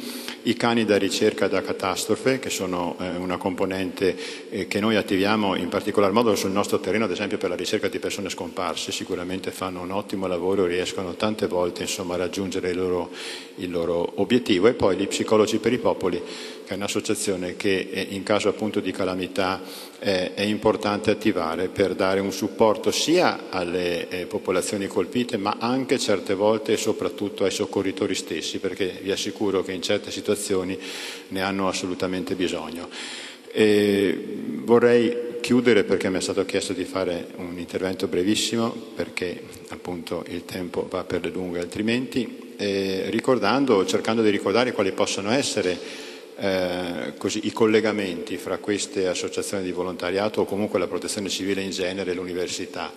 i cani da ricerca da catastrofe, che sono eh, una componente eh, che noi attiviamo in particolar modo sul nostro terreno, ad esempio per la ricerca di persone scomparse, sicuramente fanno un ottimo lavoro, riescono tante volte insomma, a raggiungere il loro, il loro obiettivo, e poi gli psicologi per i popoli, è un'associazione che eh, in caso appunto di calamità è importante attivare per dare un supporto sia alle eh, popolazioni colpite ma anche certe volte e soprattutto ai soccorritori stessi perché vi assicuro che in certe situazioni ne hanno assolutamente bisogno. E vorrei chiudere perché mi è stato chiesto di fare un intervento brevissimo perché appunto il tempo va per le lunghe altrimenti, ricordando, cercando di ricordare quali possono essere eh, così, i collegamenti fra queste associazioni di volontariato o comunque la protezione civile in genere e l'università.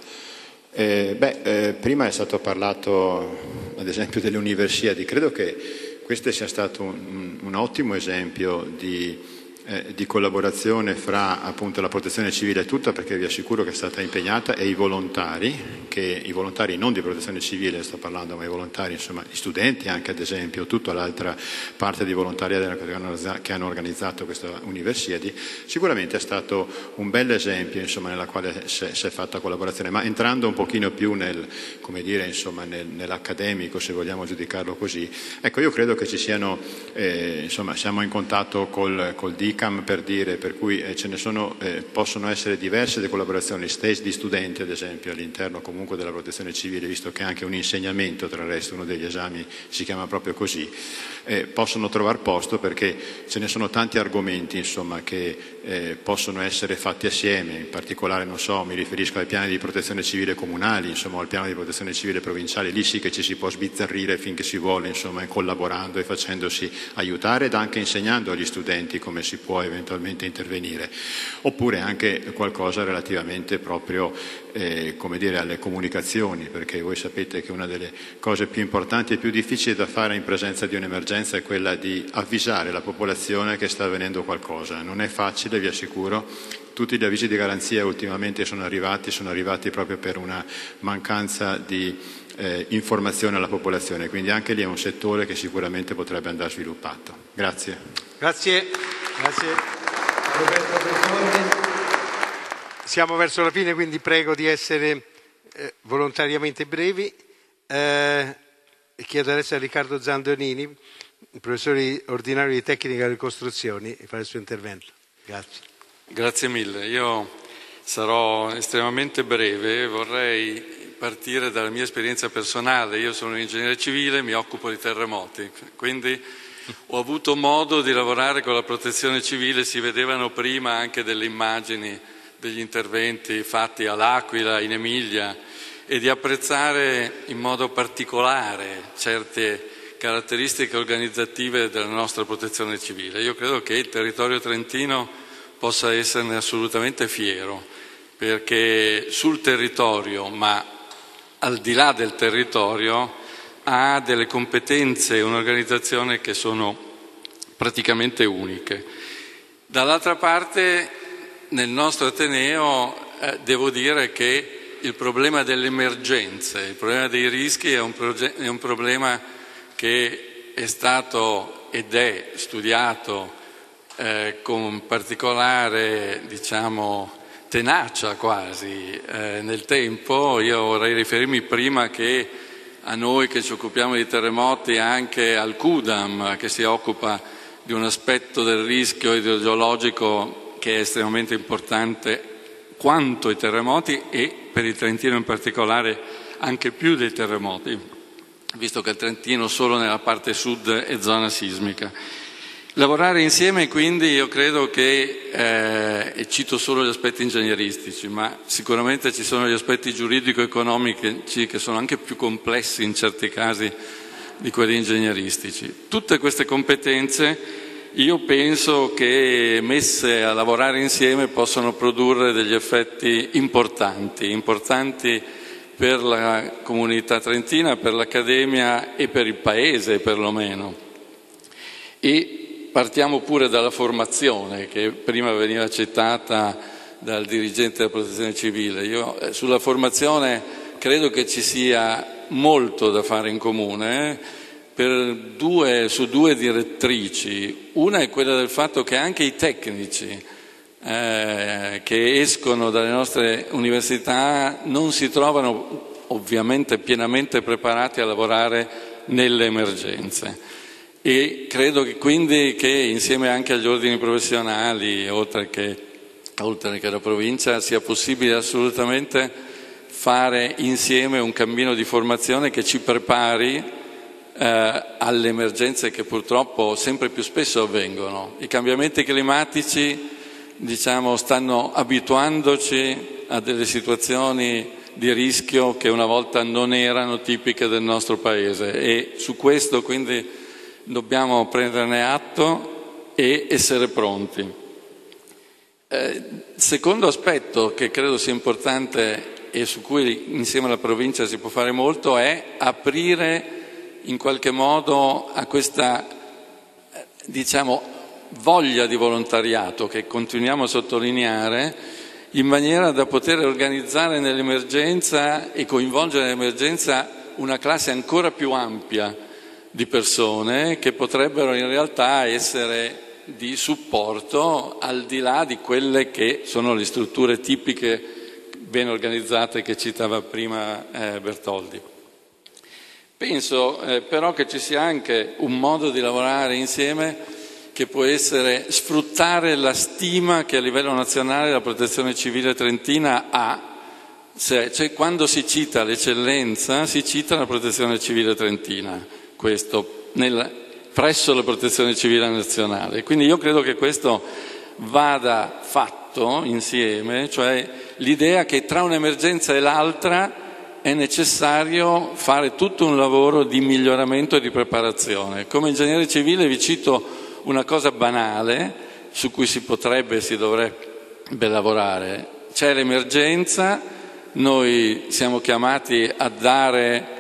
Eh, eh, prima è stato parlato ad esempio delle universiadi, credo che questo sia stato un, un ottimo esempio di eh, di collaborazione fra appunto, la protezione civile tutta perché vi assicuro che è stata impegnata e i volontari, che, i volontari non di protezione civile sto parlando ma i volontari, insomma gli studenti anche ad esempio, tutta l'altra parte di volontari che hanno organizzato questa Universiadi, sicuramente è stato un bel esempio insomma, nella quale si è fatta collaborazione, ma entrando un pochino più nel, dire, insomma, nel, nell'accademico se vogliamo giudicarlo così, ecco io credo che ci siano, eh, insomma siamo in contatto col, col DIC ICAM per dire, per cui eh, ce ne sono, eh, possono essere diverse le collaborazioni, stage di studenti ad esempio all'interno comunque della protezione civile, visto che anche un insegnamento, tra il resto uno degli esami si chiama proprio così, eh, possono trovare posto perché ce ne sono tanti argomenti insomma, che possono essere fatti assieme, in particolare non so, mi riferisco ai piani di protezione civile comunali, insomma al piano di protezione civile provinciale, lì sì che ci si può sbizzarrire finché si vuole, insomma, collaborando e facendosi aiutare ed anche insegnando agli studenti come si può eventualmente intervenire, oppure anche qualcosa relativamente proprio eh, dire, alle comunicazioni, perché voi sapete che una delle cose più importanti e più difficili da fare in presenza di un'emergenza è quella di avvisare la popolazione che sta avvenendo qualcosa. Non è facile, vi assicuro, tutti gli avvisi di garanzia ultimamente sono arrivati, sono arrivati proprio per una mancanza di eh, informazione alla popolazione, quindi anche lì è un settore che sicuramente potrebbe andare sviluppato. Grazie. Grazie. Grazie. Siamo verso la fine, quindi prego di essere eh, volontariamente brevi. Eh, chiedo adesso a Riccardo Zandonini, professore ordinario di tecnica delle costruzioni, di fare il suo intervento. Grazie. Grazie mille. Io sarò estremamente breve. Vorrei partire dalla mia esperienza personale. Io sono un ingegnere civile, mi occupo di terremoti, quindi ho avuto modo di lavorare con la protezione civile, si vedevano prima anche delle immagini degli interventi fatti all'Aquila, in Emilia e di apprezzare in modo particolare certe caratteristiche organizzative della nostra protezione civile. Io credo che il territorio trentino possa esserne assolutamente fiero, perché sul territorio, ma al di là del territorio, ha delle competenze e un'organizzazione che sono praticamente uniche. Dall'altra parte, nel nostro Ateneo, eh, devo dire che il problema delle emergenze, il problema dei rischi è un, proge- è un problema che è stato ed è studiato eh, con particolare, diciamo, tenacia quasi eh, nel tempo. Io vorrei riferirmi prima che a noi che ci occupiamo di terremoti anche al CUDAM che si occupa di un aspetto del rischio idrogeologico che è estremamente importante quanto i terremoti e per il Trentino in particolare anche più dei terremoti, visto che il Trentino solo nella parte sud è zona sismica. Lavorare insieme quindi io credo che, eh, e cito solo gli aspetti ingegneristici, ma sicuramente ci sono gli aspetti giuridico-economici che sono anche più complessi in certi casi di quelli ingegneristici. Tutte queste competenze io penso che messe a lavorare insieme possono produrre degli effetti importanti, importanti per la comunità trentina, per l'Accademia e per il Paese perlomeno. E partiamo pure dalla formazione che prima veniva citata dal dirigente della protezione civile. Io eh, sulla formazione credo che ci sia molto da fare in comune. Eh? due, su due direttrici. Una è quella del fatto che anche i tecnici eh, che escono dalle nostre università non si trovano ovviamente pienamente preparati a lavorare nelle emergenze. E credo che quindi che insieme anche agli ordini professionali, oltre che, oltre che alla provincia, sia possibile assolutamente fare insieme un cammino di formazione che ci prepari eh, alle emergenze che purtroppo sempre più spesso avvengono. I cambiamenti climatici diciamo, stanno abituandoci a delle situazioni di rischio che una volta non erano tipiche del nostro Paese e su questo quindi dobbiamo prenderne atto e essere pronti. Eh, secondo aspetto che credo sia importante e su cui insieme alla provincia si può fare molto è aprire in qualche modo a questa diciamo, voglia di volontariato che continuiamo a sottolineare in maniera da poter organizzare nell'emergenza e coinvolgere nell'emergenza una classe ancora più ampia di persone che potrebbero in realtà essere di supporto al di là di quelle che sono le strutture tipiche ben organizzate che citava prima eh, Bertoldi. Penso eh, però che ci sia anche un modo di lavorare insieme che può essere sfruttare la stima che a livello nazionale la protezione civile trentina ha. Cioè, quando si cita l'eccellenza, si cita la protezione civile trentina, questo, nel, presso la protezione civile nazionale. Quindi io credo che questo vada fatto insieme, cioè l'idea che tra un'emergenza e l'altra è necessario fare tutto un lavoro di miglioramento e di preparazione. Come ingegnere civile vi cito una cosa banale su cui si potrebbe e si dovrebbe lavorare. C'è l'emergenza, noi siamo chiamati a dare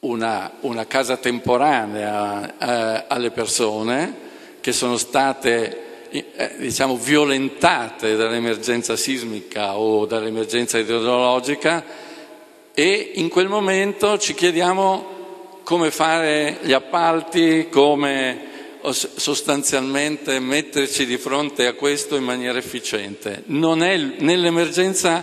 una, una casa temporanea eh, alle persone che sono state eh, diciamo, violentate dall'emergenza sismica o dall'emergenza idrogeologica e in quel momento ci chiediamo come fare gli appalti, come sostanzialmente metterci di fronte a questo in maniera efficiente. È, nell'emergenza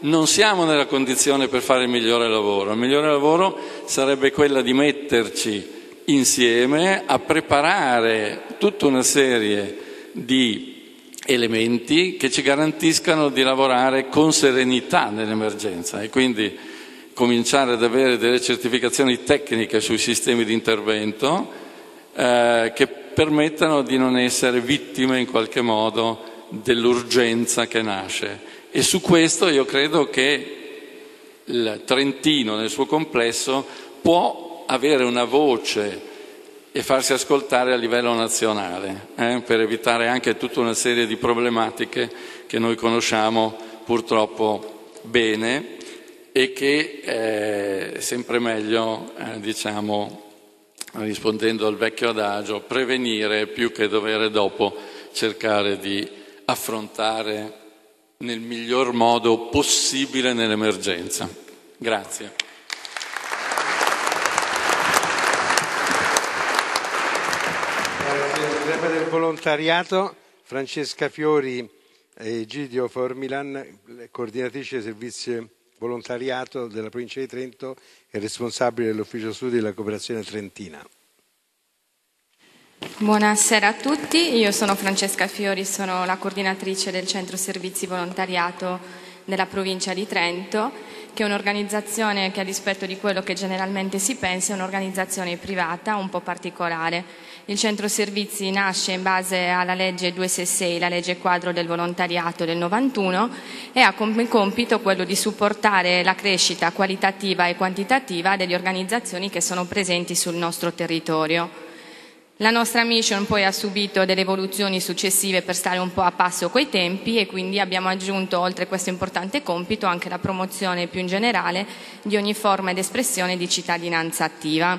non siamo nella condizione per fare il migliore lavoro. Il migliore lavoro sarebbe quella di metterci insieme a preparare tutta una serie di elementi che ci garantiscano di lavorare con serenità nell'emergenza e quindi cominciare ad avere delle certificazioni tecniche sui sistemi di intervento eh, che permettano di non essere vittime in qualche modo dell'urgenza che nasce. E su questo io credo che il Trentino nel suo complesso può avere una voce e farsi ascoltare a livello nazionale, eh, per evitare anche tutta una serie di problematiche che noi conosciamo purtroppo bene e che è eh, sempre meglio, eh, diciamo, rispondendo al vecchio adagio, prevenire più che dovere dopo cercare di affrontare nel miglior modo possibile nell'emergenza. Grazie. Tema del volontariato, Francesca Fiori e Egidio Formilan, coordinatrice del servizio volontariato della provincia di Trento e responsabile dell'ufficio studi della cooperazione trentina. Buonasera a tutti, io sono Francesca Fiori, sono la coordinatrice del Centro Servizi Volontariato della provincia di Trento, che è un'organizzazione che a dispetto di quello che generalmente si pensa è un'organizzazione privata un po' particolare. Il Centro Servizi nasce in base alla legge 266, la legge quadro del volontariato del 91 e ha come compito quello di supportare la crescita qualitativa e quantitativa delle organizzazioni che sono presenti sul nostro territorio. La nostra mission poi ha subito delle evoluzioni successive per stare un po' a passo coi tempi e quindi abbiamo aggiunto oltre questo importante compito anche la promozione più in generale di ogni forma ed espressione di cittadinanza attiva.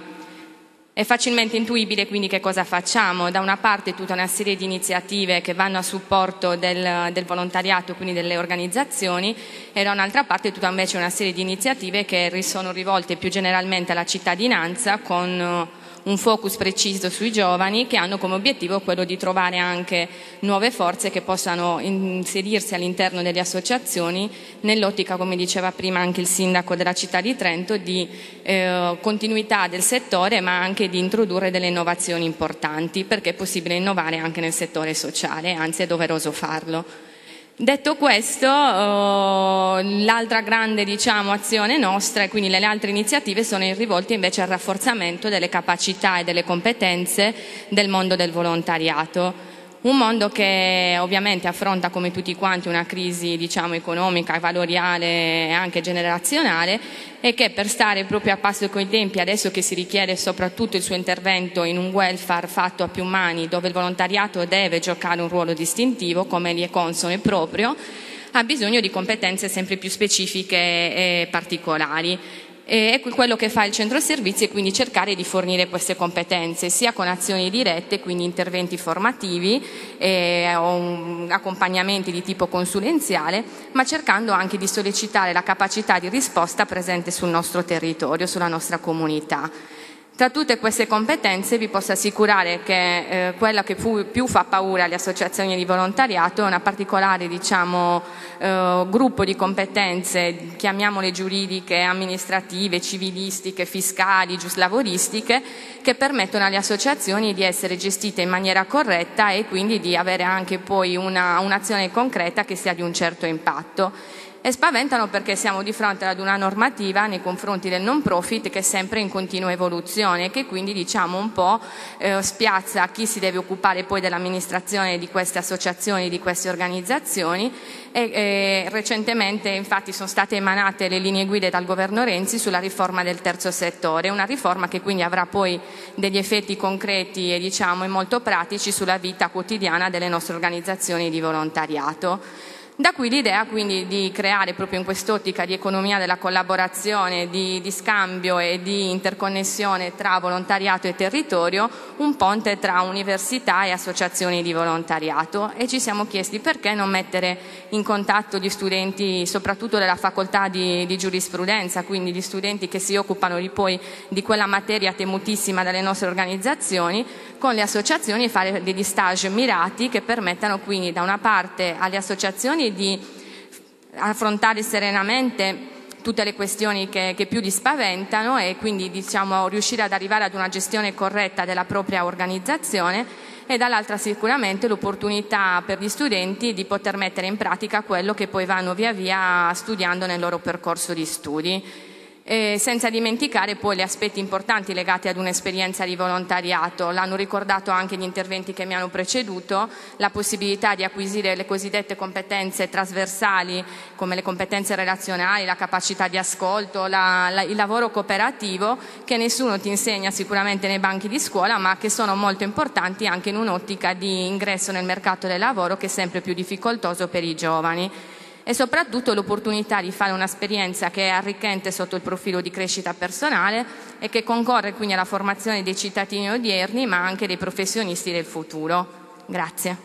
È facilmente intuibile quindi che cosa facciamo. Da una parte tutta una serie di iniziative che vanno a supporto del, del volontariato, quindi delle organizzazioni, e da un'altra parte tutta invece una serie di iniziative che sono rivolte più generalmente alla cittadinanza con un focus preciso sui giovani che hanno come obiettivo quello di trovare anche nuove forze che possano inserirsi all'interno delle associazioni nell'ottica, come diceva prima anche il sindaco della città di Trento, di eh, continuità del settore ma anche di introdurre delle innovazioni importanti perché è possibile innovare anche nel settore sociale, anzi è doveroso farlo. Detto questo, oh, l'altra grande diciamo, azione nostra e quindi le altre iniziative sono rivolte invece al rafforzamento delle capacità e delle competenze del mondo del volontariato. Un mondo che ovviamente affronta come tutti quanti una crisi diciamo, economica, valoriale e anche generazionale e che per stare proprio a passo con i tempi, adesso che si richiede soprattutto il suo intervento in un welfare fatto a più mani, dove il volontariato deve giocare un ruolo distintivo, come gli è consono e proprio, ha bisogno di competenze sempre più specifiche e particolari è quello che fa il centro servizi e quindi cercare di fornire queste competenze sia con azioni dirette, quindi interventi formativi eh, o accompagnamenti di tipo consulenziale, ma cercando anche di sollecitare la capacità di risposta presente sul nostro territorio, sulla nostra comunità. Tra tutte queste competenze vi posso assicurare che eh, quella che più fa paura alle associazioni di volontariato è una particolare diciamo, eh, gruppo di competenze, chiamiamole giuridiche, amministrative, civilistiche, fiscali, giuslavoristiche, che permettono alle associazioni di essere gestite in maniera corretta e quindi di avere anche poi una, un'azione concreta che sia di un certo impatto e spaventano perché siamo di fronte ad una normativa nei confronti del non profit che è sempre in continua evoluzione e che quindi diciamo un po' eh, spiazza chi si deve occupare poi dell'amministrazione di queste associazioni, di queste organizzazioni e, e recentemente infatti sono state emanate le linee guida dal governo Renzi sulla riforma del terzo settore, una riforma che quindi avrà poi degli effetti concreti e diciamo molto pratici sulla vita quotidiana delle nostre organizzazioni di volontariato. Da qui l'idea quindi di creare proprio in quest'ottica di economia della collaborazione, di, di, scambio e di interconnessione tra volontariato e territorio un ponte tra università e associazioni di volontariato. E ci siamo chiesti perché non mettere in contatto gli studenti soprattutto della facoltà di, di giurisprudenza, quindi gli studenti che si occupano di poi di quella materia temutissima dalle nostre organizzazioni con le associazioni e fare degli stage mirati che permettano quindi da una parte alle associazioni di affrontare serenamente tutte le questioni che, che, più li spaventano e quindi diciamo, riuscire ad arrivare ad una gestione corretta della propria organizzazione e dall'altra sicuramente l'opportunità per gli studenti di poter mettere in pratica quello che poi vanno via via studiando nel loro percorso di studi eh, senza dimenticare poi gli aspetti importanti legati ad un'esperienza di volontariato. L'hanno ricordato anche gli interventi che mi hanno preceduto, la possibilità di acquisire le cosiddette competenze trasversali come le competenze relazionali, la capacità di ascolto, la, la, il lavoro cooperativo che nessuno ti insegna sicuramente nei banchi di scuola ma che sono molto importanti anche in un'ottica di ingresso nel mercato del lavoro che è sempre più difficoltoso per i giovani e soprattutto l'opportunità di fare un'esperienza che è arricchente sotto il profilo di crescita personale e che concorre quindi alla formazione dei cittadini odierni ma anche dei professionisti del futuro. Grazie.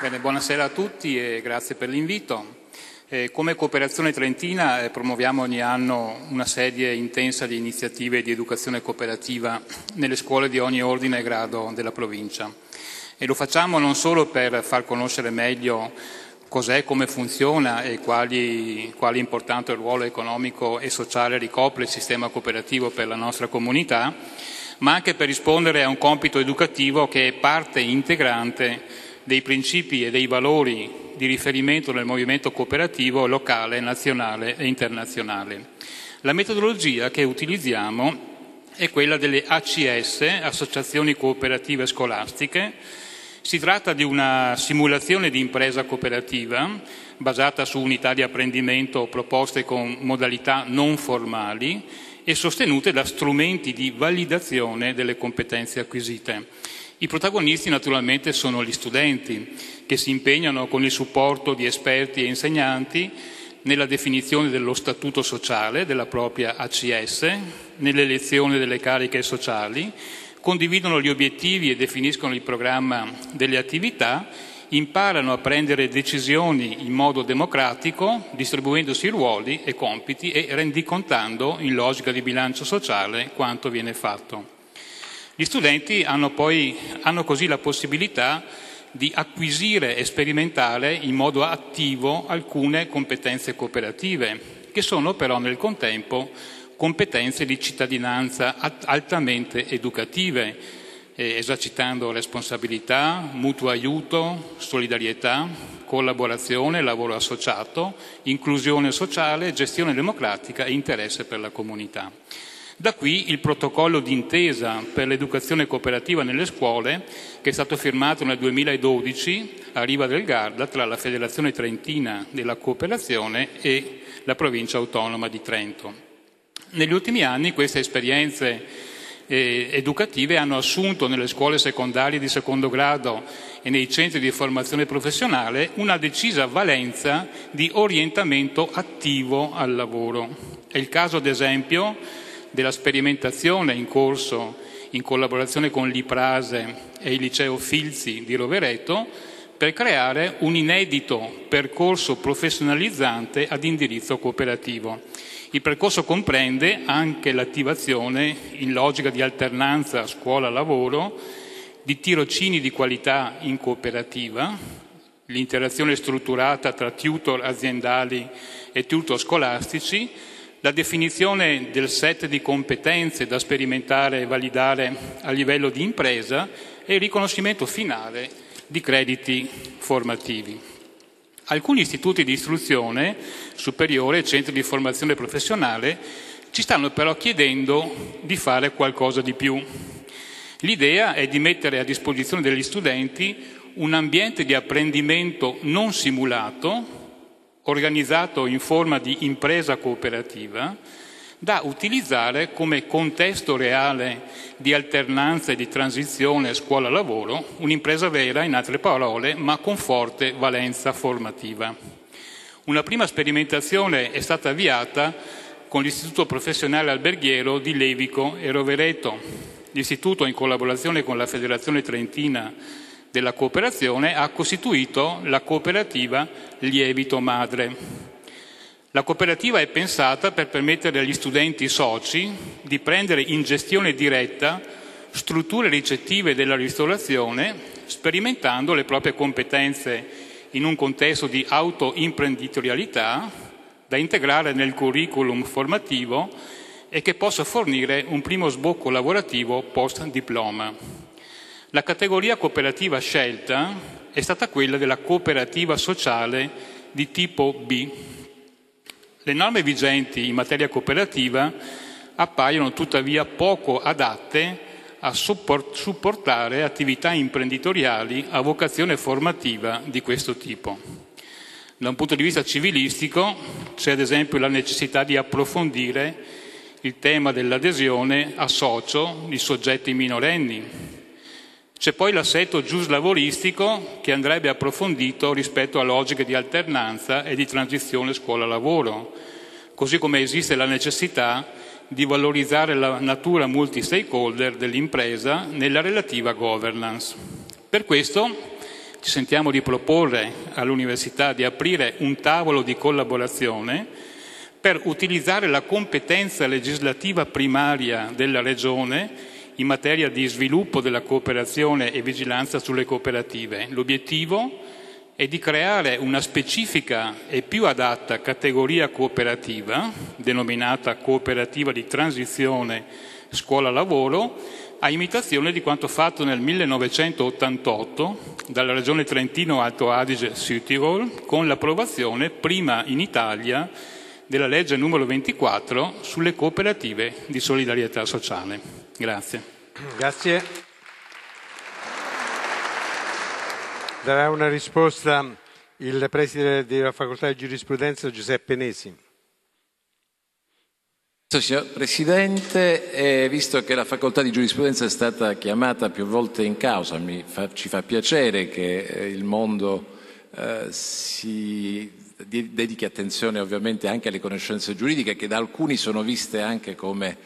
Bene, buonasera a tutti e grazie per l'invito. Eh, come Cooperazione Trentina eh, promuoviamo ogni anno una serie intensa di iniziative di educazione cooperativa nelle scuole di ogni ordine e grado della provincia. E lo facciamo non solo per far conoscere meglio cos'è, come funziona e quali, quale importante ruolo economico e sociale ricopre il sistema cooperativo per la nostra comunità, ma anche per rispondere a un compito educativo che è parte integrante dei principi e dei valori di riferimento nel movimento cooperativo locale, nazionale e internazionale. La metodologia che utilizziamo è quella delle ACS, Associazioni Cooperative Scolastiche. Si tratta di una simulazione di impresa cooperativa basata su unità di apprendimento proposte con modalità non formali e sostenute da strumenti di validazione delle competenze acquisite. I protagonisti naturalmente sono gli studenti, che si impegnano con il supporto di esperti e insegnanti nella definizione dello statuto sociale della propria ACS, nell'elezione delle cariche sociali, condividono gli obiettivi e definiscono il programma delle attività, imparano a prendere decisioni in modo democratico, distribuendosi ruoli e compiti e rendicontando in logica di bilancio sociale quanto viene fatto. Gli studenti hanno, poi, hanno così la possibilità di acquisire e sperimentare in modo attivo alcune competenze cooperative, che sono però nel contempo competenze di cittadinanza altamente educative, eh, esercitando responsabilità, mutuo aiuto, solidarietà, collaborazione, lavoro associato, inclusione sociale, gestione democratica e interesse per la comunità. Da qui il protocollo d'intesa per l'educazione cooperativa nelle scuole, che è stato firmato nel 2012 a Riva del Garda tra la Federazione Trentina della Cooperazione e la Provincia Autonoma di Trento. Negli ultimi anni queste esperienze eh, educative hanno assunto nelle scuole secondarie di secondo grado e nei centri di formazione professionale una decisa valenza di orientamento attivo al lavoro. È il caso, ad esempio, della sperimentazione in corso in collaborazione con l'Iprase e il liceo Filzi di Rovereto per creare un inedito percorso professionalizzante ad indirizzo cooperativo. Il percorso comprende anche l'attivazione in logica di alternanza scuola-lavoro di tirocini di qualità in cooperativa, l'interazione strutturata tra tutor aziendali e tutor scolastici, la definizione del set di competenze da sperimentare e validare a livello di impresa e il riconoscimento finale di crediti formativi. Alcuni istituti di istruzione superiore e centri di formazione professionale ci stanno però chiedendo di fare qualcosa di più. L'idea è di mettere a disposizione degli studenti un ambiente di apprendimento non simulato, organizzato in forma di impresa cooperativa, da utilizzare come contesto reale di alternanza e di transizione scuola-lavoro, un'impresa vera, in altre parole, ma con forte valenza formativa. Una prima sperimentazione è stata avviata con l'Istituto Professionale Alberghiero di Levico e Rovereto. L'Istituto, in collaborazione con la Federazione Trentina della cooperazione ha costituito la cooperativa Lievito Madre. La cooperativa è pensata per permettere agli studenti soci di prendere in gestione diretta strutture ricettive della ristorazione, sperimentando le proprie competenze in un contesto di autoimprenditorialità da integrare nel curriculum formativo e che possa fornire un primo sbocco lavorativo post diploma. La categoria cooperativa scelta è stata quella della cooperativa sociale di tipo B. Le norme vigenti in materia cooperativa appaiono tuttavia poco adatte a supportare attività imprenditoriali a vocazione formativa di questo tipo. Da un punto di vista civilistico c'è ad esempio la necessità di approfondire il tema dell'adesione a socio di soggetti minorenni, c'è poi l'assetto giuslavoristico che andrebbe approfondito rispetto a logiche di alternanza e di transizione scuola-lavoro, così come esiste la necessità di valorizzare la natura multi-stakeholder dell'impresa nella relativa governance. Per questo ci sentiamo di proporre all'università di aprire un tavolo di collaborazione per utilizzare la competenza legislativa primaria della Regione in materia di sviluppo della cooperazione e vigilanza sulle cooperative. L'obiettivo è di creare una specifica e più adatta categoria cooperativa, denominata cooperativa di transizione scuola-lavoro, a imitazione di quanto fatto nel 1988 dalla Regione Trentino Alto Adige Südtirol con l'approvazione prima in Italia della legge numero 24 sulle cooperative di solidarietà sociale. Grazie. Grazie. Darà una risposta il preside della facoltà di giurisprudenza Giuseppe Nesi. Signor Presidente, eh, visto che la facoltà di giurisprudenza è stata chiamata più volte in causa, fa, ci fa piacere che eh, il mondo eh, si dedichi attenzione ovviamente anche alle conoscenze giuridiche che da alcuni sono viste anche come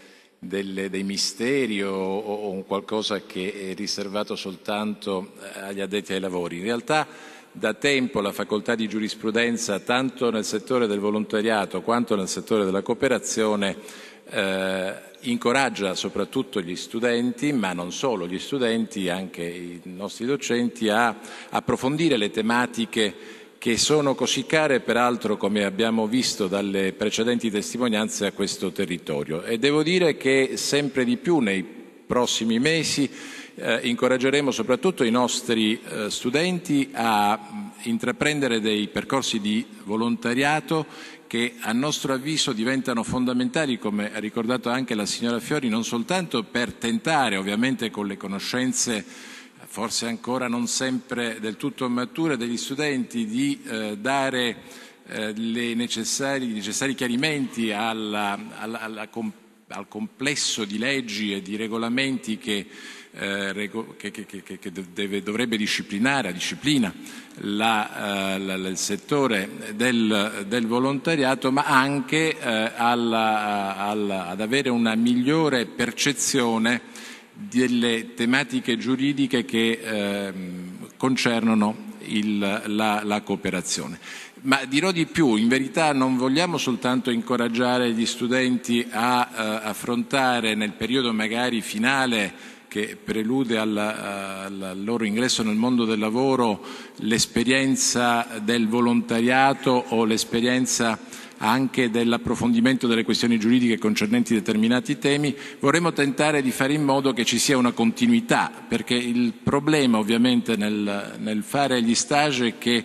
delle, dei misteri o, o, un qualcosa che è riservato soltanto eh, agli addetti ai lavori. In realtà da tempo la facoltà di giurisprudenza, tanto nel settore del volontariato quanto nel settore della cooperazione, eh, incoraggia soprattutto gli studenti, ma non solo gli studenti, anche i nostri docenti, a approfondire le tematiche che sono così care, peraltro, come abbiamo visto dalle precedenti testimonianze, a questo territorio. E devo dire che sempre di più nei prossimi mesi eh, incoraggeremo soprattutto i nostri eh, studenti a mm, intraprendere dei percorsi di volontariato che a nostro avviso diventano fondamentali, come ha ricordato anche la signora Fiori, non soltanto per tentare, ovviamente con le conoscenze forse ancora non sempre del tutto mature degli studenti, di eh, dare eh, necessari, i necessari chiarimenti alla, alla, alla, al complesso di leggi e di regolamenti che eh, che, che, che deve, dovrebbe disciplinare, disciplina la, eh, la, il settore del, del, volontariato, ma anche eh, alla, alla, ad avere una migliore percezione delle tematiche giuridiche che ehm, concernono il, la, la cooperazione. Ma dirò di più, in verità non vogliamo soltanto incoraggiare gli studenti a eh, affrontare nel periodo magari finale che prelude alla, al loro ingresso nel mondo del lavoro l'esperienza del volontariato o l'esperienza anche dell'approfondimento delle questioni giuridiche concernenti determinati temi, vorremmo tentare di fare in modo che ci sia una continuità, perché il problema ovviamente nel, nel fare gli stage è che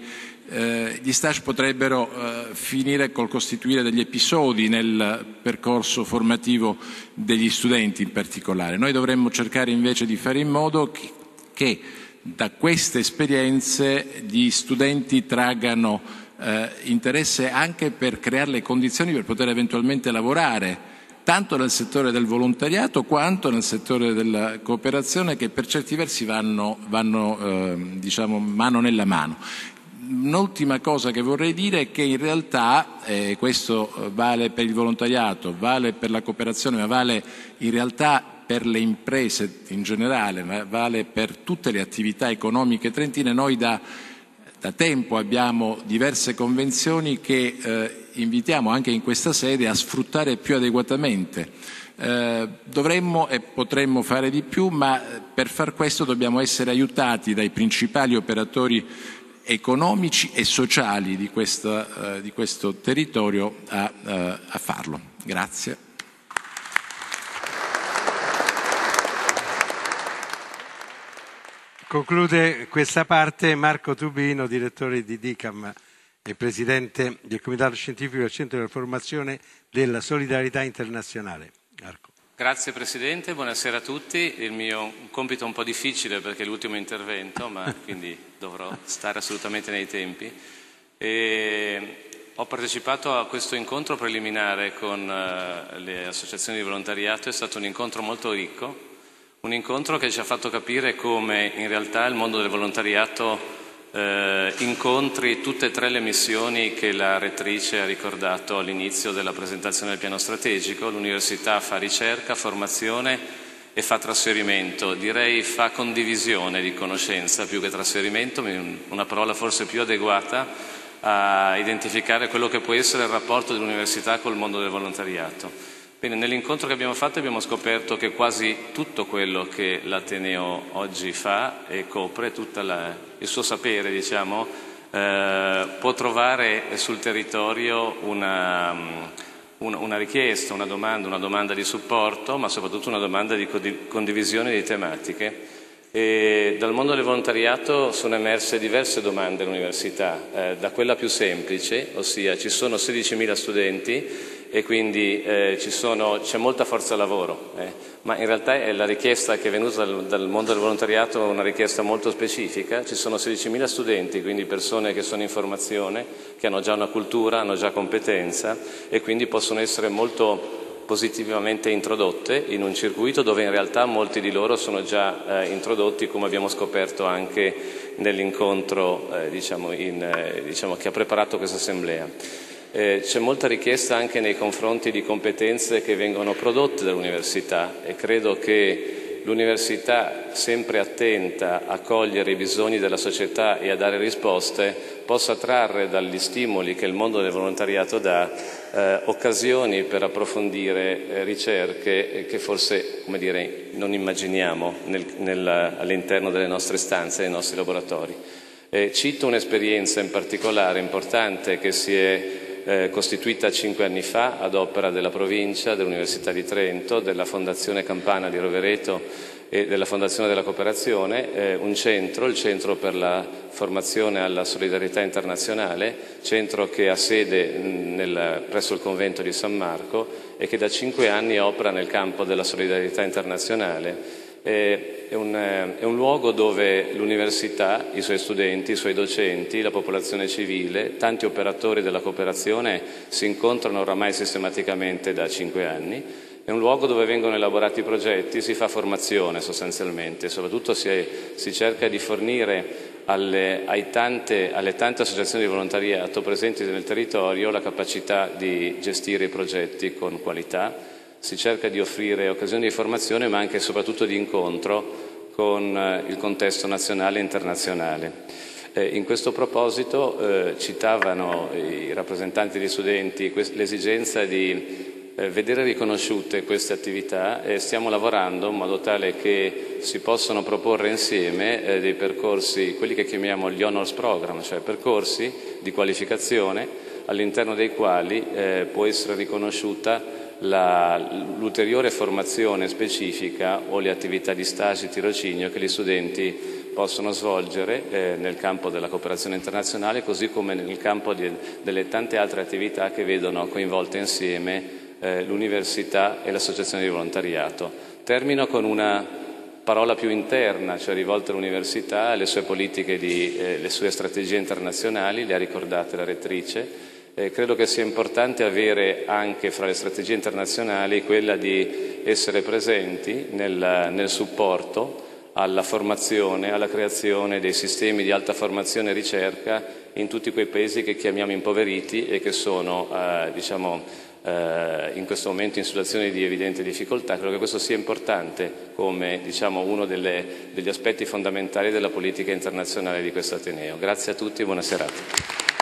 eh, gli stage potrebbero eh, finire col costituire degli episodi nel percorso formativo degli studenti in particolare. Noi dovremmo cercare invece di fare in modo che, da queste esperienze gli studenti traggano eh, interesse anche per creare le condizioni per poter eventualmente lavorare tanto nel settore del volontariato quanto nel settore della cooperazione che per certi versi vanno, vanno eh, diciamo, mano nella mano. Un'ultima cosa che vorrei dire è che in realtà, eh, questo vale per il volontariato, vale per la cooperazione, ma vale in realtà per le imprese in generale, ma vale per tutte le attività economiche trentine, noi da, da tempo abbiamo diverse convenzioni che eh, invitiamo anche in questa sede a sfruttare più adeguatamente. Eh, dovremmo e potremmo fare di più, ma per far questo dobbiamo essere aiutati dai principali operatori economici e sociali di, questa, eh, di questo territorio a, eh, a farlo. Grazie. Conclude questa parte Marco Tubino, direttore di DICAM e presidente del Comitato Scientifico del Centro della Formazione della Solidarietà Internazionale. Marco. Grazie Presidente, buonasera a tutti. Il mio compito è un po' difficile perché è l'ultimo intervento, ma quindi dovrò stare assolutamente nei tempi. E ho partecipato a questo incontro preliminare con uh, le associazioni di volontariato, è stato un incontro molto ricco, un incontro che ci ha fatto capire come in realtà il mondo del volontariato eh, incontri tutte e tre le missioni che la rettrice ha ricordato all'inizio della presentazione del piano strategico. L'università fa ricerca, formazione e fa trasferimento, direi fa condivisione di conoscenza più che trasferimento, una parola forse più adeguata a identificare quello che può essere il rapporto dell'università col mondo del volontariato. Bene, nell'incontro che abbiamo fatto abbiamo scoperto che quasi tutto quello che l'Ateneo oggi fa e copre, tutto il suo sapere, diciamo, eh, può trovare sul territorio una, una, una, richiesta, una domanda, una domanda di supporto, ma soprattutto una domanda di condivisione di tematiche. E dal mondo del volontariato sono emerse diverse domande all'università, eh, da quella più semplice, ossia ci sono 16.000 studenti e quindi eh, sono, c'è molta forza lavoro, eh, ma in realtà è la richiesta che è venuta dal, dal, mondo del volontariato una richiesta molto specifica, ci sono 16.000 studenti, quindi persone che sono in formazione, che hanno già una cultura, hanno già competenza e quindi possono essere molto positivamente introdotte in un circuito dove in realtà molti di loro sono già eh, introdotti, come abbiamo scoperto anche nell'incontro eh, diciamo in, eh, diciamo, che ha preparato questa assemblea. Eh, c'è molta richiesta anche nei confronti di competenze che vengono prodotte dall'università e credo che l'università, sempre attenta a cogliere i bisogni della società e a dare risposte, possa trarre dagli stimoli che il mondo del volontariato dà eh, occasioni per approfondire eh, ricerche che forse come dire, non immaginiamo nel, nel, all'interno delle nostre stanze, dei nostri laboratori. Eh, cito un'esperienza in particolare importante che si è eh, costituita cinque anni fa ad opera della provincia, dell'Università di Trento, della Fondazione Campana di Rovereto e della Fondazione della Cooperazione, eh, un centro, il Centro per la Formazione alla Solidarietà Internazionale, centro che ha sede nel, presso il convento di San Marco e che da cinque anni opera nel campo della solidarietà internazionale. È un, è un, luogo dove l'università, i suoi studenti, i suoi docenti, la popolazione civile, tanti operatori della cooperazione si incontrano oramai sistematicamente da cinque anni. È un luogo dove vengono elaborati i progetti, si fa formazione sostanzialmente, soprattutto si, si cerca di fornire alle, tante, alle, tante, associazioni di volontariato presenti nel territorio la capacità di gestire i progetti con qualità, si cerca di offrire occasioni di formazione ma anche e soprattutto di incontro con eh, il contesto nazionale e internazionale. Eh, in questo proposito eh, citavano i rappresentanti degli studenti l'esigenza di vedere riconosciute queste attività e stiamo lavorando in modo tale che si possano proporre insieme dei percorsi, quelli che chiamiamo gli honors program, cioè percorsi di qualificazione all'interno dei quali può essere riconosciuta l'ulteriore formazione specifica o le attività di stage e tirocinio che gli studenti possono svolgere eh, nel campo della cooperazione internazionale, così come nel campo di, delle tante altre attività che vedono coinvolte insieme eh, l'università e l'associazione di volontariato. Termino con una parola più interna, cioè rivolta all'università, alle sue politiche, di, eh, le sue strategie internazionali, le ha ricordate la rettrice. Eh, credo che sia importante avere anche fra le strategie internazionali quella di essere presenti nel, nel supporto alla formazione, alla creazione dei sistemi di alta formazione e ricerca in tutti quei paesi che chiamiamo impoveriti e che sono eh, diciamo, eh, in questo momento in situazioni di evidente difficoltà. Credo che questo sia importante come diciamo, uno delle, degli aspetti fondamentali della politica internazionale di questo Ateneo. Grazie a tutti e buona serata.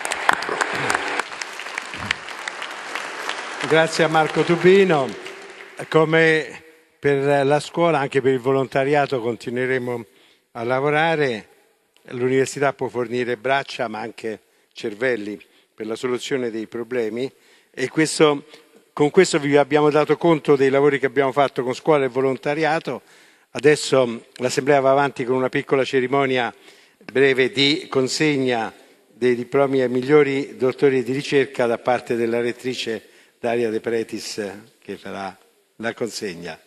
Grazie a Marco Tubino. Come per la scuola, anche per il volontariato continueremo a lavorare. L'università può fornire braccia ma anche cervelli per la soluzione dei problemi e questo, con questo vi abbiamo dato conto dei lavori che abbiamo fatto con scuola e volontariato. Adesso l'Assemblea va avanti con una piccola cerimonia breve di consegna dei diplomi ai migliori dottori di ricerca da parte della rettrice Daria De Pretis che farà la consegna.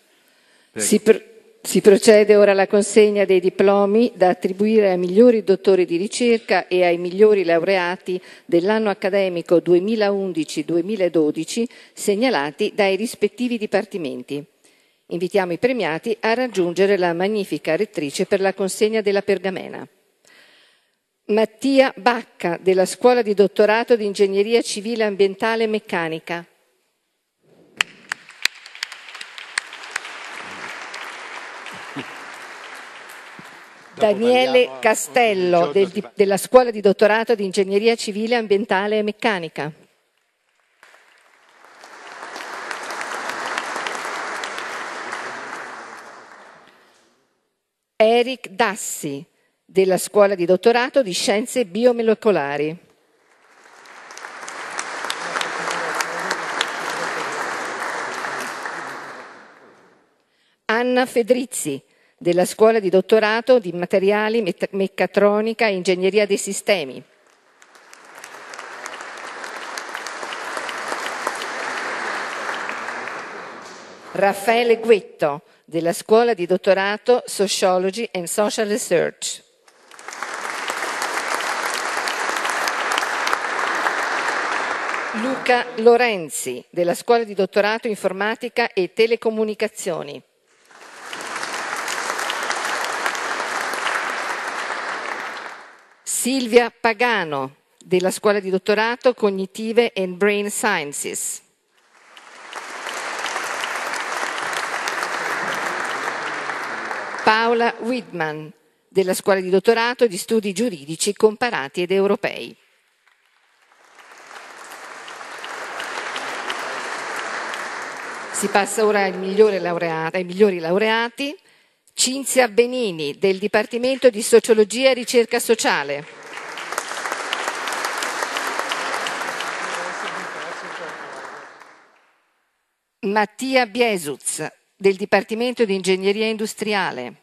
Si, pr- si procede ora alla consegna dei diplomi da attribuire ai migliori dottori di ricerca e ai migliori laureati dell'anno accademico 2011-2012 segnalati dai rispettivi dipartimenti. Invitiamo i premiati a raggiungere la magnifica rettrice per la consegna della pergamena. Mattia Bacca della Scuola di Dottorato di Ingegneria Civile Ambientale e Meccanica. Daniele Castello del, della Scuola di Dottorato di Ingegneria Civile, Ambientale e Meccanica. Eric Dassi della Scuola di Dottorato di Scienze Biomolecolari. Anna Fedrizzi della Scuola di Dottorato di Materiali, Meccatronica e Ingegneria dei Sistemi. Raffaele Guetto della Scuola di Dottorato Sociology and Social Research. Luca Lorenzi della Scuola di Dottorato Informatica e Telecomunicazioni. Silvia Pagano della Scuola di Dottorato Cognitive and Brain Sciences. Paola Widman della Scuola di Dottorato di Studi Giuridici Comparati ed Europei. Si passa ora ai migliori laureati. Cinzia Benini del Dipartimento di Sociologia e Ricerca Sociale. Mattia Biesuz del Dipartimento di Ingegneria Industriale.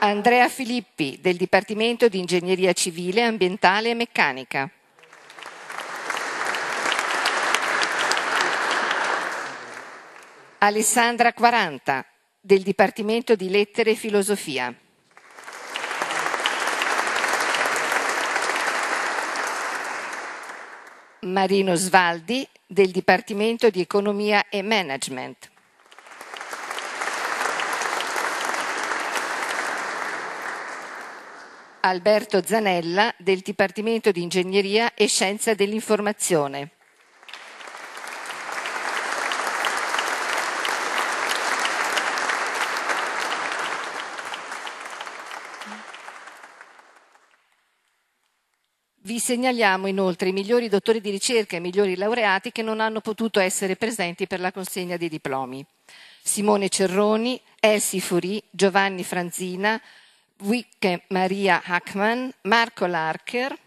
Andrea Filippi del Dipartimento di Ingegneria Civile, Ambientale e Meccanica. Alessandra Quaranta del Dipartimento di Lettere e Filosofia. Marino Svaldi del Dipartimento di Economia e Management. Alberto Zanella del Dipartimento di Ingegneria e Scienza dell'Informazione. Vi segnaliamo inoltre i migliori dottori di ricerca e i migliori laureati che non hanno potuto essere presenti per la consegna dei diplomi. Simone Cerroni, Elsie Furi, Giovanni Franzina, Wicke Maria Hackman, Marco Larcher,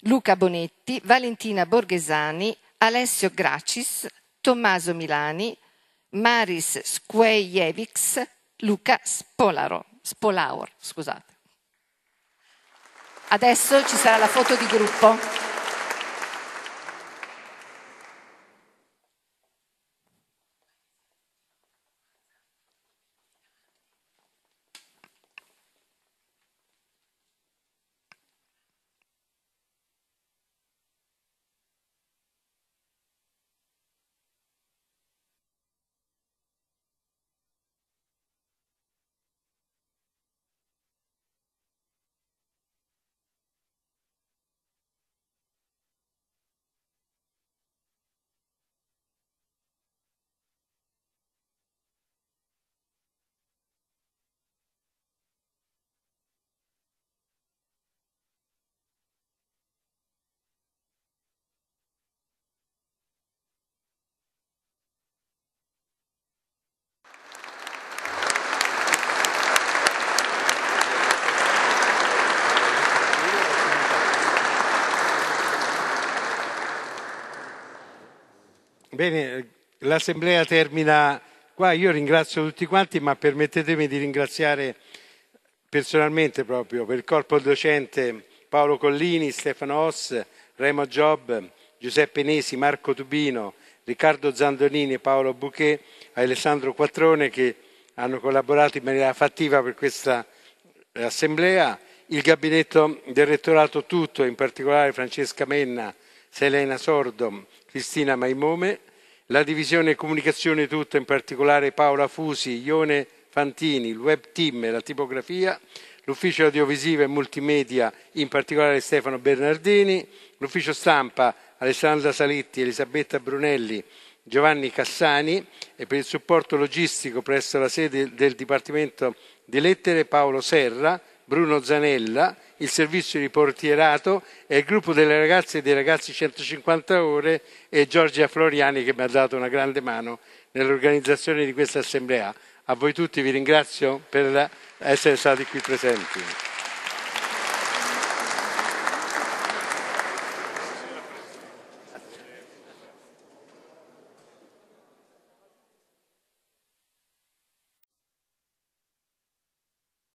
Luca Bonetti, Valentina Borghesani, Alessio Gracis, Tommaso Milani, Maris Squejevics, Luca Spolaro, Spolaur, scusate. Adesso ci sarà la foto di gruppo. Bene, l'assemblea termina qua. Io ringrazio tutti quanti, ma permettetemi di ringraziare personalmente proprio per il corpo docente Paolo Collini, Stefano Oss, Remo Job, Giuseppe Nesi, Marco Tubino, Riccardo Zandonini, Paolo Bouquet, Alessandro Quattrone che hanno collaborato in maniera fattiva per questa assemblea, il gabinetto del rettorato tutto, in particolare Francesca Menna, Selena Sordo, Cristina Maimome, la divisione comunicazione tutta, in particolare Paola Fusi, Ione Fantini, il web team e la tipografia, l'ufficio audiovisivo e multimedia, in particolare Stefano Bernardini, l'ufficio stampa Alessandra Salitti, Elisabetta Brunelli, Giovanni Cassani e per il supporto logistico presso la sede del Dipartimento di Lettere Paolo Serra, Bruno Zanella, il servizio di portierato e il gruppo delle ragazze e dei ragazzi 150 ore e Giorgia Floriani che mi ha dato una grande mano nell'organizzazione di questa assemblea. A voi tutti vi ringrazio per essere stati qui presenti.